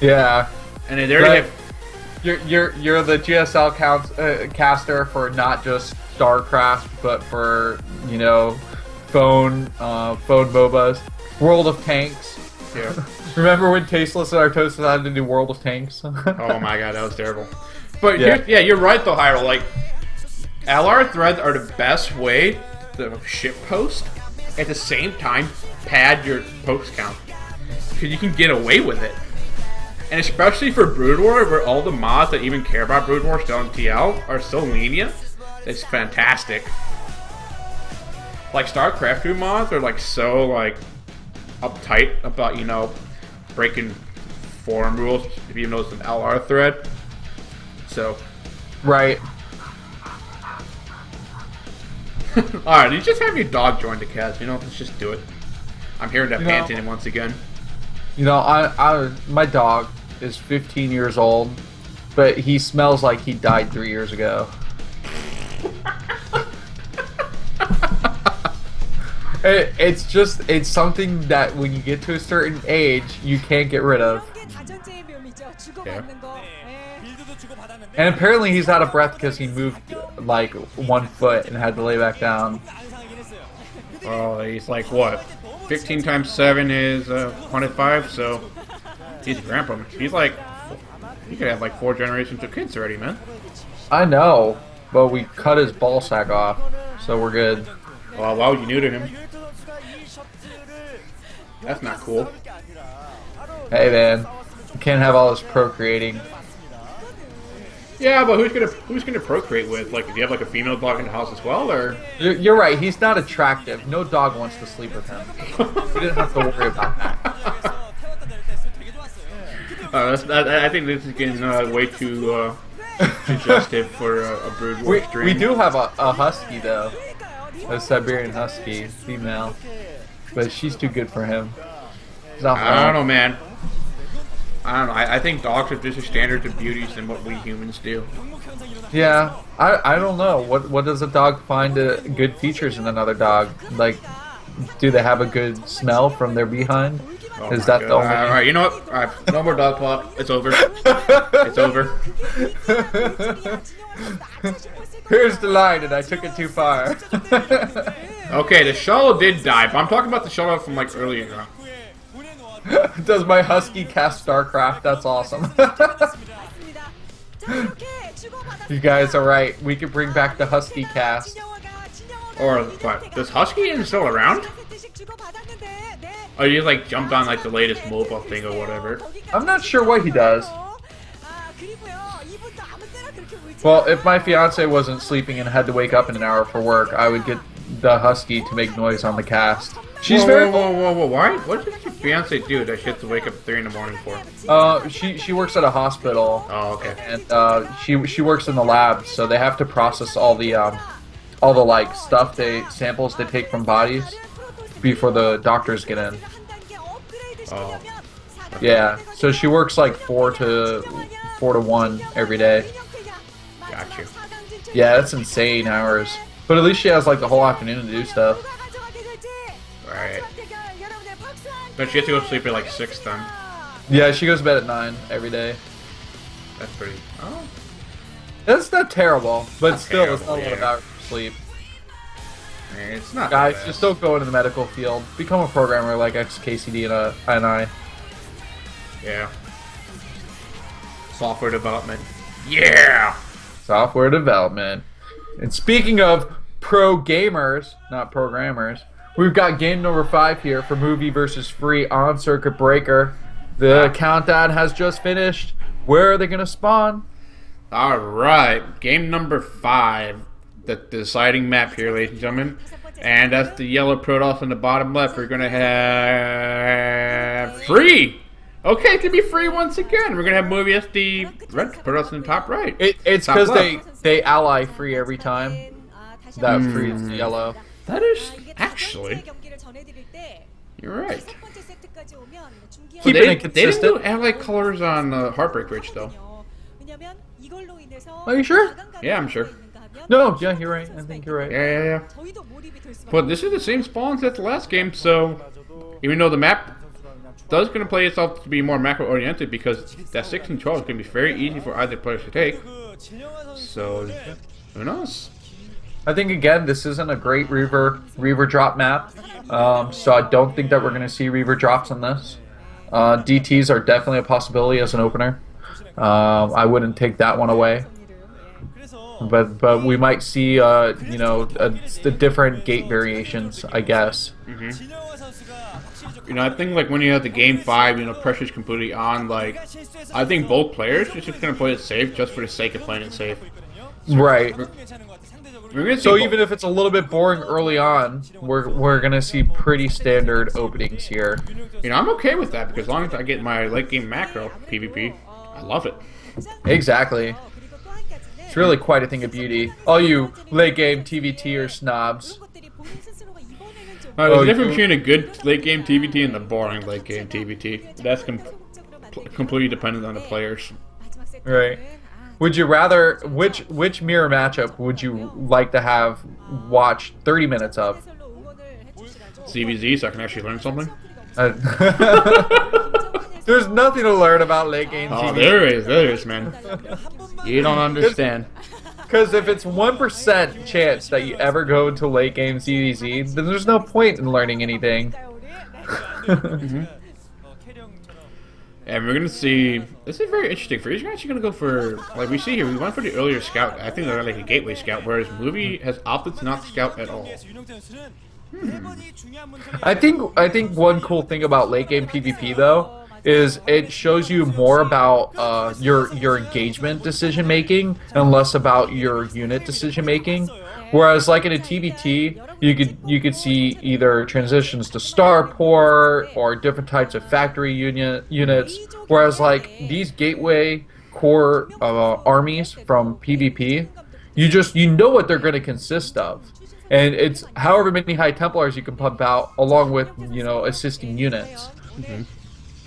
yeah. And they already Right. have You're you're you're the GSL counts, uh, caster for not just StarCraft, but for you know, phone uh, phone MOBAs, World of Tanks. yeah. Remember when Tasteless and Artosis had to do World of Tanks? Oh my god, that was terrible. But Yeah. yeah, yeah, you're right though, Hyro. Like LR threads are the best way to ship post. At the same time, pad your post count because you can get away with it. And especially for Brood War, where all the mods that even care about Brood War still on TL are so lenient, it's fantastic. Like StarCraft 2 mods are like so like uptight about you know breaking forum rules if you know it's an LR thread. So right. Alright, you just have your dog join the cast, you know, let's just do it. I'm hearing that You know- panting once again. You know, I, I, my dog is 15 years old, but he smells like he died three years ago. It, it's just it's something that when you get to a certain age, you can't get rid of. Yeah. And apparently he's out of breath because he moved like one foot and had to lay back down. Oh, he's like what? 15 times 7 is uh, 105, so he's grandpa. He's like, he could have like four generations of kids already, man. I know, but we cut his ball sack off, so we're good. Well, why would you do to him? That's not cool. Hey man, you can't have all this procreating. Yeah, but who's gonna who's gonna procreate with? Like, do you have like a female dog in the house as well, or? You're, right. He's not attractive. No dog wants to sleep with him. we didn't have to worry about that. Uh, I think this is getting uh, way too uh, suggestive for a, a brood war we, stream. We do have a, a husky though, a Siberian husky female but she's too good for him. I don't know, man. I don't know. I, I think dogs have just a standards of beauties than what we humans do. Yeah, I I don't know. What what does a dog find uh, good features in another dog? Like, do they have a good smell from their behind? Oh Is that the God. only? All right, you know what? All right, no more dog talk. It's over. it's over. Here's the line, and I took it too far. Okay, the shuttle did die, but I'm talking about the shuttle from like earlier. Does my husky cast StarCraft? That's awesome. you guys are right. We could bring back the husky cast. Or what? Does Husky even still around? Or you like jumped on like the latest mobile thing or whatever? I'm not sure what he does. Well, if my fiance wasn't sleeping and had to wake up in an hour for work, I would get the husky to make noise on the cast. She's whoa, very whoa, whoa, whoa, whoa! Why? What does your fiance do that she has to wake up at three in the morning for? Uh, she she works at a hospital, Oh, okay. and uh, she she works in the lab, so they have to process all the um, all the like stuff they samples they take from bodies before the doctors get in. Oh. Yeah, so she works like four to four to one every day. Got you. Yeah, that's insane hours. But at least she has like the whole afternoon to do stuff. Right. But she has to go to sleep at like six then. Yeah, she goes to bed at nine every day. That's pretty. Oh. That's not terrible, but Not still, it's not terrible, a lot of hours of sleep. It's not. Guys, bad. just don't go into the medical field. Become a programmer like XKCD and, uh, and I. Yeah. Software development. Yeah. Software development. And speaking of pro gamers, not programmers, we've got game number five here for movie versus free on Circuit Breaker. The countdown has just finished. Where are they going to spawn? All right. Game number five. The deciding map here, ladies and gentlemen. And that's the yellow Protoss in the bottom left. We're gonna have free. Okay, it's gonna be free once again. We're gonna have movie SD the red Protoss in the top right. It, it's because they, they ally free every time. That free is yellow. That is actually. You're right. Keep But it they, they didn't do ally colors on uh, Heartbreak Ridge though. Are you sure? Yeah, I'm sure. No, yeah, you're right. I think you're right. Yeah, yeah, yeah. But this is the same spawns as the last game, so even though the map does going to play itself to be more macro oriented because that 6 and 12 is going to be very easy for either player to take. So, who knows? I think again, this isn't a great Reaver Reaver drop map, um, so I don't think that we're going to see Reaver drops on this. Uh, DTs are definitely a possibility as an opener. Um, I wouldn't take that one away, but but we might see uh, you know a, the different gate variations, I guess. You know, I think like when you have the game 5, you know, pressure's completely on, like, I think both players are just going to play it safe just for the sake of playing it safe. Right. We're gonna see So even if it's a little bit boring early on, we're we're gonna see pretty standard openings here. You know, I'm okay with that because as long as I get my late game macro PvP, I love it. Exactly. It's really quite a thing of beauty. All you late game TVTer snobs. Uh, there's Oh, a difference between a good late game TVT and the boring late game TVT. That's com- completely dependent on the players. Right. Would you rather which which mirror matchup would you like to have watched 30 minutes of? CVZ, so I can actually learn something. Uh, There's nothing to learn about late game Oh, TV. there is, there is, man. You don't understand. Because if it's one percent chance that you ever go to late game CDZ, then there's no point in learning anything. Mm-hmm. And we're gonna see. This is very interesting. For you guys, you're gonna go for like we see here. We went for the earlier scout. I think they're like a gateway scout, whereas movie has opted to not scout at all. Hmm. I think I think one cool thing about late game PvP though is it shows you more about uh, your your engagement decision making and less about your unit decision making. Whereas like in a TVT, you could you could see either transitions to starport or different types of factory unit units. Whereas like these gateway core uh, armies from PvP, you just you know what they're going to consist of and it's however many high templars you can pump out along with you know assisting units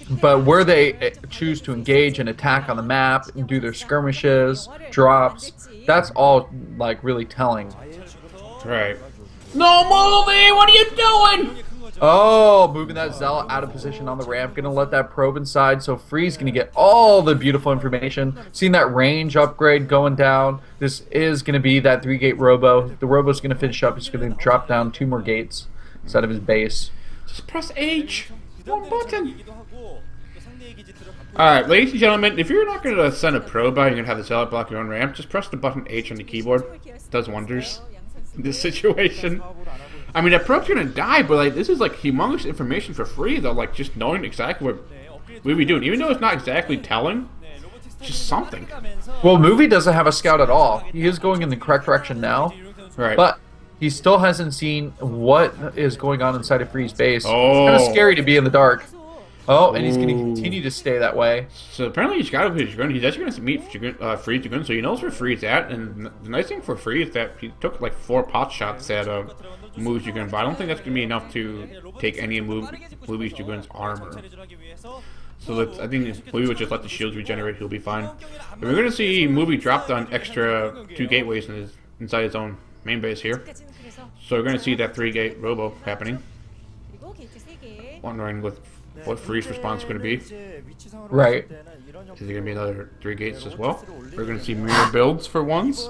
but where they eh, choose to engage and attack on the map and do their skirmishes drops that's all like really telling Right. No movie. What are you doing? oh moving that zealot out of position on the ramp gonna let that probe inside so free's gonna get all the beautiful information seeing that range upgrade going down this is gonna be that three gate robo the robo's gonna finish up he's gonna drop down two more gates instead of his base Just press H. One button. Alright, ladies and gentlemen, if you're not going to send a probe out, you're going to have the zealot block your own ramp, just press the button H on the keyboard. It does wonders in this situation. I mean, that probe's going to die, but like this is like humongous information for free, though, like just knowing exactly what we be doing. Even though it's not exactly telling, just something. Well, movie doesn't have a scout at all. He is going in the correct direction now, Right. but he still hasn't seen what is going on inside of Free's base. Oh. It's kind of scary to be in the dark. Oh, and he's going to continue to stay that way. So apparently he's got to Dragoon. He's actually going to meet Dragoon, uh, Free Dragoon, so he knows where Free's at. And the nice thing for Free is that he took like four pot shots at uh, moves Dragoon, but I don't think that's going to be enough to take any of Movie's Dragoon's armor. So let's, I think if Movie would just let the shields regenerate, he'll be fine. And we're going to see Movie dropped on extra two gateways in his, inside his own main base here. So we're going to see that three gate robo happening. Wondering what what Free's response is going to be. Right. Is there going to be another three gates as well? We're going to see mirror builds for once.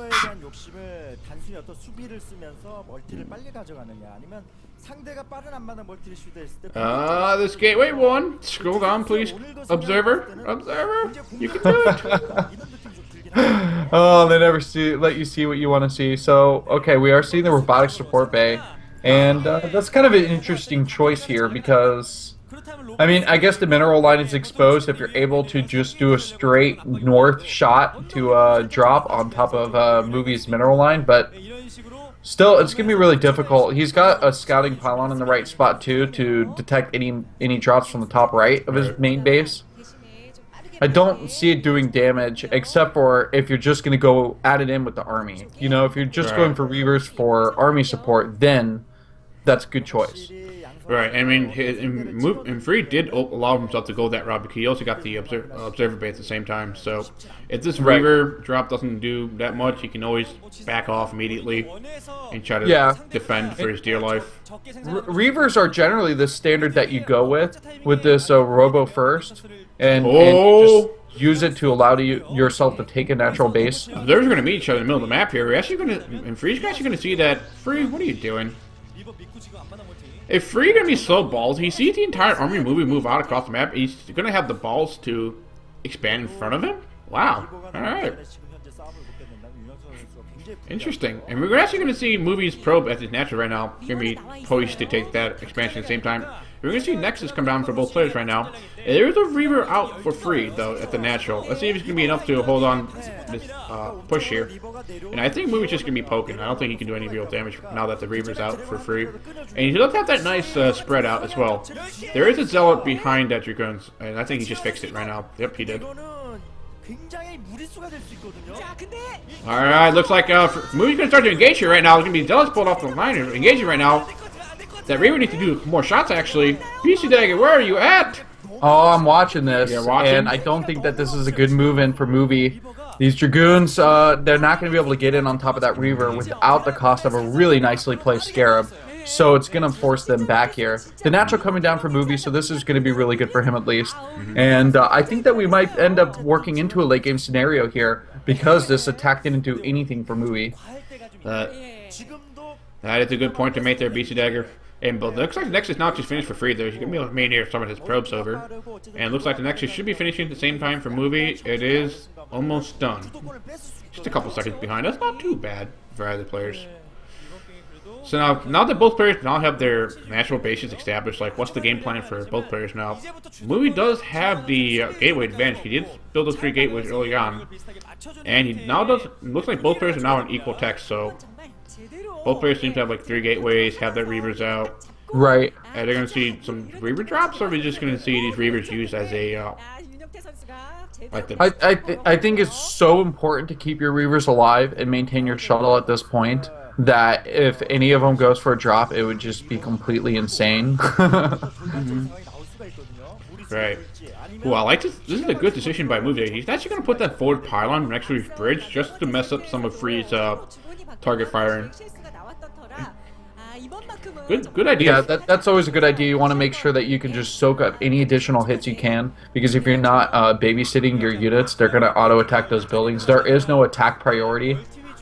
Ah, this gateway one. Scroll down, please. Observer, observer. You can do it. oh, they never see let you see what you want to see. So, okay, we are seeing the robotic support bay, and uh, that's kind of an interesting choice here because I mean, I guess the mineral line is exposed if you're able to just do a straight north shot to uh, drop on top of uh, movie's mineral line, but still, it's gonna be really difficult. He's got a scouting pylon in the right spot too to detect any any drops from the top right of his main base. I don't see it doing damage except for if you're just going to go add it in with the army. You know, if you're just Right. going for Reavers for army support, then that's a good choice. Right, I mean, his, and, move, and Free did allow himself to go that route because he also got the observer, uh, observer bay at the same time. So, if this Right. Reaver drop doesn't do that much, he can always back off immediately and try to Yeah. defend for his dear life. Re- Reavers are generally the standard that you go with with this uh, Robo first, and, and Oh. just use it to allow you, yourself to take a natural base. They're going to meet each other in the middle of the map here. We're actually going to, and Free's actually going to see that. Free, what are you doing? If Free to be so balls, he sees the entire army movie move out across the map. He's to have the balls to expand in front of him. Wow. All right. Interesting. And we're actually going to see movies probe as his natural right now. Going to be poised to take that expansion at the same time. We're going to see Nexus come down for both players right now. And There's a Reaver out for free, though, at the natural. Let's see if it's going to be enough to hold on this uh, push here. And I think Movie's just going to be poking. I don't think he can do any real damage now that the Reaver's out for free. And he does have that nice uh, spread out as well. There is a Zealot behind that Dragoons, and I think he just fixed it right now. Yep, he did. All right, looks like uh, Movie's gonna start to engage here right now. It's gonna be Zealots pulled off the line and engaging right now. That Reaver needs to do more shots actually. Bisudagger, where are you at? Oh, I'm watching this, watching? and I don't think that this is a good move in for Movie. These Dragoons, uh, they're not going to be able to get in on top of that Reaver without the cost of a really nicely placed Scarab so it's going to force them back here. The natural coming down for movie, so this is going to be really good for him at least. Mm-hmm. And uh, I think that we might end up working into a late game scenario here because this attack didn't do anything for movie. Uh, that is a good point to make there, Bisudagger. And but looks like the Nexus just finished for free there. You can be able to maintain some of his probes over. And looks like the Nexus should be finishing at the same time for movie. It is almost done. Just a couple seconds behind. That's not too bad for either players. So now, now that both players now have their natural bases established, like what's the game plan for both players now? Movie does have the uh, gateway advantage. He did build those three gateways early on, and he now does. Looks like both players are now in equal tech. So both players seem to have like three gateways, have their reavers out. Right. And they're gonna see some reaver drops, or are we just gonna see these reavers used as a uh, like the... I I, th I think it's so important to keep your reavers alive and maintain your shuttle at this point that if any of them goes for a drop, it would just be completely insane. mm-hmm. Right. Well, I like this. This is a good decision by Movie. He's actually going to put that forward pylon next to his bridge just to mess up some of Free's uh, target firing. Good, good idea. Yeah, that, that's always a good idea. You want to make sure that you can just soak up any additional hits you can, because if you're not uh, babysitting your units, they're going to auto attack those buildings. There is no attack priority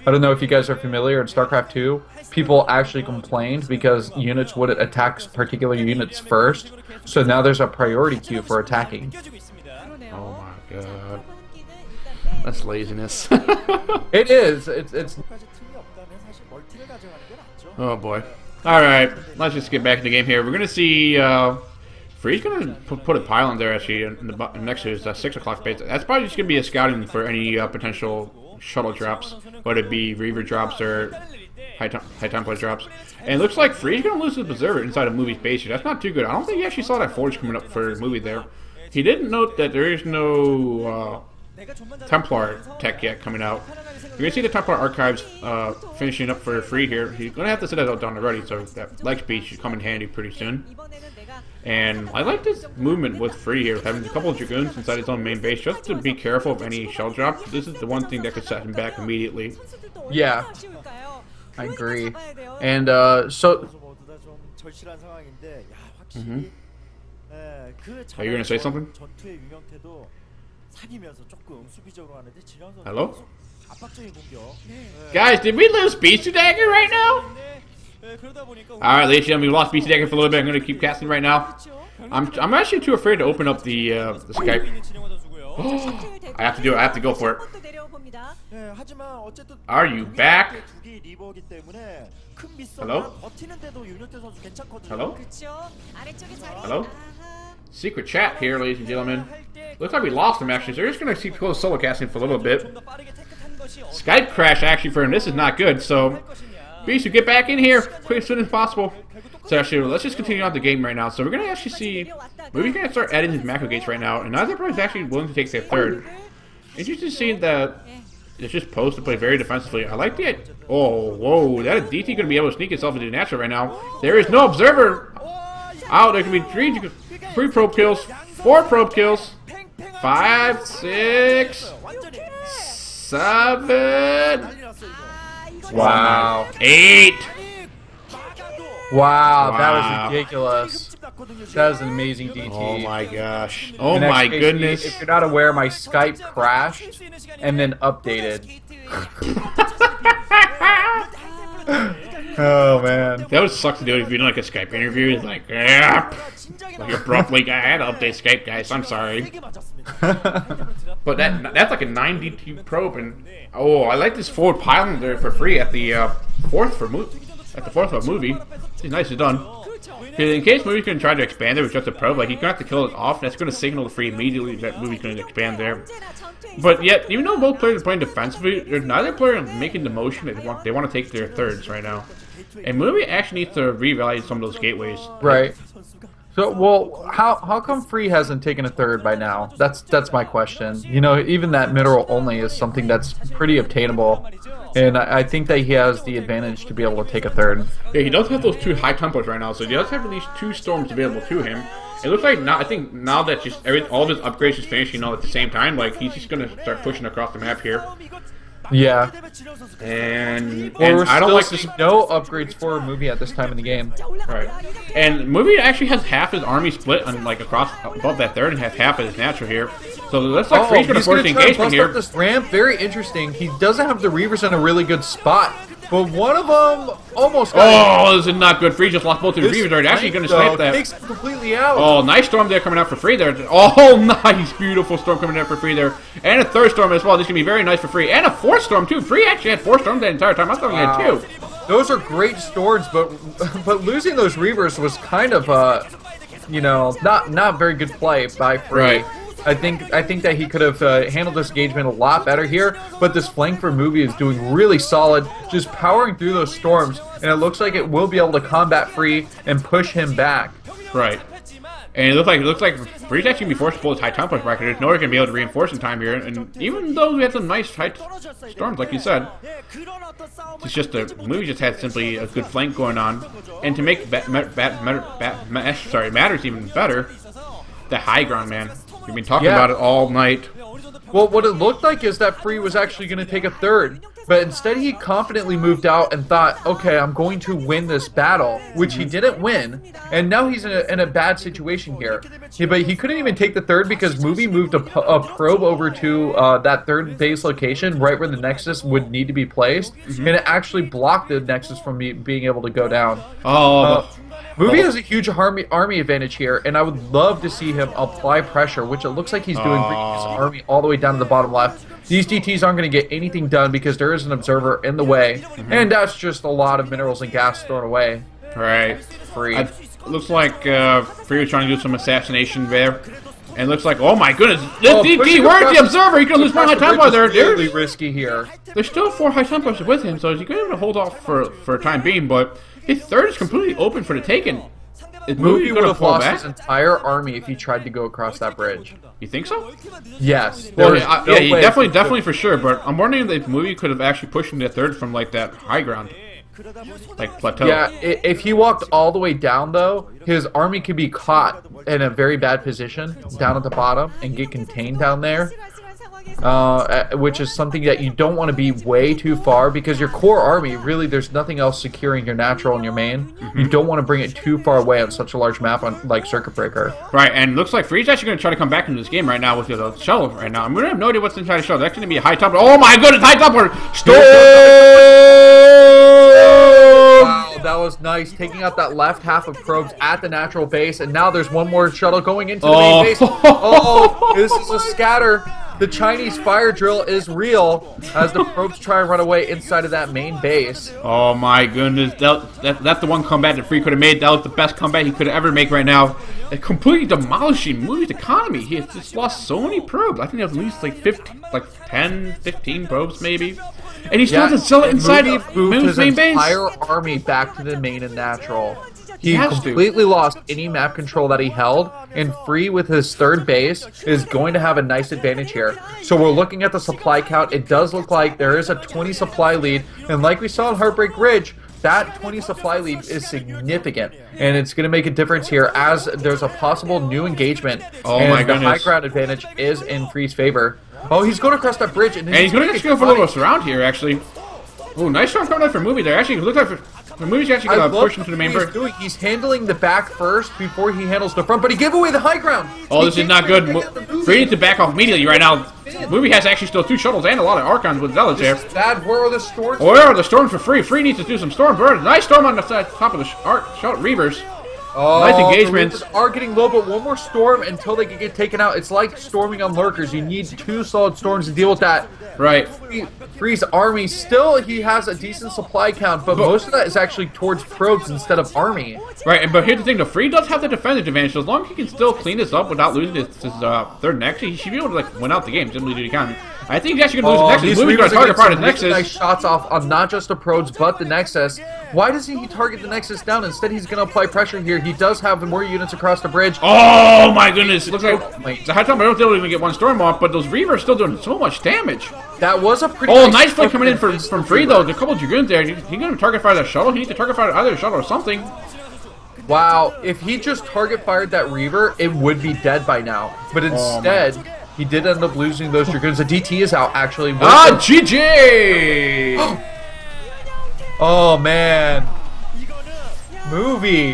I don't know if you guys are familiar in StarCraft 2, people actually complained because units wouldn't attack particular units first. So now there's a priority queue for attacking. Oh my god. That's laziness. it is. It's it's Oh boy. All right, let's just get back to the game here. We're gonna see. Uh, Free's gonna put a pile in there actually in the next to his uh, six o'clock base. That's probably just gonna be a scouting for any uh, potential shuttle drops, whether it be Reaver drops or high, time, high Templar drops. And it looks like Free's going to lose his Observer inside of Movie's base. That's not too good. I don't think he actually saw that Forge coming up for Movie there. He didn't note that there is no uh, Templar tech yet coming out. You're going to see the Templar Archives uh, finishing up for free here. He's going to have to set that out down already, so that leg speed should come in handy pretty soon. And I like this movement with free here, having a couple of Dragoons inside his own main base, just to be careful of any shell drops. This is the one thing that could set him back immediately. Yeah, I agree. And uh, so... Mm -hmm. Are you going to say something? Hello? Guys, did we lose Bisudagger right now? Alright, ladies and gentlemen, we lost Bisudagger for a little bit. I'm going to keep casting right now. I'm, I'm actually too afraid to open up the, uh, the Skype. I have to do it. I have to go for it. Are you back? Hello? Hello? Hello? Secret chat here, ladies and gentlemen. Looks like we lost him, actually, so we're just going to keep close solo casting for a little bit. Skype crash, actually, for him. This is not good, so... Beast, you get back in here quick as soon as possible. So actually, let's just continue on the game right now. So we're gonna actually see, maybe we're gonna start adding these macro gates right now, and player is actually willing to take their third. Interesting to see that it's just posed to play very defensively. I like the, oh whoa, that DT gonna be able to sneak itself into natural right now. There is no observer. Out, there can be three, three probe kills, four probe kills, five, six, seven. Wow. Eight! Wow, wow, that was ridiculous. That was an amazing DT. Oh my gosh. Oh and my goodness. If you're not aware, my Skype crashed and then updated. Oh man, that would suck to do if you're doing like a Skype interview. It's like, yeah, like abruptly, I had to update Skype, guys. I'm sorry. but that that's like a 9D probe, and oh, I like this Ford Pilot there for free at the uh, fourth for movie at the fourth of movie. It's nicely done. In case movie's gonna try to expand it with just a probe, like you're gonna have to kill it off, that's gonna signal free immediately that movie's gonna expand there. But yet, even though both players are playing defensively, neither player is making the motion they want they want to take their thirds right now. And movie actually needs to reevaluate some of those gateways. Right. So, well, how how come Free hasn't taken a third by now? That's that's my question. You know, even that mineral only is something that's pretty obtainable, and I, I think that he has the advantage to be able to take a third. Yeah, he does have those two high templars right now, so he does have at least two storms available to him. It looks like now. I think now that just every all of his upgrades is finishing all at the same time, like he's just gonna start pushing across the map here. Yeah. And, and I don't like this. no upgrades for a movie at this time in the game. Right. And movie actually has half his army split on like across above that third, and has half of his natural here. So looks like Oh, he's force gonna and engagement bust here. up this ramp. Very interesting. He doesn't have the Reavers in a really good spot, but one of them almost got Oh, this is not good. Free just lost both of his This reavers. They're actually going to snipe that. Takes completely out. Oh, nice storm there coming out for free there. Oh, nice, beautiful storm coming out for free there. And a third storm as well. This can be very nice for free. And a fourth storm, too. Free actually had four storms that entire time. I thought he had two. Those are great storms, but but losing those Reavers was kind of uh, you know, not not very good play by Free. Right. I think I think that he could have uh, handled this engagement a lot better here, but this flank for movie is doing really solid, just powering through those storms, and it looks like it will be able to combat Free and push him back. Right. And it looks like it looks like Free's actually be forced to pull his high templar bracket. There's nowhere gonna be able to reinforce in time here. And even though we had some nice high storms, like you said, it's just the movie just had simply a good flank going on. And to make bat, bat, bat, bat, sorry matters even better, the high ground man. We've been talking Yeah. about it all night. Well, what it looked like is that Free was actually going to take a third, but instead he confidently moved out and thought, okay, I'm going to win this battle, which he didn't win, and now he's in a, in a bad situation here. But he couldn't even take the third because Movie moved a, p- a probe over to uh, that third base location, right where the Nexus would need to be placed, and it actually blocked the Nexus from me being able to go down. Oh, Uh, Movie has a huge army army advantage here, and I would love to see him apply pressure, which it looks like he's doing, his army all the way down to the bottom left. These DTs aren't going to get anything done because there is an observer in the way, and that's just a lot of minerals and gas thrown away. Right. Free. I, looks like uh, Free was trying to do some assassination there. And looks like, oh my goodness, this Oh, pushing where's the observer? He's gonna lose one high templar there, is really risky here. There's still four high templars with him, so he's to have to hold off for for a time being. But his third is completely open for the taking. Is Movie would have lost back? his entire army if he tried to go across that bridge. You think so? Yes. Well, yeah, I- no yeah, he definitely, definitely for sure. But I'm wondering if Movie could have actually pushed him to third from like that high ground, like plateau. Yeah, if he walked all the way down, though, his army could be caught in a very bad position down at the bottom and get contained down there. Uh, which is something that you don't want to be way too far because your core army really there's nothing else securing your natural and your main. You don't want to bring it too far away on such a large map on like Circuit Breaker. Right, and looks like Free's actually going to try to come back into this game right now with the shuttle right now. I'm going to have no idea what's inside the shuttle. That's going to be a high top. Oh my goodness, high top order! Storm! That was nice. Taking out that left half of probes at the natural base, and now there's one more shuttle going into the Oh. main base. Oh, this is a scatter. The Chinese fire drill is real as the probes try and run away inside of that main base. Oh my goodness, that, that, that's the one comeback that Free could have made. That was the best comeback he could ever make right now. Uh, completely demolishing Movie's economy. He has just lost so many probes. I think there's at least like 15, like 10, 15 probes maybe. And he still Yeah, has to sell it inside Moon's main base. entire army back to the main and natural. He He has to. completely lost any map control that he held, and Free with his third base is going to have a nice advantage here. So we're looking at the supply count. It does look like there is a 20 supply lead, and like we saw in Heartbreak Ridge, that 20 supply lead is significant, and it's going to make a difference here as there's a possible new engagement. Oh and my the high ground advantage is in Free's favor. Oh, he's going across that bridge, and, And he's going to go for a little surround here, actually. Oh, nice shot coming out for Movie there. Actually, it looks like for, the Movie's actually going to push into the main what he's bird. doing. He's handling the back first before he handles the front, but he gave away the high ground. Oh, He this is not good. the- Mo- the movie. Free needs to back off immediately right now. Movie has actually still two shuttles and a lot of Archons with Zealots here. Bad. Where are the storms? Where are the storms for free? Free needs to do some storm burn. Nice storm on the top of the sh- art, shot Reavers. Oh, nice the engagements. Are getting low, but one more storm until they can get taken out. It's like storming on lurkers. You need two solid storms to deal with that. Right. Free- Free's army still he has a decent supply count, but most of that is actually towards probes instead of army. Right, and but here's the thing: the Free does have the defensive advantage. So as long as he can still clean this up without losing his, his uh, third next, he should be able to like win out the game simply due to count. I think oh, he's actually gonna lose Oh, the Nexus. Reavers gonna target part of the Nexus. Nice shots off on not just the probes, but the Nexus. Why doesn't he target the Nexus down? Instead, he's going to apply pressure here. He does have more units across the bridge. Oh my goodness! It looks like the high time I don't think they'll even get one storm off, but those Reavers still doing so much damage. That was a pretty. Oh, nice play coming in from from, free though. A couple of Dragoons there. He, he gonna target fire that shuttle. He needs to target fire either the shuttle or something. Wow, if he just target fired that Reaver, it would be dead by now. But oh, instead, he did end up losing those Dragoons. The DT is out, actually. What Ah? GG! Oh, man. Movie.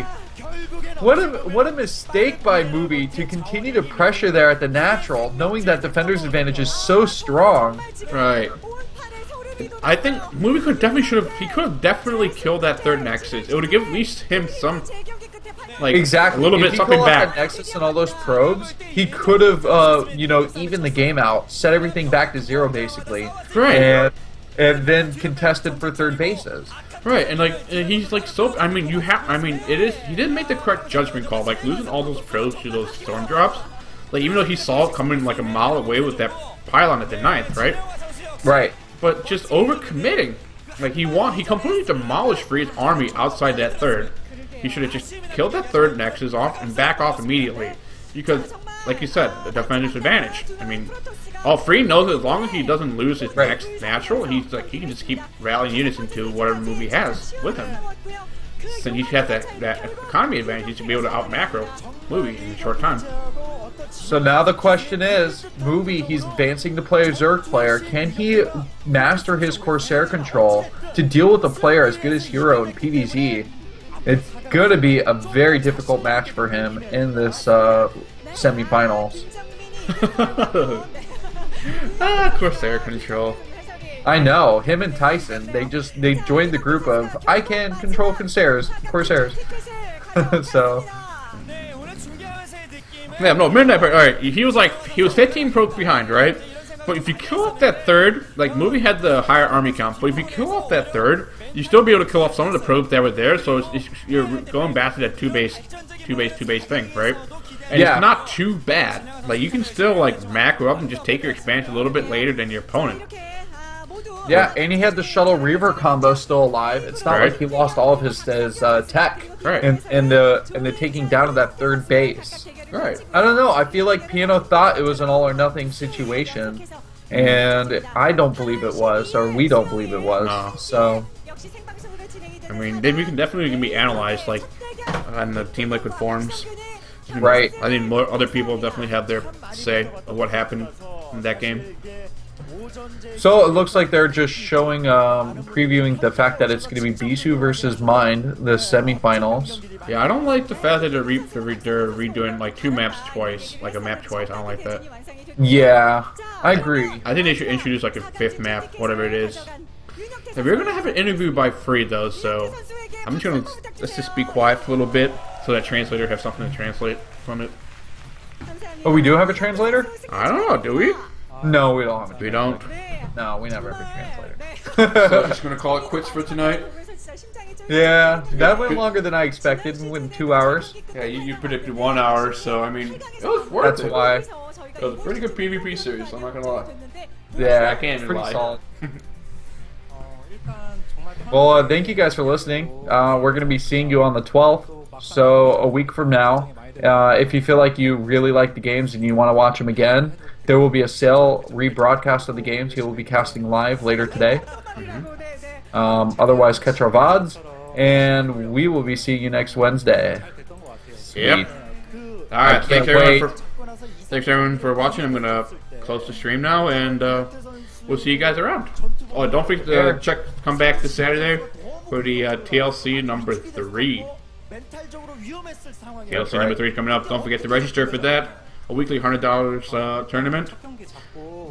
What a what a mistake by Movie to continue to pressure there at the natural, knowing that defender's advantage is so strong. right. I think Movie could definitely should have. He could have definitely killed that third Nexus. It would have given at least him some, like, Exactly. a little If bit something back. Nexus and all those probes, he could have, uh, you know, even the game out, set everything back to zero basically, Right. and and then contested for third bases. Right, and like and he's like so. I mean, you have. I mean, it is. He didn't make the correct judgment call. Like losing all those probes to those storm drops. Like even though he saw it coming like a mile away with that pylon at the ninth, right? Right. But just overcommitting. Like he want. He completely demolished Free's army outside that third. He should have just killed that third Nexus off and back off immediately. Because, like you said, the defender's advantage. I mean, all Free knows that as long as he doesn't lose his Right. next natural, he's like he can just keep rallying units into whatever move he has with him. Then he has that, that economy advantage. He should be able to out macro Movie in a short time. So now the question is, Movie, he's advancing to play a Zerg player. Can he master his Corsair control to deal with a player as good as Hero in PvZ? It's going to be a very difficult match for him in this uh, semifinals. ah, Corsair control. I know him and Tyson. They just they joined the group of I can control Corsairs, Corsairs. so Yeah, no, Midnight Alright, he was like, he was 15 probes behind, right? But if you kill off that third, like, Movie had the higher army count, but if you kill off that third, you still be able to kill off some of the probes that were there, so it's, it's, you're going back to that two base, two base, two base thing, right? And Yeah. it's not too bad. Like, you can still, like, macro up and just take your expansion a little bit later than your opponent. yeah, and he had the shuttle Reaver combo still alive. It's not Right. like he lost all of his his uh, tech. Right. And and the and the taking down of that third base. Right. I don't know. I feel like Piano thought it was an all or nothing situation, and I don't believe it was, or we don't believe it was. No. So I mean, then we can definitely be analyzed, like, on the Team Liquid forums. Right. I think more other people definitely have their say of what happened in that game. so it looks like they're just showing, um, previewing the fact that it's going to be Bisu versus Mind, the semifinals. Yeah, I don't like the fact that they're, re- they're, re- they're redoing like two maps twice, like a map twice. I don't like that. Yeah, I agree. I think they should introduce like a fifth map, whatever it is. If we're gonna have an interview by Free though, so I'm just gonna let's just be quiet for a little bit so that translator have something to translate from it. Oh, we do have a translator? I don't know, do we? No, we don't have a. We don't. No, we never have a translator. So I'm just gonna call it quits for tonight. yeah, that went longer than I expected. It went two hours. Yeah, you, you predicted one hour, so I mean, it was worth That's it. why. It was a pretty good PvP series. I'm not gonna lie. Yeah, I can't even pretty lie. Well, uh, thank you guys for listening. Uh, we're going to be seeing you on the 12th, so a week from now. Uh, if you feel like you really like the games and you want to watch them again, there will be a sale rebroadcast of the games. He will be casting live later today. Um, otherwise, catch our VODs, and we will be seeing you next Wednesday. Yep. All right. Thanks everyone for thanks everyone for watching. I'm gonna close the stream now, and uh, we'll see you guys around. Oh, don't forget to check. Come back this Saturday for the uh, TLC number three. TLC number three coming up. Don't forget to register for that. A weekly hundred dollars uh, tournament.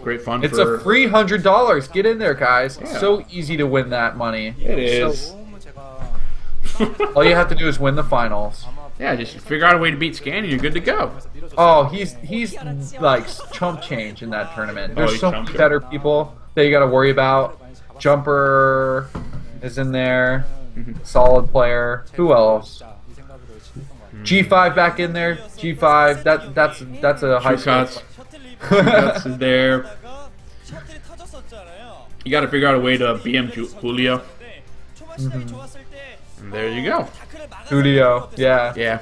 Great fun. It's for, a free hundred dollars. Get in there, guys. Yeah. So easy to win that money. It is. So- all you have to do is win the finals. Yeah, just figure out a way to beat Scan and you're good to go. Oh, he's he's like chump change in that tournament. There's oh, so many better people that you got to worry about. Jumper is in there. Mm-hmm. Solid player. Who else? Hmm. G5 back in there. G5. That that's that's a high shots. Shots is there. You got to figure out a way to BM Julia. Mm -hmm. And there you go. Studio. Yeah. Yeah.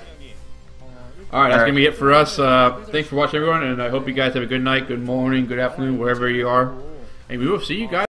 All right, that's gonna be it for us. Uh, thanks for watching, everyone, and I hope you guys have a good night, good morning, good afternoon, wherever you are. And we will see you guys.